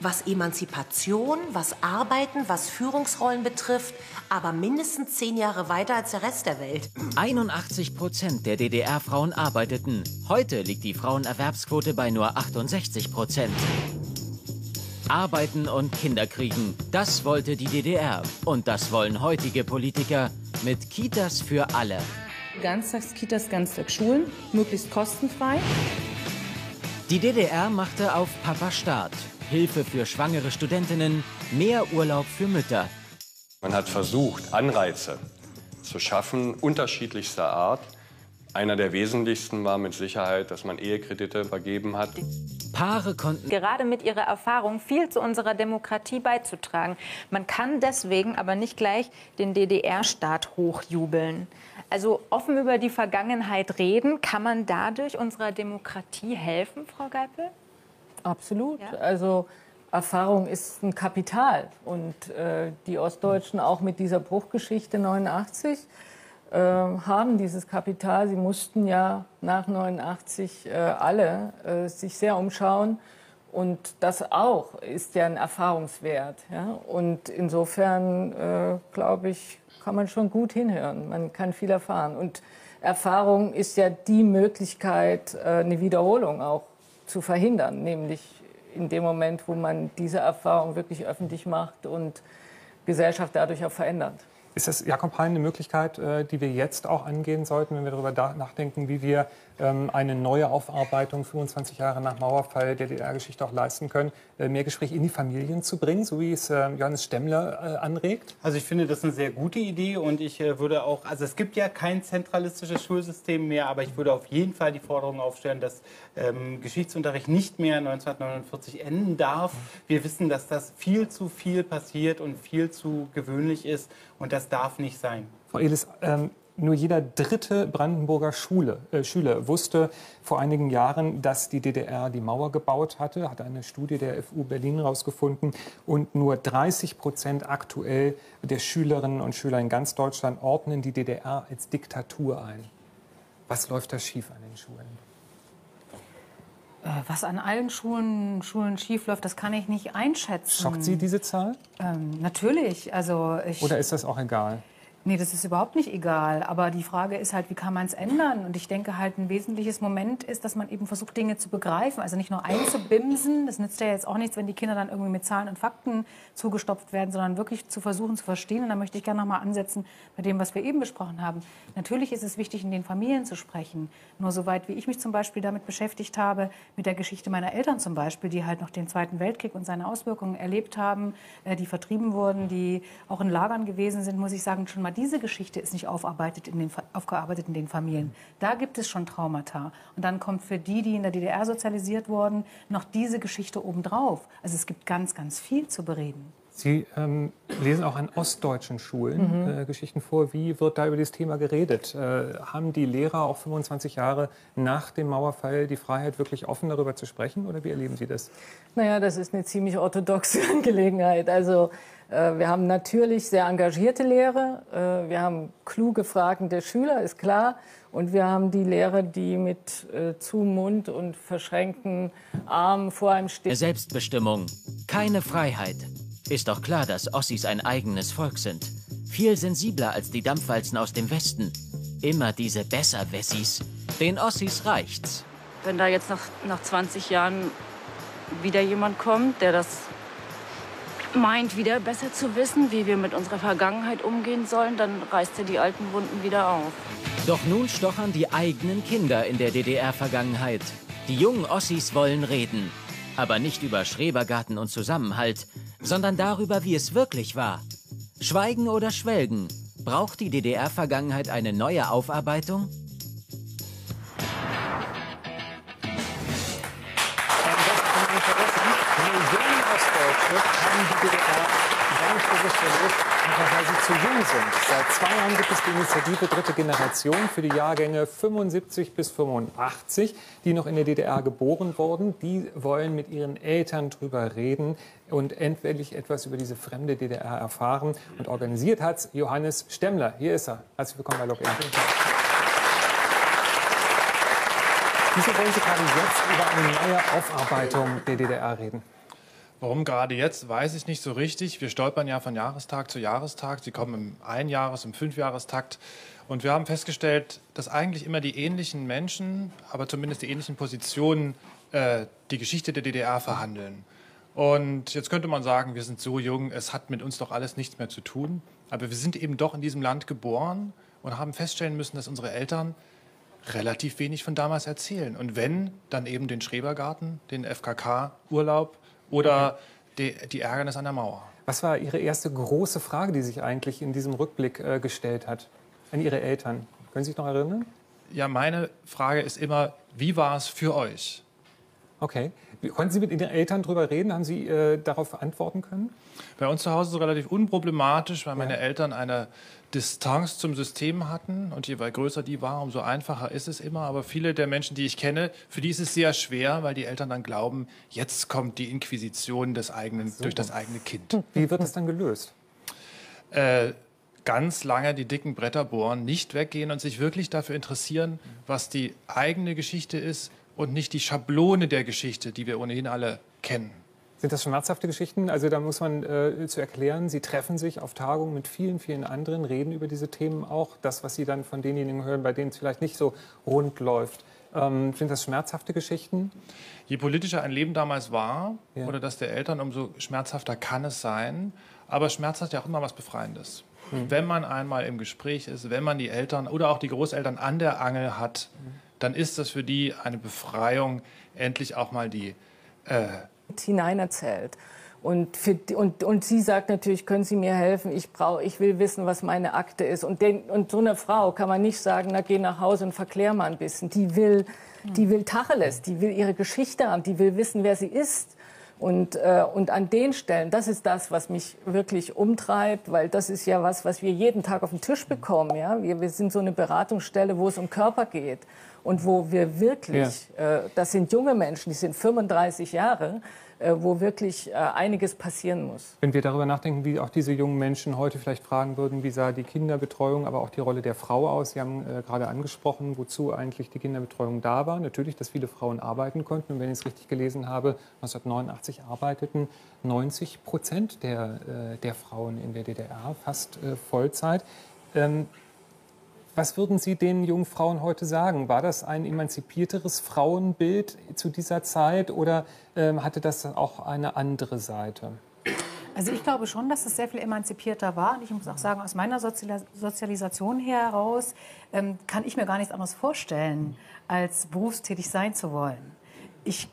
was Emanzipation, was Arbeiten, was Führungsrollen betrifft, aber mindestens zehn Jahre weiter als der Rest der Welt. 81 Prozent der DDR-Frauen arbeiteten. Heute liegt die Frauenerwerbsquote bei nur 68 Prozent. Arbeiten und Kinder kriegen, das wollte die DDR. Und das wollen heutige Politiker mit Kitas für alle. Ganztagskitas, Ganztagsschulen, möglichst kostenfrei. Die DDR machte auf Papa Staat. Hilfe für schwangere Studentinnen, mehr Urlaub für Mütter. Man hat versucht, Anreize zu schaffen, unterschiedlichster Art. Einer der wesentlichsten war mit Sicherheit, dass man Ehekredite vergeben hat. Paare konnten gerade mit ihrer Erfahrung viel zu unserer Demokratie beizutragen. Man kann deswegen aber nicht gleich den DDR-Staat hochjubeln. Also offen über die Vergangenheit reden, kann man dadurch unserer Demokratie helfen, Frau Geipel? Absolut. Ja? Also Erfahrung ist ein Kapital. Und äh, die Ostdeutschen auch mit dieser Bruchgeschichte 89 äh, haben dieses Kapital. Sie mussten ja nach 89 äh, alle äh, sich sehr umschauen. Und das auch ist ja ein Erfahrungswert. Ja? Und insofern, äh, glaube ich, kann man schon gut hinhören. Man kann viel erfahren. Und Erfahrung ist ja die Möglichkeit, äh, eine Wiederholung auch zu verhindern, nämlich in dem Moment, wo man diese Erfahrung wirklich öffentlich macht und Gesellschaft dadurch auch verändert. Ist das, Jakob Hein, eine Möglichkeit, äh, die wir jetzt auch angehen sollten, wenn wir darüber nachdenken, wie wir eine neue Aufarbeitung 25 Jahre nach Mauerfall der DDR-Geschichte auch leisten können, äh, mehr Gespräch in die Familien zu bringen, so wie es äh, Johannes Stemmler anregt? Also ich finde das eine sehr gute Idee und ich würde auch, also es gibt ja kein zentralistisches Schulsystem mehr, aber ich würde auf jeden Fall die Forderung aufstellen, dass ähm, Geschichtsunterricht nicht mehr 1949 enden darf. Wir wissen, dass das viel zu viel passiert und viel zu gewöhnlich ist und das darf nicht sein. Frau Elis, ähm nur jeder dritte Brandenburger Schule, äh, Schüler wusste vor einigen Jahren, dass die DDR die Mauer gebaut hatte, hat eine Studie der FU Berlin herausgefunden. Und nur 30 Prozent aktuell der Schülerinnen und Schüler in ganz Deutschland ordnen die DDR als Diktatur ein. Was läuft da schief an den Schulen? Äh, was an allen Schulen, Schulen schief läuft, das kann ich nicht einschätzen. Schockt Sie diese Zahl? Ähm, natürlich. Also ich, Oder ist das auch egal? Nee, das ist überhaupt nicht egal. Aber die Frage ist halt, wie kann man es ändern? Und ich denke halt, ein wesentliches Moment ist, dass man eben versucht, Dinge zu begreifen. Also nicht nur einzubimsen. Das nützt ja jetzt auch nichts, wenn die Kinder dann irgendwie mit Zahlen und Fakten zugestopft werden, sondern wirklich zu versuchen zu verstehen. Und da möchte ich gerne noch mal ansetzen bei dem, was wir eben besprochen haben. Natürlich ist es wichtig, in den Familien zu sprechen. Nur soweit, wie ich mich zum Beispiel damit beschäftigt habe, mit der Geschichte meiner Eltern zum Beispiel, die halt noch den Zweiten Weltkrieg und seine Auswirkungen erlebt haben, äh, die vertrieben wurden, die auch in Lagern gewesen sind, muss ich sagen, schon mal diese Geschichte ist nicht aufarbeitet in den, aufgearbeitet in den Familien. Da gibt es schon Traumata. Und dann kommt für die, die in der DDR sozialisiert wurden, noch diese Geschichte obendrauf. Also es gibt ganz, ganz viel zu bereden. Sie ähm, lesen auch an ostdeutschen Schulen mhm. äh, Geschichten vor. Wie wird da über dieses Thema geredet? Äh, haben die Lehrer auch 25 Jahre nach dem Mauerfall die Freiheit, wirklich offen darüber zu sprechen? Oder wie erleben Sie das? Naja, das ist eine ziemlich orthodoxe Angelegenheit. Also wir haben natürlich sehr engagierte Lehrer, äh, wir haben kluge, fragende Schüler, ist klar. Und wir haben die Lehrer, die mit äh, zu Mund und verschränkten Armen vor einem stehen. Selbstbestimmung, keine Freiheit. Ist doch klar, dass Ossis ein eigenes Volk sind. Viel sensibler als die Dampfwalzen aus dem Westen. Immer diese Besserwessis. Den Ossis reicht's. Wenn da jetzt nach, nach 20 Jahren wieder jemand kommt, der das meint, wieder besser zu wissen, wie wir mit unserer Vergangenheit umgehen sollen, dann reißt er die alten Wunden wieder auf. Doch nun stochern die eigenen Kinder in der DDR-Vergangenheit. Die jungen Ossis wollen reden. Aber nicht über Schrebergarten und Zusammenhalt, sondern darüber, wie es wirklich war. Schweigen oder schwelgen? Braucht die DDR-Vergangenheit eine neue Aufarbeitung? Die DDR gar nicht bewusst erlebt, einfach weil sie zu jung sind. Seit zwei Jahren gibt es die Initiative Dritte Generation für die Jahrgänge 75 bis 85, die noch in der DDR geboren wurden. Die wollen mit ihren Eltern drüber reden und endlich etwas über diese fremde DDR erfahren. Und organisiert hat es Johannes Stemmler. Hier ist er. Herzlich willkommen bei Login. Wieso wollen Sie gerade jetzt über eine neue Aufarbeitung der DDR reden? Warum gerade jetzt, weiß ich nicht so richtig. Wir stolpern ja von Jahrestag zu Jahrestag. Sie kommen im Einjahres-, im Fünfjahrestakt. Und wir haben festgestellt, dass eigentlich immer die ähnlichen Menschen, aber zumindest die ähnlichen Positionen, äh, die Geschichte der DDR verhandeln. Und jetzt könnte man sagen, wir sind so jung, es hat mit uns doch alles nichts mehr zu tun. Aber wir sind eben doch in diesem Land geboren und haben feststellen müssen, dass unsere Eltern relativ wenig von damals erzählen. Und wenn, dann eben den Schrebergarten, den FKK-Urlaub oder die, die Ärgernis an der Mauer. Was war Ihre erste große Frage, die sich eigentlich in diesem Rückblick äh, gestellt hat? An Ihre Eltern? Können Sie sich noch erinnern? Ja, meine Frage ist immer, wie war es für euch? Okay. Konnten Sie mit Ihren Eltern darüber reden? Haben Sie äh, darauf antworten können? Bei uns zu Hause ist es relativ unproblematisch, weil ja. meine Eltern eine Distanz zum System hatten. Und je größer die war, umso einfacher ist es immer. Aber viele der Menschen, die ich kenne, für die ist es sehr schwer, weil die Eltern dann glauben, jetzt kommt die Inquisition des eigenen, durch das eigene Kind. Wie wird das dann gelöst? Äh, ganz lange die dicken Bretter bohren, nicht weggehen und sich wirklich dafür interessieren, was die eigene Geschichte ist und nicht die Schablone der Geschichte, die wir ohnehin alle kennen. Sind das schmerzhafte Geschichten? Also da muss man äh, zu erklären, Sie treffen sich auf Tagungen mit vielen, vielen anderen, reden über diese Themen auch. Das, was Sie dann von denjenigen hören, bei denen es vielleicht nicht so rund läuft. Ähm, sind das schmerzhafte Geschichten? Je politischer ein Leben damals war ja. oder das der Eltern, umso schmerzhafter kann es sein. Aber Schmerz hat ja auch immer was Befreiendes. Mhm. Wenn man einmal im Gespräch ist, wenn man die Eltern oder auch die Großeltern an der Angel hat, mhm. dann ist das für die eine Befreiung, endlich auch mal die äh, hineinerzählt. Und, für, und, und sie sagt natürlich, können Sie mir helfen? Ich, brauch, ich will wissen, was meine Akte ist. Und, den, und so eine Frau kann man nicht sagen, na geh nach Hause und verklär mal ein bisschen. Die will, die will Tacheles, die will ihre Geschichte haben, die will wissen, wer sie ist. Und, äh, und an den Stellen, das ist das, was mich wirklich umtreibt, weil das ist ja was, was wir jeden Tag auf den Tisch bekommen. Ja? Wir, wir sind so eine Beratungsstelle, wo es um Körper geht und wo wir wirklich, ja. äh, das sind junge Menschen, die sind 35 Jahre, wo wirklich äh, einiges passieren muss. Wenn wir darüber nachdenken, wie auch diese jungen Menschen heute vielleicht fragen würden, wie sah die Kinderbetreuung, aber auch die Rolle der Frau aus? Sie haben äh, gerade angesprochen, wozu eigentlich die Kinderbetreuung da war. Natürlich, dass viele Frauen arbeiten konnten. Und wenn ich es richtig gelesen habe, 1989 arbeiteten 90 Prozent der, äh, der Frauen in der DDR, fast äh, Vollzeit. Ähm, was würden Sie den jungen Frauen heute sagen? War das ein emanzipierteres Frauenbild zu dieser Zeit oder ähm, hatte das auch eine andere Seite? Also ich glaube schon, dass es sehr viel emanzipierter war. Und ich muss auch sagen, aus meiner Sozialisation heraus ähm, kann ich mir gar nichts anderes vorstellen, als berufstätig sein zu wollen. Ich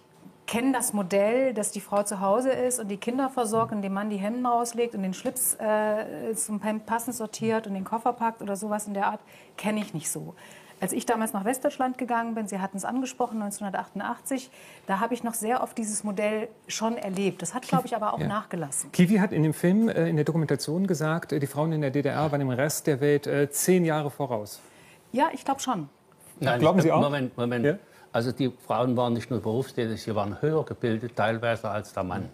kennen das Modell, dass die Frau zu Hause ist und die Kinder versorgt und dem Mann die Hemden rauslegt und den Schlips äh, zum passend sortiert und den Koffer packt oder sowas in der Art, kenne ich nicht so. Als ich damals nach Westdeutschland gegangen bin, Sie hatten es angesprochen, 1988, da habe ich noch sehr oft dieses Modell schon erlebt. Das hat, glaube ich, aber auch ja. nachgelassen. Kiwi hat in dem Film, äh, in der Dokumentation gesagt, äh, die Frauen in der DDR waren dem Rest der Welt äh, zehn Jahre voraus. Ja, ich glaube schon. Nein, Glauben Sie auch? Moment, Moment. Ja? Also die Frauen waren nicht nur berufstätig, sie waren höher gebildet teilweise als der Mann.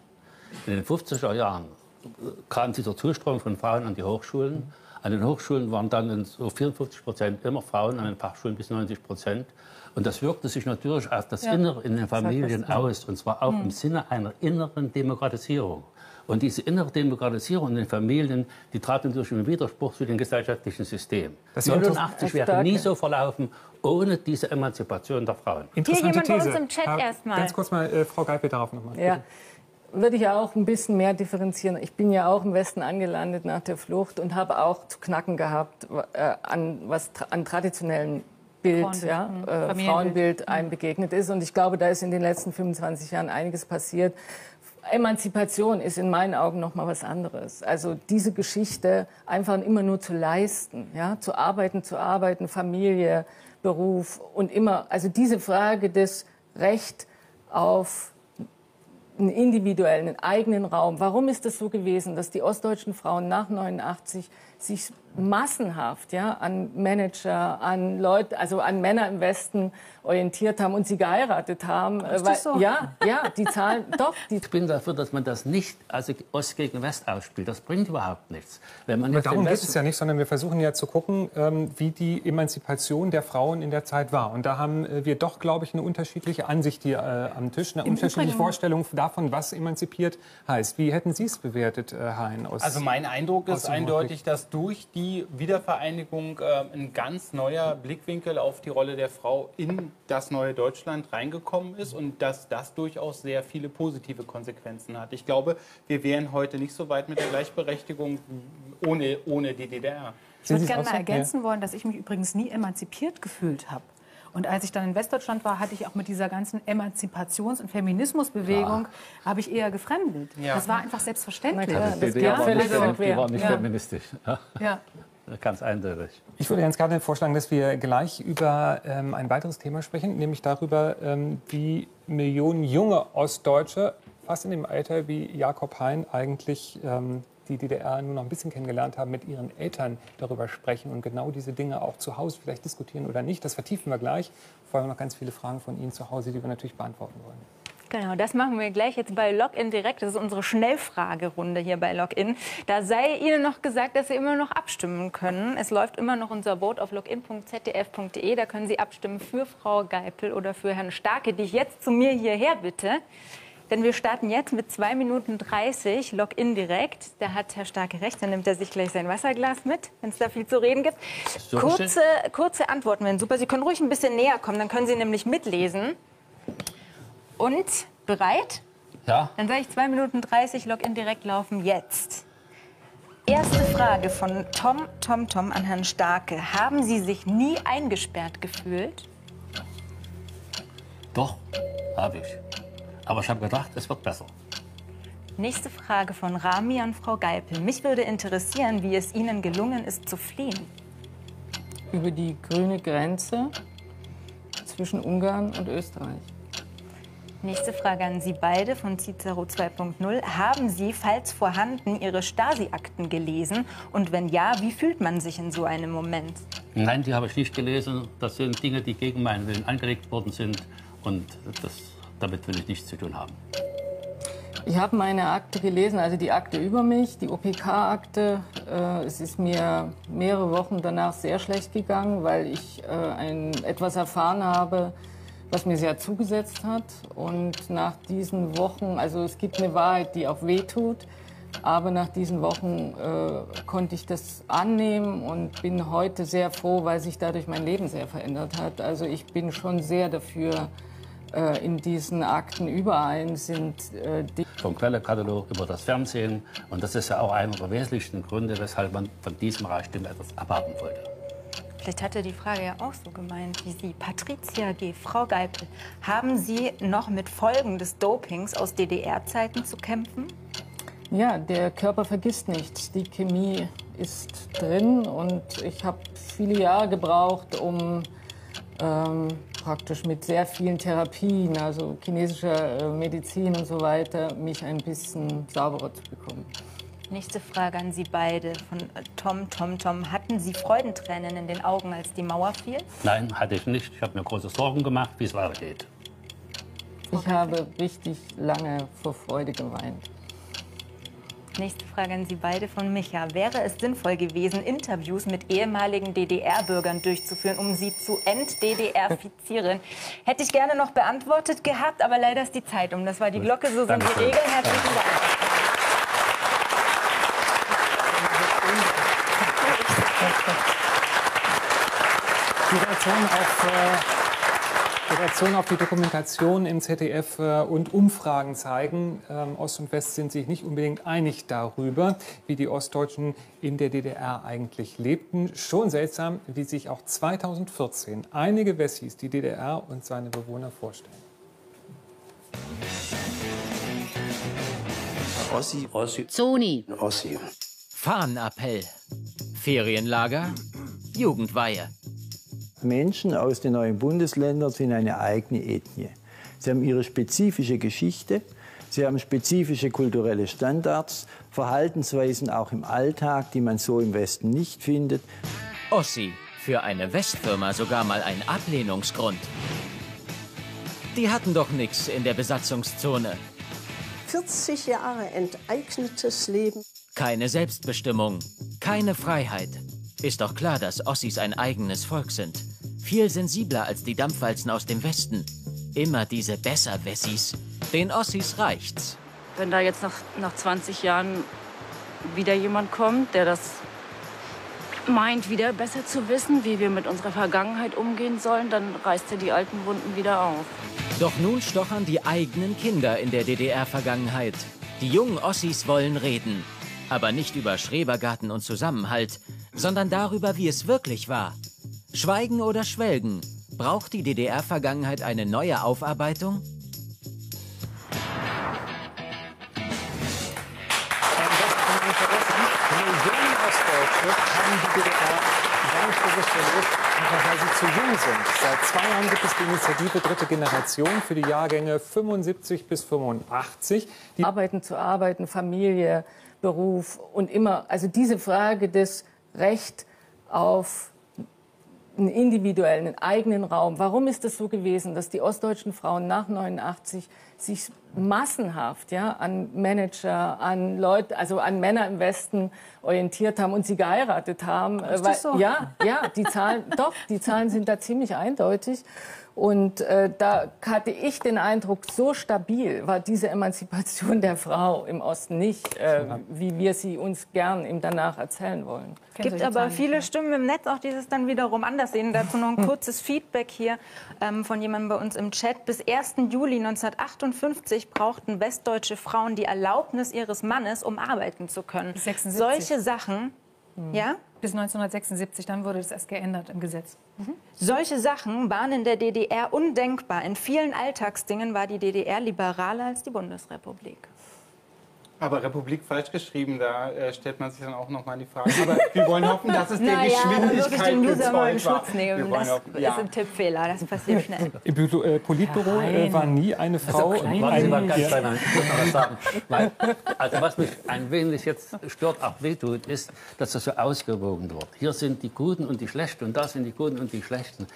In den 50er Jahren kam dieser Zuströmung von Frauen an die Hochschulen. An den Hochschulen waren dann so 54 Prozent immer Frauen, an den Fachschulen bis 90 Prozent. Und das wirkte sich natürlich auf das ja. Innere in den Familien aus, und zwar auch mhm. im Sinne einer inneren Demokratisierung. Und diese innere Demokratisierung in den Familien, die trat natürlich im Widerspruch zu dem gesellschaftlichen System. Das 89 wäre nie so verlaufen ohne diese Emanzipation der Frauen. Interessante Hier jemand These. bei uns im Chat ja, erstmal. Ganz kurz mal, äh, Frau Geipel, darauf nochmal. Ja. Würde ich ja auch ein bisschen mehr differenzieren. Ich bin ja auch im Westen angelandet nach der Flucht und habe auch zu knacken gehabt äh, an was an traditionellen Bild, Frauenbild, ja, mhm. äh, Frauenbild einem mhm. begegnet ist. Und ich glaube, da ist in den letzten 25 Jahren einiges passiert, Emanzipation ist in meinen Augen noch mal was anderes. Also diese Geschichte einfach immer nur zu leisten, ja, zu arbeiten, zu arbeiten, Familie, Beruf und immer, also diese Frage des Recht auf einen individuellen, einen eigenen Raum. Warum ist es so gewesen, dass die ostdeutschen Frauen nach 89 sich massenhaft ja, an Manager, an Leute, also an Männer im Westen orientiert haben und sie geheiratet haben. Ist weil, das so? Ja, ja, die Zahlen, doch. Die ich bin dafür, dass man das nicht also Ost gegen West ausspielt. Das bringt überhaupt nichts. Wenn man darum geht es ja nicht, sondern wir versuchen ja zu gucken, ähm, wie die Emanzipation der Frauen in der Zeit war. Und da haben äh, wir doch, glaube ich, eine unterschiedliche Ansicht hier äh, am Tisch, eine Im unterschiedliche Übrigen. Vorstellung davon, was emanzipiert heißt. Wie hätten Sie es bewertet, äh, Hein? also mein Eindruck ist eindeutig, dass durch die Wiedervereinigung äh, ein ganz neuer Blickwinkel auf die Rolle der Frau in das neue Deutschland reingekommen ist und dass das durchaus sehr viele positive Konsequenzen hat. Ich glaube, wir wären heute nicht so weit mit der Gleichberechtigung ohne, ohne die DDR. Ich würde gerne mal ergänzen ja. wollen, dass ich mich übrigens nie emanzipiert gefühlt habe. Und als ich dann in Westdeutschland war, hatte ich auch mit dieser ganzen Emanzipations- und Feminismusbewegung, habe ich eher gefremdet. Ja. Das war einfach selbstverständlich. Ja, das war nicht, die war nicht feministisch. Ja. Ganz eindeutig. Ich würde ganz gerne vorschlagen, dass wir gleich über ähm, ein weiteres Thema sprechen, nämlich darüber, ähm, wie Millionen junge Ostdeutsche, fast in dem Alter wie Jakob Hein, eigentlich ähm, die DDR nur noch ein bisschen kennengelernt haben, mit ihren Eltern darüber sprechen und genau diese Dinge auch zu Hause vielleicht diskutieren oder nicht. Das vertiefen wir gleich. Vorher noch ganz viele Fragen von Ihnen zu Hause, die wir natürlich beantworten wollen. Genau, das machen wir gleich jetzt bei Login direkt. Das ist unsere Schnellfragerunde hier bei Login. Da sei Ihnen noch gesagt, dass Sie immer noch abstimmen können. Es läuft immer noch unser Vote auf login.zdf.de. Da können Sie abstimmen für Frau Geipel oder für Herrn Starke, die ich jetzt zu mir hierher bitte. Denn wir starten jetzt mit 2 Minuten 30, Login direkt. Da hat Herr Starke recht, dann nimmt er sich gleich sein Wasserglas mit, wenn es da viel zu reden gibt. Kurze, kurze Antworten wären super. Sie können ruhig ein bisschen näher kommen, dann können Sie nämlich mitlesen. Und bereit? Ja. Dann sage ich 2 Minuten 30, Login direkt laufen jetzt. Erste Frage von Tom Tom Tom an Herrn Starke. Haben Sie sich nie eingesperrt gefühlt? Doch, habe ich. Aber ich habe gedacht, es wird besser. Nächste Frage von Rami an Frau Geipel. Mich würde interessieren, wie es Ihnen gelungen ist zu fliehen. Über die grüne Grenze zwischen Ungarn und Österreich. Nächste Frage an Sie beide von Cicero 2.0. Haben Sie, falls vorhanden, Ihre Stasi-Akten gelesen? Und wenn ja, wie fühlt man sich in so einem Moment? Nein, die habe ich nicht gelesen. Das sind Dinge, die gegen meinen Willen angelegt worden sind. Und das damit will ich nichts zu tun haben. Ich habe meine Akte gelesen, also die Akte über mich, die OPK-Akte. Äh, es ist mir mehrere Wochen danach sehr schlecht gegangen, weil ich äh, ein, etwas erfahren habe, was mir sehr zugesetzt hat. Und nach diesen Wochen, also es gibt eine Wahrheit, die auch wehtut, aber nach diesen Wochen äh, konnte ich das annehmen und bin heute sehr froh, weil sich dadurch mein Leben sehr verändert hat. Also ich bin schon sehr dafür, äh, in diesen Akten überall sind äh, die vom Quellekatalog über das Fernsehen. Und das ist ja auch einer der wesentlichen Gründe, weshalb man von diesem Reichtum etwas abwarten wollte. Vielleicht hat er die Frage ja auch so gemeint wie Sie. Patricia G., Frau Geipel, haben Sie noch mit Folgen des Dopings aus DDR-Zeiten zu kämpfen? Ja, der Körper vergisst nichts. Die Chemie ist drin und ich habe viele Jahre gebraucht, um ähm, praktisch mit sehr vielen Therapien, also chinesischer äh, Medizin und so weiter, mich ein bisschen sauberer zu bekommen. Nächste Frage an Sie beide von äh, Tom, Tom, Tom. Hatten Sie Freudentränen in den Augen, als die Mauer fiel? Nein, hatte ich nicht. Ich habe mir große Sorgen gemacht, wie es weitergeht. Ich habe richtig lange vor Freude geweint. Nächste Frage an Sie beide von Micha. Wäre es sinnvoll gewesen, Interviews mit ehemaligen DDR-Bürgern durchzuführen, um sie zu ent-DDR-fizieren? Hätte ich gerne noch beantwortet gehabt, aber leider ist die Zeit um. Das war die Glocke, so sind die Regeln. Herzlichen Dank. Die Reaktion auf äh die Reaktionen auf die Dokumentation im ZDF äh, und Umfragen zeigen, ähm, Ost und West sind sich nicht unbedingt einig darüber, wie die Ostdeutschen in der DDR eigentlich lebten. Schon seltsam, wie sich auch 2014 einige Wessis die DDR und seine Bewohner vorstellen. Ossi, Ossi, Zoni, Ossi. Fahnenappell, Ferienlager, Jugendweihe. Menschen aus den neuen Bundesländern sind eine eigene Ethnie. Sie haben ihre spezifische Geschichte, sie haben spezifische kulturelle Standards, Verhaltensweisen auch im Alltag, die man so im Westen nicht findet. Ossi, für eine Westfirma sogar mal ein Ablehnungsgrund. Die hatten doch nichts in der Besatzungszone. 40 Jahre enteignetes Leben. Keine Selbstbestimmung, keine Freiheit. Ist doch klar, dass Ossis ein eigenes Volk sind. Viel sensibler als die Dampfwalzen aus dem Westen. Immer diese Besserwessis. Den Ossis reicht's. Wenn da jetzt nach, nach 20 Jahren wieder jemand kommt, der das meint, wieder besser zu wissen, wie wir mit unserer Vergangenheit umgehen sollen, dann reißt er die alten Wunden wieder auf. Doch nun stochern die eigenen Kinder in der DDR-Vergangenheit. Die jungen Ossis wollen reden. Aber nicht über Schrebergarten und Zusammenhalt, sondern darüber, wie es wirklich war. Schweigen oder schwelgen. Braucht die DDR-Vergangenheit eine neue Aufarbeitung? Weil sie zu jung sind. Seit zwei Jahren gibt es die Initiative Dritte Generation für die Jahrgänge 75 bis 85. Die arbeiten zu arbeiten, Familie, Beruf und immer, also diese Frage des Recht auf einen individuellen, einen eigenen Raum. Warum ist es so gewesen, dass die ostdeutschen Frauen nach 89 sich massenhaft ja, an Manager, an Leute, also an Männer im Westen orientiert haben und sie geheiratet haben? Ist das so? Ja, ja, die Zahlen, doch, die Zahlen sind da ziemlich eindeutig. Und äh, da hatte ich den Eindruck, so stabil war diese Emanzipation der Frau im Osten nicht, äh, wie wir sie uns gern im danach erzählen wollen. Es gibt aber viele Stimmen im Netz, auch die es dann wiederum anders sehen. Dazu noch ein kurzes Feedback hier ähm, von jemandem bei uns im Chat. Bis 1. Juli 1958 brauchten westdeutsche Frauen die Erlaubnis ihres Mannes, um arbeiten zu können. 76. Solche Sachen, ja? Bis 1976, dann wurde das erst geändert im Gesetz. Solche Sachen waren in der DDR undenkbar. In vielen Alltagsdingen war die DDR liberaler als die Bundesrepublik. Aber Republik falsch geschrieben, da äh, stellt man sich dann auch nochmal die Frage. Aber wir wollen hoffen, dass es der Na ja, Geschwindigkeit wirklich den User mal in. Schutz nehmen. Das hoffen- ja. ist ein Tippfehler, das passiert schnell. Im äh, Politbüro äh, war nie eine Frau. Also, warten Sie mal ganz klein, ich muss noch was sagen. Weil, also was mich ein wenig jetzt stört, auch wehtut, ist, dass das so ausgewogen wird. Hier sind die Guten und die Schlechten und da sind die Guten und die Schlechten.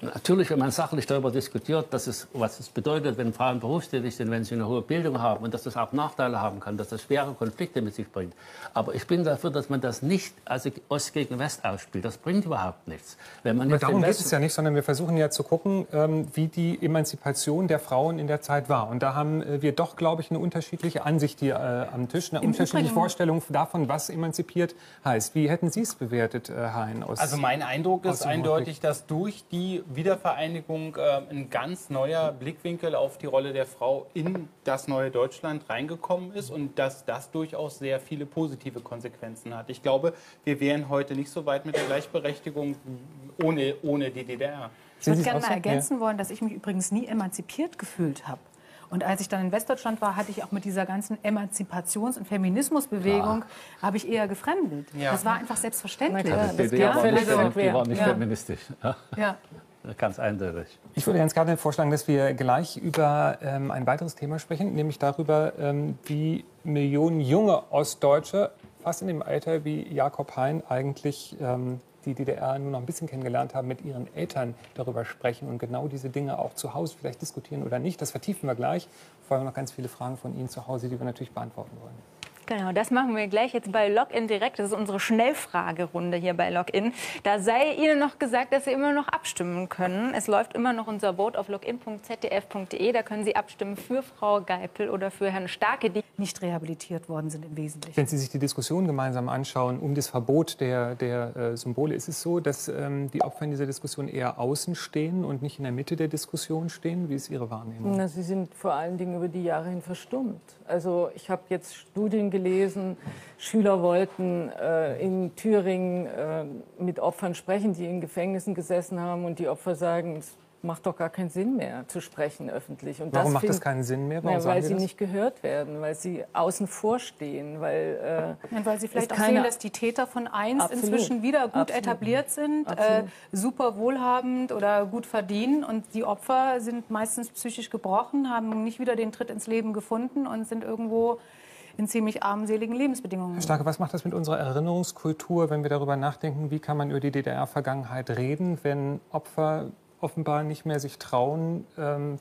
Natürlich, wenn man sachlich darüber diskutiert, dass es, was es bedeutet, wenn Frauen berufstätig sind, wenn sie eine hohe Bildung haben und dass das auch Nachteile haben kann, dass das schwere Konflikte mit sich bringt. Aber ich bin dafür, dass man das nicht also Ost gegen West ausspielt. Das bringt überhaupt nichts. Wenn man Aber darum geht es ja nicht, sondern wir versuchen ja zu gucken, ähm, wie die Emanzipation der Frauen in der Zeit war. Und da haben äh, wir doch, glaube ich, eine unterschiedliche Ansicht hier äh, am Tisch, eine Im unterschiedliche Übrigen- Vorstellung davon, was emanzipiert heißt. Wie hätten Sie es bewertet, äh, Hein? Aus, Also mein Eindruck ist eindeutig, dass durch die Wiedervereinigung äh, ein ganz neuer Blickwinkel auf die Rolle der Frau in das neue Deutschland reingekommen ist und dass das durchaus sehr viele positive Konsequenzen hat. Ich glaube, wir wären heute nicht so weit mit der Gleichberechtigung ohne, ohne die DDR. Ich würde gerne mal ergänzen wollen, dass ich mich übrigens nie emanzipiert gefühlt habe. Und als ich dann in Westdeutschland war, hatte ich auch mit dieser ganzen Emanzipations- und Feminismusbewegung habe ich eher gefremdet. Ja. Das war einfach selbstverständlich. Also die DDR war nicht, die war nicht Ja. feministisch. Ja. Ganz eindeutig. Ich würde ganz gerne vorschlagen, dass wir gleich über ähm, ein weiteres Thema sprechen, nämlich darüber, ähm, wie Millionen junge Ostdeutsche, fast in dem Alter wie Jakob Hein, eigentlich ähm, die DDR nur noch ein bisschen kennengelernt haben, mit ihren Eltern darüber sprechen und genau diese Dinge auch zu Hause vielleicht diskutieren oder nicht. Das vertiefen wir gleich. Vorher noch ganz viele Fragen von Ihnen zu Hause, die wir natürlich beantworten wollen. Genau, das machen wir gleich jetzt bei Login direkt. Das ist unsere Schnellfragerunde hier bei Login. Da sei Ihnen noch gesagt, dass Sie immer noch abstimmen können. Es läuft immer noch unser Vote auf login.zdf.de. Da können Sie abstimmen für Frau Geipel oder für Herrn Starke, die nicht rehabilitiert worden sind im Wesentlichen. Wenn Sie sich die Diskussion gemeinsam anschauen um das Verbot der, der äh, Symbole, ist es so, dass ähm, die Opfer in dieser Diskussion eher außen stehen und nicht in der Mitte der Diskussion stehen? Wie ist Ihre Wahrnehmung? Na, sie sind vor allen Dingen über die Jahre hin verstummt. Also ich habe jetzt Studien gelesen, Schüler wollten äh, in Thüringen äh, mit Opfern sprechen, die in Gefängnissen gesessen haben und die Opfer sagen, es macht doch gar keinen Sinn mehr zu sprechen öffentlich. Und Warum macht find- das keinen Sinn mehr? Warum sagen weil Sie das? nicht gehört werden, weil sie außen vor stehen, weil, äh, Ja, weil Sie vielleicht auch keine- sehen, dass die Täter von einst Absolut. inzwischen wieder gut Absolut. etabliert sind, äh, super wohlhabend oder gut verdienen. Und die Opfer sind meistens psychisch gebrochen, haben nicht wieder den Tritt ins Leben gefunden und sind irgendwo in ziemlich armseligen Lebensbedingungen. Herr Starke, was macht das mit unserer Erinnerungskultur, wenn wir darüber nachdenken, wie kann man über die DDR-Vergangenheit reden, wenn Opfer offenbar nicht mehr sich trauen, ähm,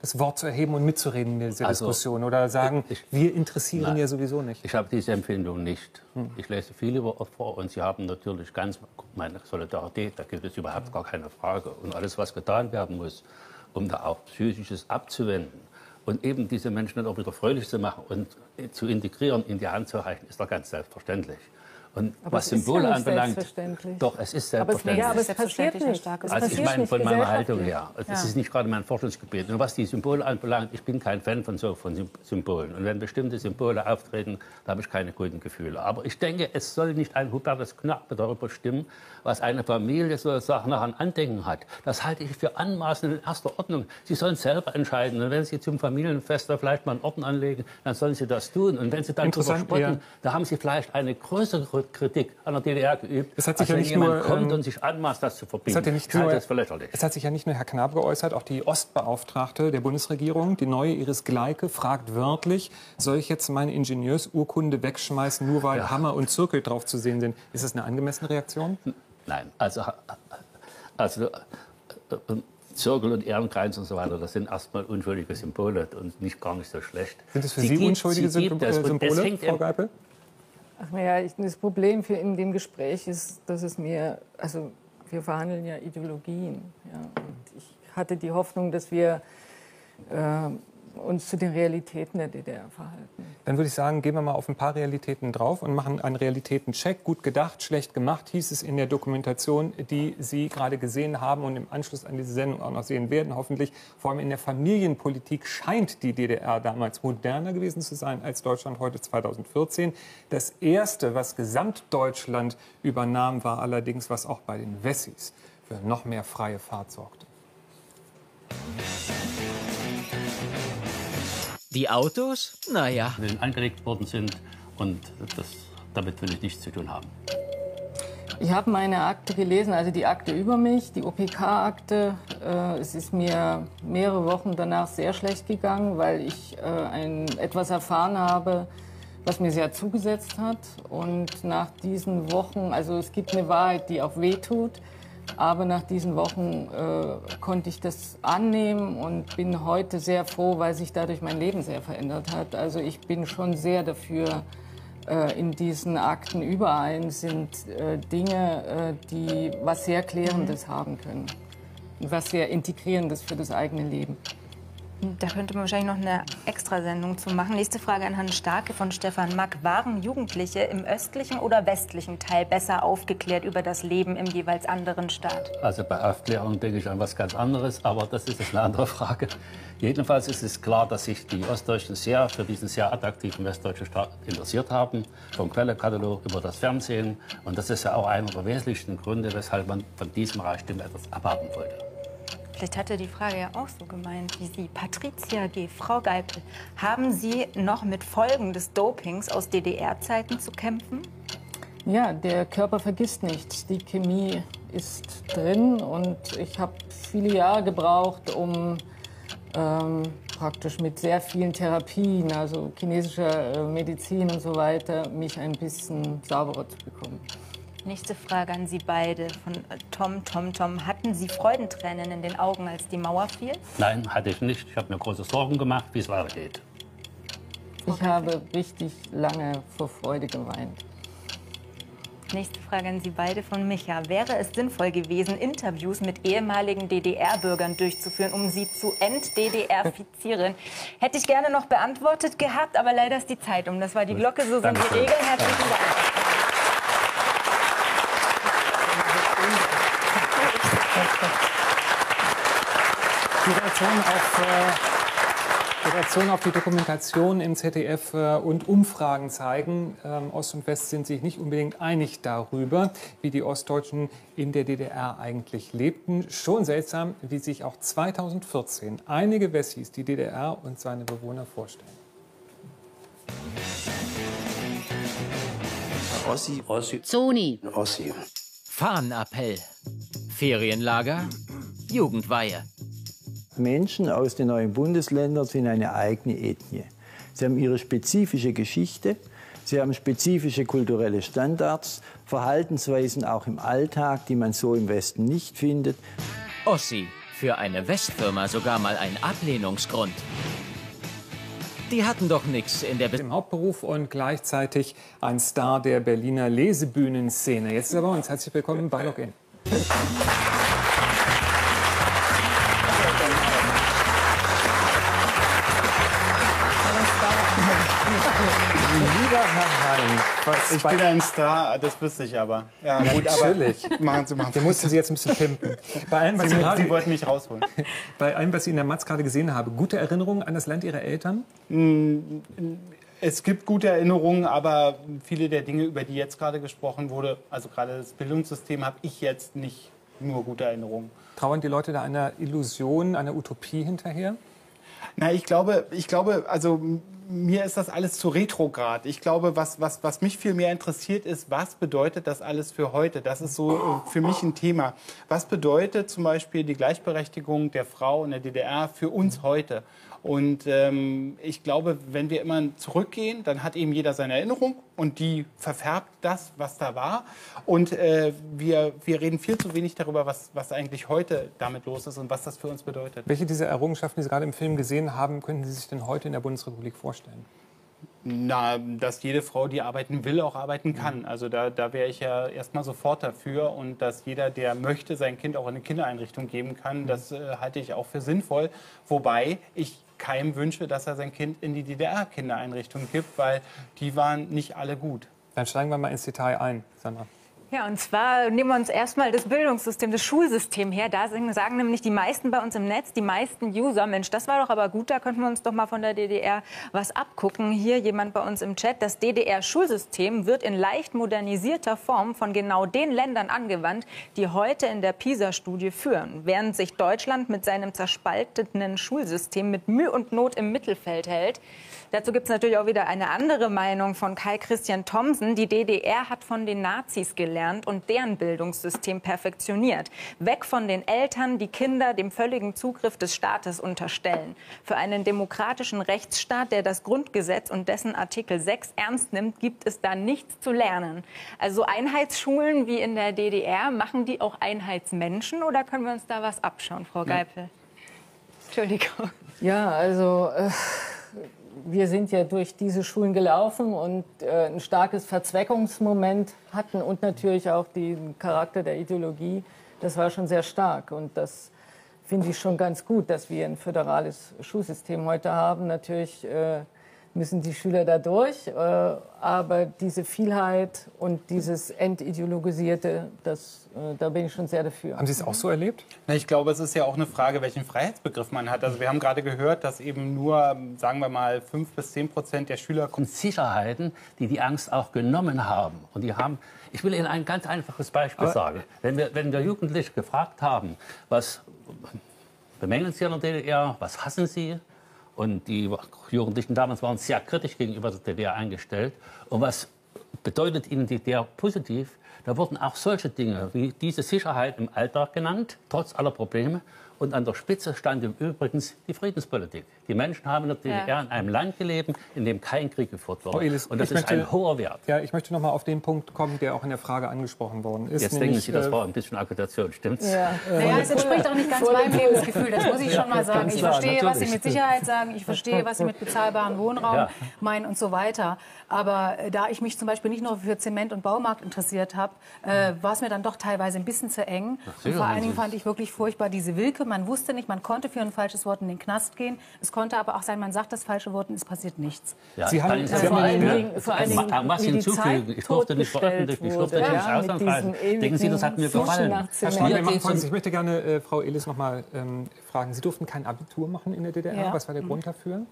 das Wort zu erheben und mitzureden in dieser Also, Diskussion oder sagen, wir interessieren Nein. ja sowieso nicht? Ich habe diese Empfindung nicht. Hm. Ich lese viel über Opfer und sie haben natürlich ganz meine Solidarität, da gibt es überhaupt gar keine Frage. Und alles, was getan werden muss, um da auch Psychisches abzuwenden und eben diese Menschen dann auch wieder fröhlich zu machen und zu integrieren, in die Hand zu reichen, ist doch ganz selbstverständlich. Und Aber was Symbole ja anbelangt, selbstverständlich. doch, es ist Aber es- selbstverständlich. ja, aber es passiert nicht. Es Also ich passiert meine nicht von meiner Haltung her. Das Ja. ist nicht gerade mein Forschungsgebiet. Nur was die Symbole anbelangt, ich bin kein Fan von so von Sym- Symbolen. Und wenn bestimmte Symbole auftreten, da habe ich keine guten Gefühle. Aber ich denke, es soll nicht ein Hubertus Knappe darüber stimmen, was eine Familie sozusagen nach an Andenken hat. Das halte ich für anmaßend in erster Ordnung. Sie sollen selber entscheiden. Und wenn Sie zum Familienfest vielleicht mal einen Orden anlegen, dann sollen Sie das tun. Und wenn Sie dann Interessant, spotten, ja. da haben Sie vielleicht eine größere Kritik an der DDR geübt, Es hat sich als ja wenn nicht jemand nur, kommt ähm, und sich anmaßt, das zu verbieten. Es hat, ja nicht nur, das für lächerlich. es hat sich ja nicht nur Herr Knab geäußert, auch die Ostbeauftragte der Bundesregierung, die neue Iris Gleike, fragt wörtlich, soll ich jetzt meine Ingenieursurkunde wegschmeißen, nur weil Ja. Hammer und Zirkel drauf zu sehen sind? Ist das eine angemessene Reaktion? Nein, also, also äh, äh, Zirkel und Ehrenkreuz und so weiter, das sind erstmal unschuldige Symbole und nicht gar nicht so schlecht. Sind es für Sie Sie, gibt- unschuldige sie gibt es. Und Symbole, Frau Geipel? Ach, naja, ich, das Problem für in dem Gespräch ist, dass es mir, also wir verhandeln ja Ideologien. Ja, und ich hatte die Hoffnung, dass wir äh, uns zu den Realitäten der DDR verhalten. Dann würde ich sagen, gehen wir mal auf ein paar Realitäten drauf und machen einen Realitätencheck. Gut gedacht, schlecht gemacht, hieß es in der Dokumentation, die Sie gerade gesehen haben und im Anschluss an diese Sendung auch noch sehen werden, hoffentlich. Vor allem in der Familienpolitik scheint die DDR damals moderner gewesen zu sein als Deutschland heute 2014. Das Erste, was Gesamtdeutschland übernahm, war allerdings, was auch bei den Wessis für noch mehr freie Fahrt sorgte. Die Autos? Naja. Die angelegt worden sind und das, damit will ich nichts zu tun haben. Ich habe meine Akte gelesen, also die Akte über mich, die OPK-Akte. Äh, es ist mir mehrere Wochen danach sehr schlecht gegangen, weil ich äh, ein, etwas erfahren habe, was mir sehr zugesetzt hat. Und nach diesen Wochen, also es gibt eine Wahrheit, die auch wehtut, aber nach diesen Wochen äh, konnte ich das annehmen und bin heute sehr froh, weil sich dadurch mein Leben sehr verändert hat. Also ich bin schon sehr dafür, äh, in diesen Akten überall sind äh, Dinge, äh, die was sehr Klärendes haben können. Und was sehr Integrierendes für das eigene Leben. Da könnte man wahrscheinlich noch eine Extrasendung zu machen. Nächste Frage an Herrn Starke von Stefan Mack. Waren Jugendliche im östlichen oder westlichen Teil besser aufgeklärt über das Leben im jeweils anderen Staat? Also bei Aufklärung denke ich an was ganz anderes, aber das ist eine andere Frage. Jedenfalls ist es klar, dass sich die Ostdeutschen sehr für diesen sehr attraktiven westdeutschen Staat interessiert haben, vom Quellekatalog über das Fernsehen. Und das ist ja auch einer der wesentlichen Gründe, weshalb man von diesem Reichtum etwas abhaben wollte. Vielleicht hat er die Frage ja auch so gemeint wie Sie. Patricia G., Frau Geipel, haben Sie noch mit Folgen des Dopings aus DDR-Zeiten zu kämpfen? Ja, der Körper vergisst nichts. Die Chemie ist drin und ich habe viele Jahre gebraucht, um ähm, praktisch mit sehr vielen Therapien, also chinesischer äh, Medizin und so weiter, mich ein bisschen sauberer zu bekommen. Nächste Frage an Sie beide von äh, Tom, Tom, Tom. Hatten Sie Freudentränen in den Augen, als die Mauer fiel? Nein, hatte ich nicht. Ich habe mir große Sorgen gemacht, wie es weitergeht. Ich habe richtig lange vor Freude geweint. Nächste Frage an Sie beide von Micha. Wäre es sinnvoll gewesen, Interviews mit ehemaligen DDR-Bürgern durchzuführen, um sie zu ent-DDR-fizieren? Hätte ich gerne noch beantwortet gehabt, aber leider ist die Zeit um. Das war die Glocke, so sind die Dankeschön. Regeln. Herzlichen Dank. Die Reaktion auf, äh, die Reaktion auf die Dokumentation im ZDF äh, und Umfragen zeigen, ähm, Ost und West sind sich nicht unbedingt einig darüber, wie die Ostdeutschen in der DDR eigentlich lebten. Schon seltsam, wie sich auch 2014 einige Wessis die DDR und seine Bewohner vorstellen. Ossi, Ossi, Zoni. Ossi. Fahnenappell. Ferienlager. Jugendweihe. Menschen aus den neuen Bundesländern sind eine eigene Ethnie. Sie haben ihre spezifische Geschichte, sie haben spezifische kulturelle Standards, Verhaltensweisen auch im Alltag, die man so im Westen nicht findet. Ossi. Für eine Westfirma sogar mal ein Ablehnungsgrund. Die hatten doch nichts in der... Be Im Hauptberuf und gleichzeitig ein Star der Berliner Lesebühnenszene. Jetzt ist er bei uns. Herzlich willkommen bei Login. Was Ich bin ein Star, das wüsste ich aber. Ja, Ja, gut, natürlich. aber machen Sie mal. Wir mussten Sie jetzt ein bisschen pimpen. Bei allem, was Sie, Sie, gerade, Sie wollten mich rausholen. bei allem, was Sie in der Matz gerade gesehen haben, gute Erinnerungen an das Land Ihrer Eltern? Mm, Es gibt gute Erinnerungen, aber viele der Dinge, über die jetzt gerade gesprochen wurde, also gerade das Bildungssystem, habe ich jetzt nicht nur gute Erinnerungen. Trauern die Leute da einer Illusion, einer Utopie hinterher? Na, ich glaube, ich glaube, also mir ist das alles zu retrograd. Ich glaube, was, was, was mich viel mehr interessiert ist, was bedeutet das alles für heute? Das ist so äh, für mich ein Thema. Was bedeutet zum Beispiel die Gleichberechtigung der Frau in der DDR für uns heute? Und ähm, ich glaube, wenn wir immer zurückgehen, dann hat eben jeder seine Erinnerung und die verfärbt das, was da war. Und äh, wir, wir reden viel zu wenig darüber, was, was eigentlich heute damit los ist und was das für uns bedeutet. Welche dieser Errungenschaften, die Sie gerade im Film gesehen haben, könnten Sie sich denn heute in der Bundesrepublik vorstellen? Na, dass jede Frau, die arbeiten will, auch arbeiten kann. Also da, da wäre ich ja erstmal sofort dafür. Und dass jeder, der möchte, sein Kind auch in eine Kindereinrichtung geben kann, das äh, halte ich auch für sinnvoll. Wobei ich keinem wünsche, dass er sein Kind in die DDR-Kindereinrichtung gibt, weil die waren nicht alle gut. Dann steigen wir mal ins Detail ein, Sandra. Ja, und zwar nehmen wir uns erstmal das Bildungssystem, das Schulsystem her. Da sagen, nämlich die meisten bei uns im Netz, die meisten User, Mensch, das war doch aber gut, da könnten wir uns doch mal von der DDR was abgucken. Hier jemand bei uns im Chat, das DDR-Schulsystem wird in leicht modernisierter Form von genau den Ländern angewandt, die heute in der PISA-Studie führen, während sich Deutschland mit seinem zerspalteten Schulsystem mit Mühe und Not im Mittelfeld hält. Dazu gibt es natürlich auch wieder eine andere Meinung von Kai Christian Thomsen. Die DDR hat von den Nazis gelernt und deren Bildungssystem perfektioniert. Weg von den Eltern, die Kinder dem völligen Zugriff des Staates unterstellen. Für einen demokratischen Rechtsstaat, der das Grundgesetz und dessen Artikel 6 ernst nimmt, gibt es da nichts zu lernen. Also Einheitsschulen wie in der DDR, machen die auch Einheitsmenschen oder können wir uns da was abschauen, Frau Geipel? Entschuldigung. Ja, also äh, wir sind ja durch diese Schulen gelaufen und äh, ein starkes Verzweckungsmoment hatten und natürlich auch den Charakter der Ideologie. Das war schon sehr stark und das finde ich schon ganz gut, dass wir ein föderales Schulsystem heute haben. Natürlich äh, müssen die Schüler da durch, äh, aber diese Vielheit und dieses Entideologisierte, das, äh, da bin ich schon sehr dafür. Haben Sie es auch so erlebt? Na, ich glaube, es ist ja auch eine Frage, welchen Freiheitsbegriff man hat. Also wir haben gerade gehört, dass eben nur, sagen wir mal, fünf bis zehn Prozent der Schüler und Sicherheiten, die die Angst auch genommen haben. Und die haben, ich will Ihnen ein ganz einfaches Beispiel Aber- sagen. Wenn wir, wenn wir Jugendliche gefragt haben, was bemängeln Sie an der DDR, was hassen Sie? Und die Jugendlichen damals waren sehr kritisch gegenüber der DDR eingestellt. Und was bedeutet ihnen die DDR positiv? Da wurden auch solche Dinge wie diese Sicherheit im Alltag genannt, trotz aller Probleme. Und an der Spitze stand im Übrigen die Friedenspolitik. Die Menschen haben in der DDR Ja. in einem Land gelebt, in dem kein Krieg geführt wurde. Elis, Und das ist ein hoher Wert. Ja, ich möchte noch mal auf den Punkt kommen, der auch in der Frage angesprochen worden ist. Jetzt denken Sie, das äh, war ein bisschen Agitation, stimmt's? Ja. Naja, es entspricht auch nicht ganz meinem Lebensgefühl, das muss ich schon mal sagen. Ich verstehe, was Sie mit Sicherheit sagen, ich verstehe, was Sie mit bezahlbarem Wohnraum Ja. meinen und so weiter. Aber äh, da ich mich zum Beispiel nicht nur für Zement und Baumarkt interessiert habe, äh, war es mir dann doch teilweise ein bisschen zu eng. Ach, Und vor allen Dingen fand ich wirklich furchtbar diese Wilke. Man wusste nicht, man konnte für ein falsches Wort in den Knast gehen. Es konnte aber auch sein, man sagt das falsche Wort und es passiert nichts. Ja, Sie ich haben- Sie vor allen Dingen, vor allen Ma- Dingen, was wie die hinzufügen. Zeit Ich durfte nicht veröffentlichen, ich durfte totgestellt nicht wurde, ja, Ausland Denken Sie, das hat mir gefallen? Herr um- ich möchte gerne äh, Frau Elis noch mal ähm, fragen. Sie durften kein Abitur machen in der DDR. Ja. Was war der Grund dafür?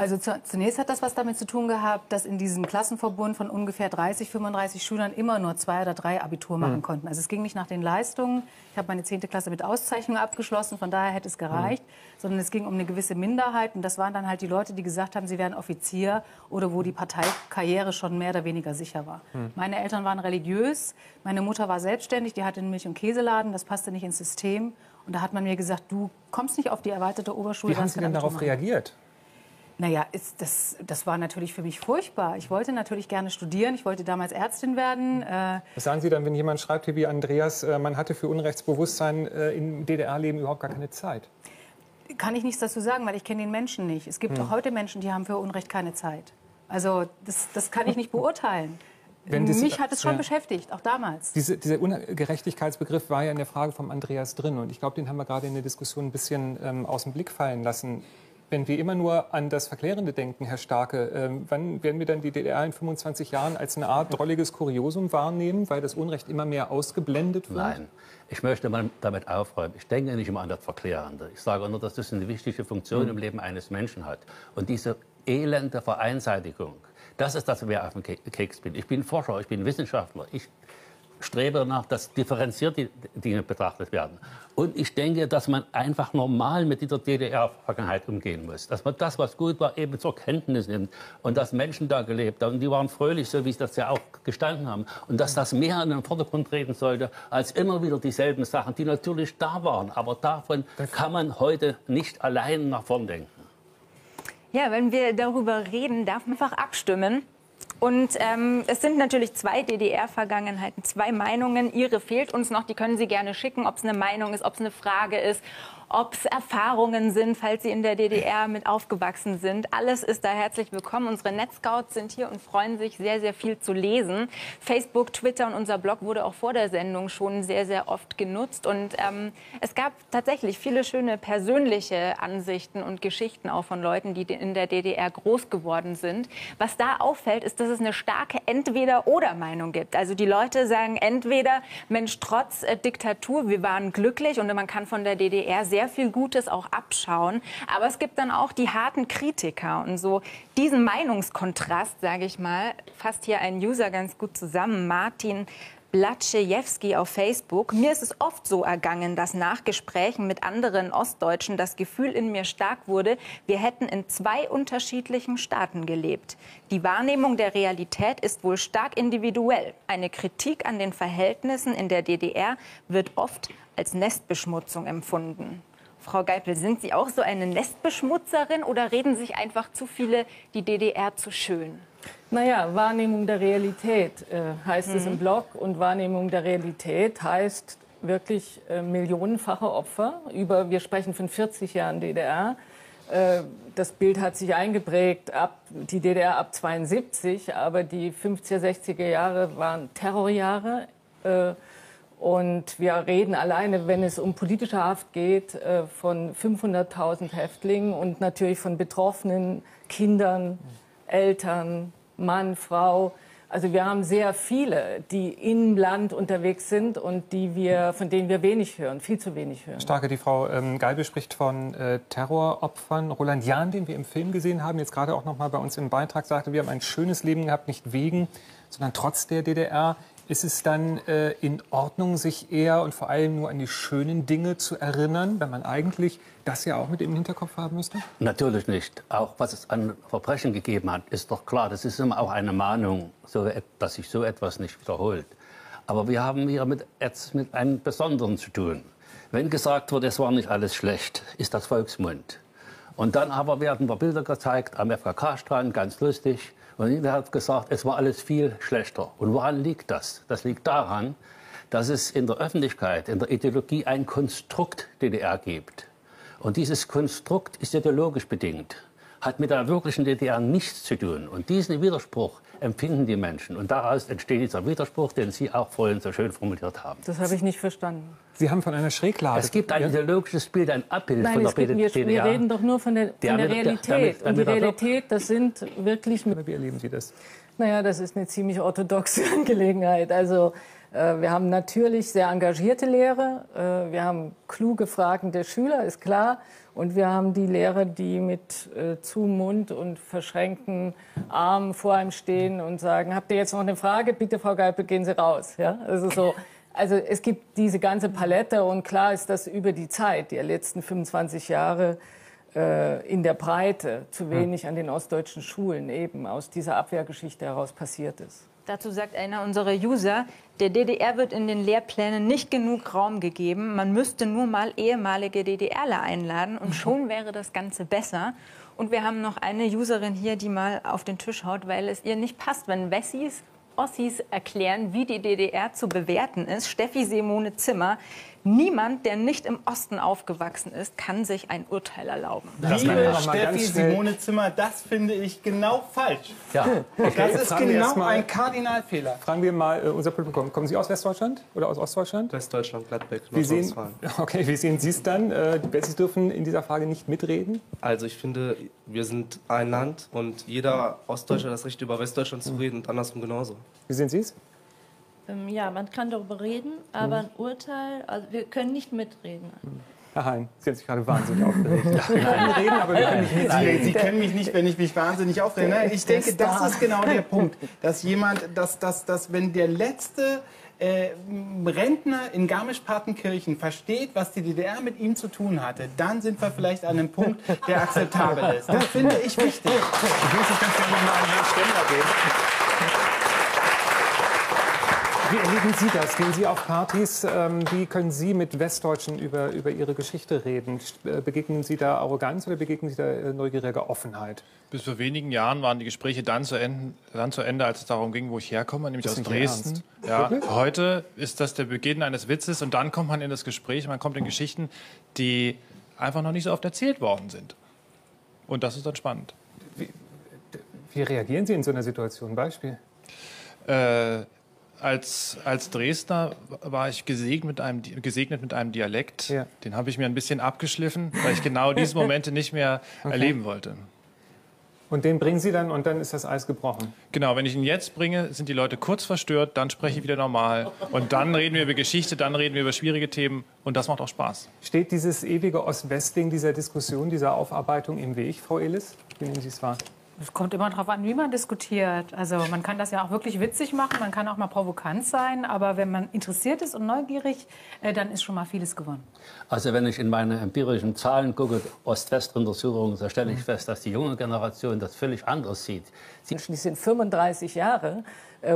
Also zu, zunächst hat das was damit zu tun gehabt, dass in diesem Klassenverbund von ungefähr 30, 35 Schülern immer nur zwei oder drei Abitur machen Hm. konnten. Also es ging nicht nach den Leistungen. Ich habe meine 10. Klasse mit Auszeichnung abgeschlossen, von daher hätte es gereicht, sondern es ging um eine gewisse Minderheit. Und das waren dann halt die Leute, die gesagt haben, sie wären Offizier oder wo die Parteikarriere schon mehr oder weniger sicher war. Hm. Meine Eltern waren religiös, meine Mutter war selbstständig, die hatte einen Milch- und Käseladen, das passte nicht ins System. Und da hat man mir gesagt, du kommst nicht auf die erweiterte Oberschule. Wie haben Sie denn darauf machen. reagiert? Naja, ist das, das war natürlich für mich furchtbar. Ich wollte natürlich gerne studieren. Ich wollte damals Ärztin werden. Äh, Was sagen Sie dann, wenn jemand schreibt, wie Andreas, äh, man hatte für Unrechtsbewusstsein äh, im DDR-Leben überhaupt gar keine Zeit? kann ich nichts dazu sagen, weil ich kenne den Menschen nicht. Es gibt Hm. auch heute Menschen, die haben für Unrecht keine Zeit. Also das, das kann ich nicht beurteilen. Das- Mich hat es schon ja. beschäftigt, auch damals. Diese, dieser Ungerechtigkeitsbegriff war ja in der Frage von Andreas drin. Und ich glaube, den haben wir gerade in der Diskussion ein bisschen ähm, aus dem Blick fallen lassen. Wenn wir immer nur an das Verklärende denken, Herr Starke, ähm, wann werden wir dann die DDR in 25 Jahren als eine Art drolliges Kuriosum wahrnehmen, weil das Unrecht immer mehr ausgeblendet wird? Nein. Ich möchte mal damit aufräumen. Ich denke nicht immer an das Verklärende. Ich sage nur, dass das eine wichtige Funktion mhm. im Leben eines Menschen hat. Und diese elende Vereinseitigung, das ist das, was mir auf dem Keks bin. Ich bin Forscher, ich bin Wissenschaftler. Ich strebe danach, dass differenzierte Dinge betrachtet werden. Und ich denke, dass man einfach normal mit dieser DDR-Vergangenheit umgehen muss. Dass man das, was gut war, eben zur Kenntnis nimmt. Und dass Menschen da gelebt haben. Und die waren fröhlich, so wie sie das ja auch gestanden haben. Und dass das mehr in den Vordergrund treten sollte, als immer wieder dieselben Sachen, die natürlich da waren. Aber davon kann man heute nicht allein nach vorn denken. Ja, wenn wir darüber reden, darf man einfach abstimmen. Und ähm, es sind natürlich zwei DDR-Vergangenheiten, zwei Meinungen. Ihre fehlt uns noch, die können Sie gerne schicken, ob es eine Meinung ist, ob es eine Frage ist ob es Erfahrungen sind, falls Sie in der DDR mit aufgewachsen sind. Alles ist da herzlich willkommen. Unsere Netscouts sind hier und freuen sich sehr, sehr viel zu lesen. Facebook, Twitter und unser Blog wurde auch vor der Sendung schon sehr, sehr oft genutzt. Und ähm, es gab tatsächlich viele schöne persönliche Ansichten und Geschichten auch von Leuten, die in der DDR groß geworden sind. Was da auffällt, ist, dass es eine starke Entweder-Oder-Meinung gibt. Also die Leute sagen entweder, Mensch, trotz äh, Diktatur, wir waren glücklich und man kann von der DDR sehr sehr viel Gutes auch abschauen. Aber es gibt dann auch die harten Kritiker. Und so diesen Meinungskontrast, sage ich mal, fasst hier ein User ganz gut zusammen. Martin Blatschejewski auf Facebook. Mir ist es oft so ergangen, dass nach Gesprächen mit anderen Ostdeutschen das Gefühl in mir stark wurde, wir hätten in zwei unterschiedlichen Staaten gelebt. Die Wahrnehmung der Realität ist wohl stark individuell. Eine Kritik an den Verhältnissen in der DDR wird oft als Nestbeschmutzung empfunden. Frau Geipel, sind Sie auch so eine Nestbeschmutzerin oder reden sich einfach zu viele die DDR zu schön? Naja, Wahrnehmung der Realität äh, heißt mhm. es im mhm. Blog und Wahrnehmung der Realität heißt wirklich äh, millionenfache Opfer. Über, wir sprechen von 40 Jahren DDR. Äh, das Bild hat sich eingeprägt, ab, die DDR ab 72, aber die 50er, 60er Jahre waren Terrorjahre. Äh, und wir reden alleine, wenn es um politische Haft geht, äh, von 500.000 Häftlingen und natürlich von betroffenen Kindern, Eltern, Mann, Frau. Also wir haben sehr viele, die im Land unterwegs sind und die wir, von denen wir wenig hören, viel zu wenig hören. Starke, die Frau ähm, Geibel spricht von äh, Terroropfern. Roland Jahn, den wir im Film gesehen haben, jetzt gerade auch noch mal bei uns im Beitrag sagte, wir haben ein schönes Leben gehabt, nicht wegen, sondern trotz der DDR. Ist es dann äh, in Ordnung, sich eher und vor allem nur an die schönen Dinge zu erinnern, wenn man eigentlich das ja auch mit im Hinterkopf haben müsste? Natürlich nicht. Auch was es an Verbrechen gegeben hat, ist doch klar. Das ist immer auch eine Mahnung, so, dass sich so etwas nicht wiederholt. Aber wir haben hier mit, jetzt mit einem Besonderen zu tun. Wenn gesagt wird, es war nicht alles schlecht, ist das Volksmund. Und dann aber werden wir Bilder gezeigt am FKK-Strand, ganz lustig. Und er hat gesagt, es war alles viel schlechter. Und woran liegt das? Das liegt daran, dass es in der Öffentlichkeit, in der Ideologie ein Konstrukt DDR gibt. Und dieses Konstrukt ist ideologisch bedingt, hat mit der wirklichen DDR nichts zu tun. Und diesen Widerspruch empfinden die Menschen. Und daraus entsteht dieser Widerspruch, den Sie auch vorhin so schön formuliert haben. Das habe ich nicht verstanden. Sie haben von einer Schräglage. Es gibt ein ideologisches Bild, ein Abbild Nein, von der gibt, wir, wir reden doch nur von der, von der Realität. Damit, damit, Und die Realität, das sind wirklich. Wie erleben Sie das? Naja, das ist eine ziemlich orthodoxe Angelegenheit. Also wir haben natürlich sehr engagierte Lehrer, äh, wir haben kluge, fragende Schüler, ist klar. Und wir haben die Lehrer, die mit äh, zu Mund und verschränkten Armen vor einem stehen und sagen, habt ihr jetzt noch eine Frage? Bitte, Frau Geipel, gehen Sie raus. Ja? Also, so, also es gibt diese ganze Palette und klar ist, dass über die Zeit, die letzten 25 Jahre, äh, in der Breite zu hm. wenig an den ostdeutschen Schulen eben aus dieser Abwehrgeschichte heraus passiert ist. Dazu sagt einer unserer User, der DDR wird in den Lehrplänen nicht genug Raum gegeben. Man müsste nur mal ehemalige DDRler einladen und schon wäre das Ganze besser. Und wir haben noch eine Userin hier, die mal auf den Tisch haut, weil es ihr nicht passt, wenn Wessis Ossis erklären, wie die DDR zu bewerten ist. Steffi Simone Zimmer, Niemand, der nicht im Osten aufgewachsen ist, kann sich ein Urteil erlauben. Liebe Steffi Simone Zimmer, das finde ich genau falsch. Ja. Okay, das ist fragen genau mal- ein Kardinalfehler. Fragen wir mal äh, unser Publikum. Kommen Sie aus Westdeutschland oder aus Ostdeutschland? Westdeutschland, Gladbeck, Wie sehen, Nordrhein-Westfalen. okay, wie sehen Sie es dann? Äh, Sie dürfen in dieser Frage nicht mitreden. Also ich finde, wir sind ein Land und jeder Ostdeutsche hat das Recht, über Westdeutschland zu reden und andersrum genauso. Wie sehen Sie es? Ähm, Ja, man kann darüber reden, aber ein Urteil, also wir können nicht mitreden. Herr Hein, Sie haben sich gerade wahnsinnig aufgeregt. Wir können reden, aber wir können nicht Sie, mitreden. Sie können mich nicht, wenn ich mich wahnsinnig aufrege. Ich denke, das ist genau der Punkt, dass jemand, dass, dass, dass wenn der letzte äh, Rentner in Garmisch-Partenkirchen versteht, was die DDR mit ihm zu tun hatte, dann sind wir vielleicht an einem Punkt, der akzeptabel ist. Das finde ich wichtig. Ich muss jetzt ganz gerne mal an Herrn Stemmler gehen. Wie erleben Sie das? Gehen Sie auf Partys? Ähm, Wie können Sie mit Westdeutschen über, über Ihre Geschichte reden? Äh, Begegnen Sie da Arroganz oder begegnen Sie da äh, neugieriger Offenheit? Bis vor wenigen Jahren waren die Gespräche dann zu, Ende, dann zu Ende, als es darum ging, wo ich herkomme, nämlich Das aus Dresden. Ja, heute ist das der Beginn eines Witzes und dann kommt man in das Gespräch, man kommt in Geschichten, die einfach noch nicht so oft erzählt worden sind. Und das ist dann spannend. Wie reagieren Sie in so einer Situation? Beispiel? Äh, als, als Dresdner war ich gesegnet mit einem, gesegnet mit einem Dialekt. Den habe ich mir ein bisschen abgeschliffen, weil ich genau diese Momente nicht mehr Okay. erleben wollte. Und den bringen Sie dann und dann ist das Eis gebrochen. Genau, wenn ich ihn jetzt bringe, sind die Leute kurz verstört, dann spreche ich wieder normal. Und dann reden wir über Geschichte, dann reden wir über schwierige Themen und das macht auch Spaß. Steht dieses ewige Ost-West-Ding dieser Diskussion, dieser Aufarbeitung im Weg, Frau Elis? Wie nehmen Sie es wahr? Es kommt immer darauf an, wie man diskutiert. Also man kann das ja auch wirklich witzig machen, man kann auch mal provokant sein, aber wenn man interessiert ist und neugierig, äh, dann ist schon mal vieles gewonnen. Also wenn ich in meine empirischen Zahlen gucke, Ost-West-Untersuchungen, da stelle ich fest, dass die junge Generation das völlig anders sieht. Sie Die sind 35 Jahre,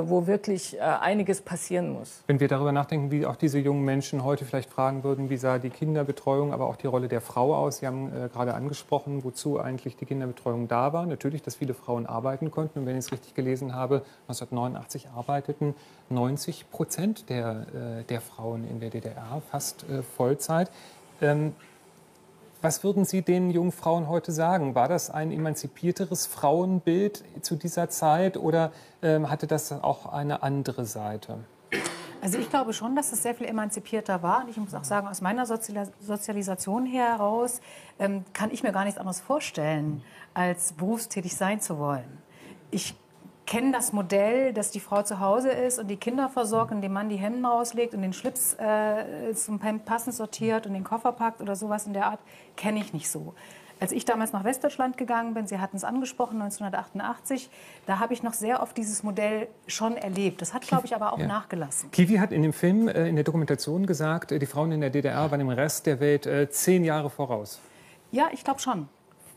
wo wirklich äh, einiges passieren muss. Wenn wir darüber nachdenken, wie auch diese jungen Menschen heute vielleicht fragen würden, wie sah die Kinderbetreuung, aber auch die Rolle der Frau aus? Sie haben äh, gerade angesprochen, wozu eigentlich die Kinderbetreuung da war. Natürlich, dass viele Frauen arbeiten konnten. Und wenn ich es richtig gelesen habe, 1989 arbeiteten 90 Prozent der, äh, der Frauen in der DDR, fast äh, Vollzeit. Was würden Sie den jungen Frauen heute sagen? War das ein emanzipierteres Frauenbild zu dieser Zeit oder ähm, hatte das auch eine andere Seite? Also ich glaube schon, dass es sehr viel emanzipierter war. Und ich muss auch sagen, aus meiner Sozialis Sozialisation heraus ähm, kann ich mir gar nichts anderes vorstellen, als berufstätig sein zu wollen. Ich kenne das Modell, dass die Frau zu Hause ist und die Kinder versorgt und dem Mann die Hemden rauslegt und den Schlips äh, zum passend sortiert und den Koffer packt oder sowas in der Art, kenne ich nicht so. Als ich damals nach Westdeutschland gegangen bin, Sie hatten es angesprochen, 1988, da habe ich noch sehr oft dieses Modell schon erlebt. Das hat, glaube ich, aber auch Ja. nachgelassen. Kiwi hat in dem Film, äh, in der Dokumentation gesagt, äh, die Frauen in der DDR waren dem Rest der Welt äh, zehn Jahre voraus. Ja, ich glaube schon.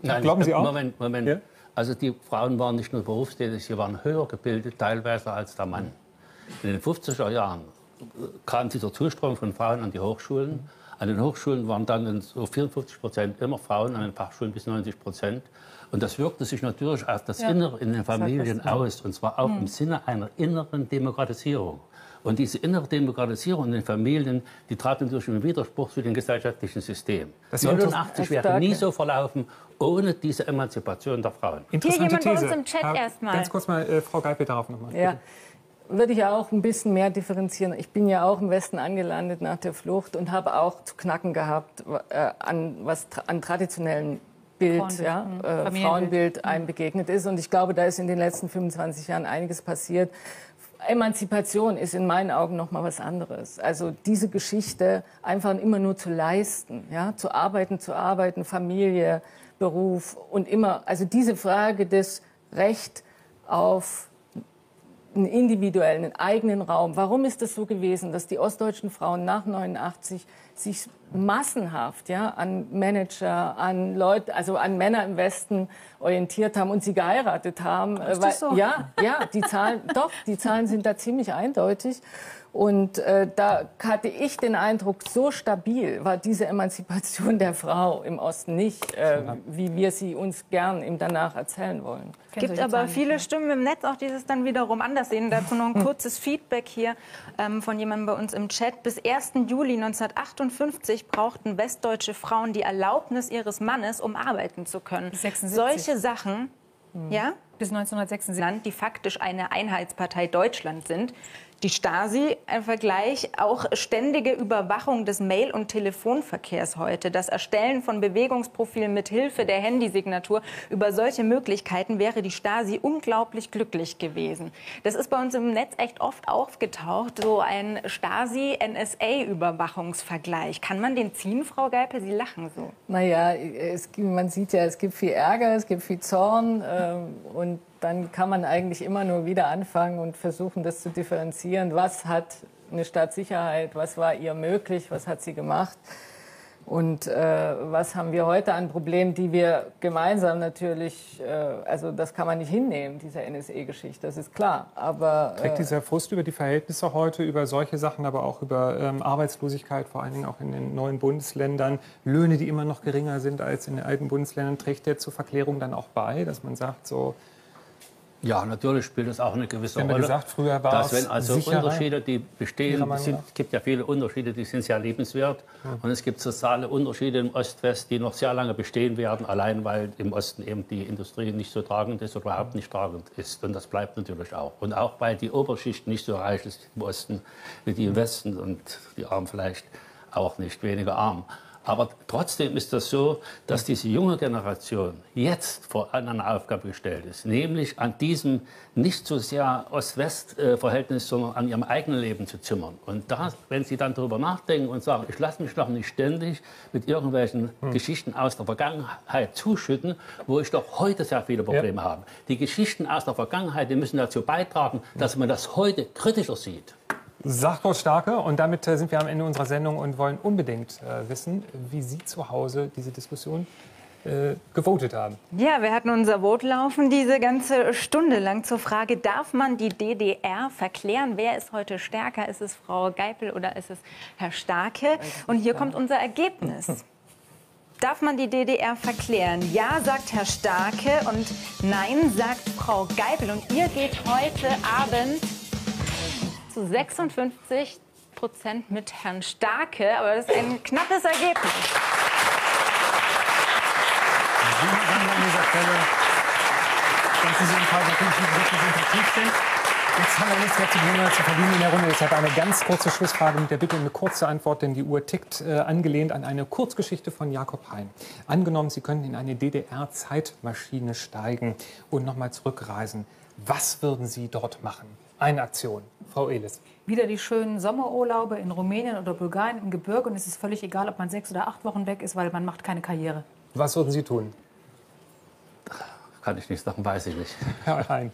Glauben Sie auch? Moment, Moment. Also die Frauen waren nicht nur berufstätig, sie waren höher gebildet teilweise als der Mann. In den 50er Jahren kam dieser Zustrom von Frauen an die Hochschulen. An den Hochschulen waren dann so 54 Prozent immer Frauen, an den Fachschulen bis 90 Prozent. Und das wirkte sich natürlich auf das Ja. Innere in den Familien aus, und zwar auch Hm. im Sinne einer inneren Demokratisierung. Und diese innere Demokratisierung in den Familien, die trat natürlich im Widerspruch zu dem gesellschaftlichen System. Das ist interessant. 89 wäre nie so verlaufen ohne diese Emanzipation der Frauen. Interessante jemand bei uns These. im Chat erstmal. Ganz kurz mal, äh, Frau Geipel darauf nochmal. Ja. Würde ich auch ein bisschen mehr differenzieren. Ich bin ja auch im Westen angelandet nach der Flucht und habe auch zu knacken gehabt äh, an was tra an traditionellen Bild, Frauenbild, ja, mhm. äh. Frauenbild einem begegnet ist. Und ich glaube, da ist in den letzten 25 Jahren einiges passiert. Emanzipation ist in meinen Augen noch mal was anderes. Also diese Geschichte einfach immer nur zu leisten, ja, zu arbeiten, zu arbeiten, Familie, Beruf und immer, also diese Frage des Recht auf einen individuellen, einen eigenen Raum. Warum ist es so gewesen, dass die ostdeutschen Frauen nach 89 sich massenhaft ja, an Manager, an Leute, also an Männer im Westen orientiert haben und sie geheiratet haben? Ist Weil- das so? Ja, ja, die Zahlen, doch, die Zahlen sind da ziemlich eindeutig. Und äh, da hatte ich den Eindruck, so stabil war diese Emanzipation der Frau im Osten nicht, äh, wie wir sie uns gern im danach erzählen wollen. Es gibt aber viele Stimmen im Netz, auch die es dann wiederum anders sehen. Dazu noch ein kurzes Feedback hier ähm, von jemandem bei uns im Chat. Bis 1. Juli 1958 brauchten westdeutsche Frauen die Erlaubnis ihres Mannes, um arbeiten zu können. 76. Solche Sachen, ja? Bis 1976. Die faktisch eine Einheitspartei Deutschland sind. Die Stasi, ein Vergleich, auch ständige Überwachung des Mail- und Telefonverkehrs heute, das Erstellen von Bewegungsprofilen mit Hilfe der Handysignatur. Über solche Möglichkeiten wäre die Stasi unglaublich glücklich gewesen. Das ist bei uns im Netz echt oft aufgetaucht, so ein Stasi-NSA-Überwachungsvergleich. Kann man den ziehen, Frau Geipel? Sie lachen so. Naja, es, man sieht ja, es gibt viel Ärger, es gibt viel Zorn ähm, und dann kann man eigentlich immer nur wieder anfangen und versuchen, das zu differenzieren. Was hat eine Staatssicherheit, was war ihr möglich, was hat sie gemacht? Und äh, was haben wir heute an Problemen, die wir gemeinsam natürlich, äh, also das kann man nicht hinnehmen, diese NSE-Geschichte, das ist klar. Aber Trägt äh, dieser Frust über die Verhältnisse heute, über solche Sachen, aber auch über ähm, Arbeitslosigkeit, vor allen Dingen auch in den neuen Bundesländern, Löhne, die immer noch geringer sind als in den alten Bundesländern, trägt der zur Verklärung dann auch bei, dass man sagt, so Ja, natürlich spielt es auch eine gewisse Rolle. gesagt, früher war dass es wenn also sicherer, Unterschiede, die bestehen, es gibt ja viele Unterschiede, die sind sehr liebenswert. Und es gibt soziale Unterschiede im Ost-West, die noch sehr lange bestehen werden, allein weil im Osten eben die Industrie nicht so tragend ist oder überhaupt nicht tragend ist. Und das bleibt natürlich auch. Und auch weil die Oberschicht nicht so reich ist im Osten wie die im Westen und die Armen vielleicht auch nicht weniger arm. Aber trotzdem ist das so, dass diese junge Generation jetzt vor eine Aufgabe gestellt ist, nämlich an diesem nicht so sehr Ost-West-Verhältnis, sondern an ihrem eigenen Leben zu zimmern. Und da, wenn sie dann darüber nachdenken und sagen, ich lasse mich doch nicht ständig mit irgendwelchen Geschichten aus der Vergangenheit zuschütten, wo ich doch heute sehr viele Probleme habe. Die Geschichten aus der Vergangenheit, die müssen dazu beitragen, dass man das heute kritischer sieht. Sachgott Starke. Und damit äh, sind wir am Ende unserer Sendung und wollen unbedingt äh, wissen, wie Sie zu Hause diese Diskussion äh, gewotet haben. Ja, wir hatten unser Vot laufen diese ganze Stunde lang zur Frage, darf man die DDR verklären? Wer ist heute stärker? Ist es Frau Geipel oder ist es Herr Starke? Und hier kommt unser Ergebnis. Darf man die DDR verklären? Ja, sagt Herr Starke und nein, sagt Frau Geipel. Und ihr geht heute Abend zu 56 Prozent mit Herrn Starke. Aber das ist ein knappes Ergebnis. an dieser Stelle, dass Sie so ein sind. Jetzt haben wir nichts mehr zu tun zu verdienen in der Runde. Deshalb eine ganz kurze Schlussfrage mit der Bitte um eine kurze Antwort, denn die Uhr tickt, äh, angelehnt an eine Kurzgeschichte von Jakob Hein. Angenommen, Sie könnten in eine DDR-Zeitmaschine steigen und nochmal zurückreisen. Was würden Sie dort machen? Eine Aktion. Frau Elis. Wieder die schönen Sommerurlaube in Rumänien oder Bulgarien im Gebirge. Und es ist völlig egal, ob man sechs oder acht Wochen weg ist, weil man macht keine Karriere. Was würden Sie tun? Kann ich nicht sagen, weiß ich nicht. Herr Hein.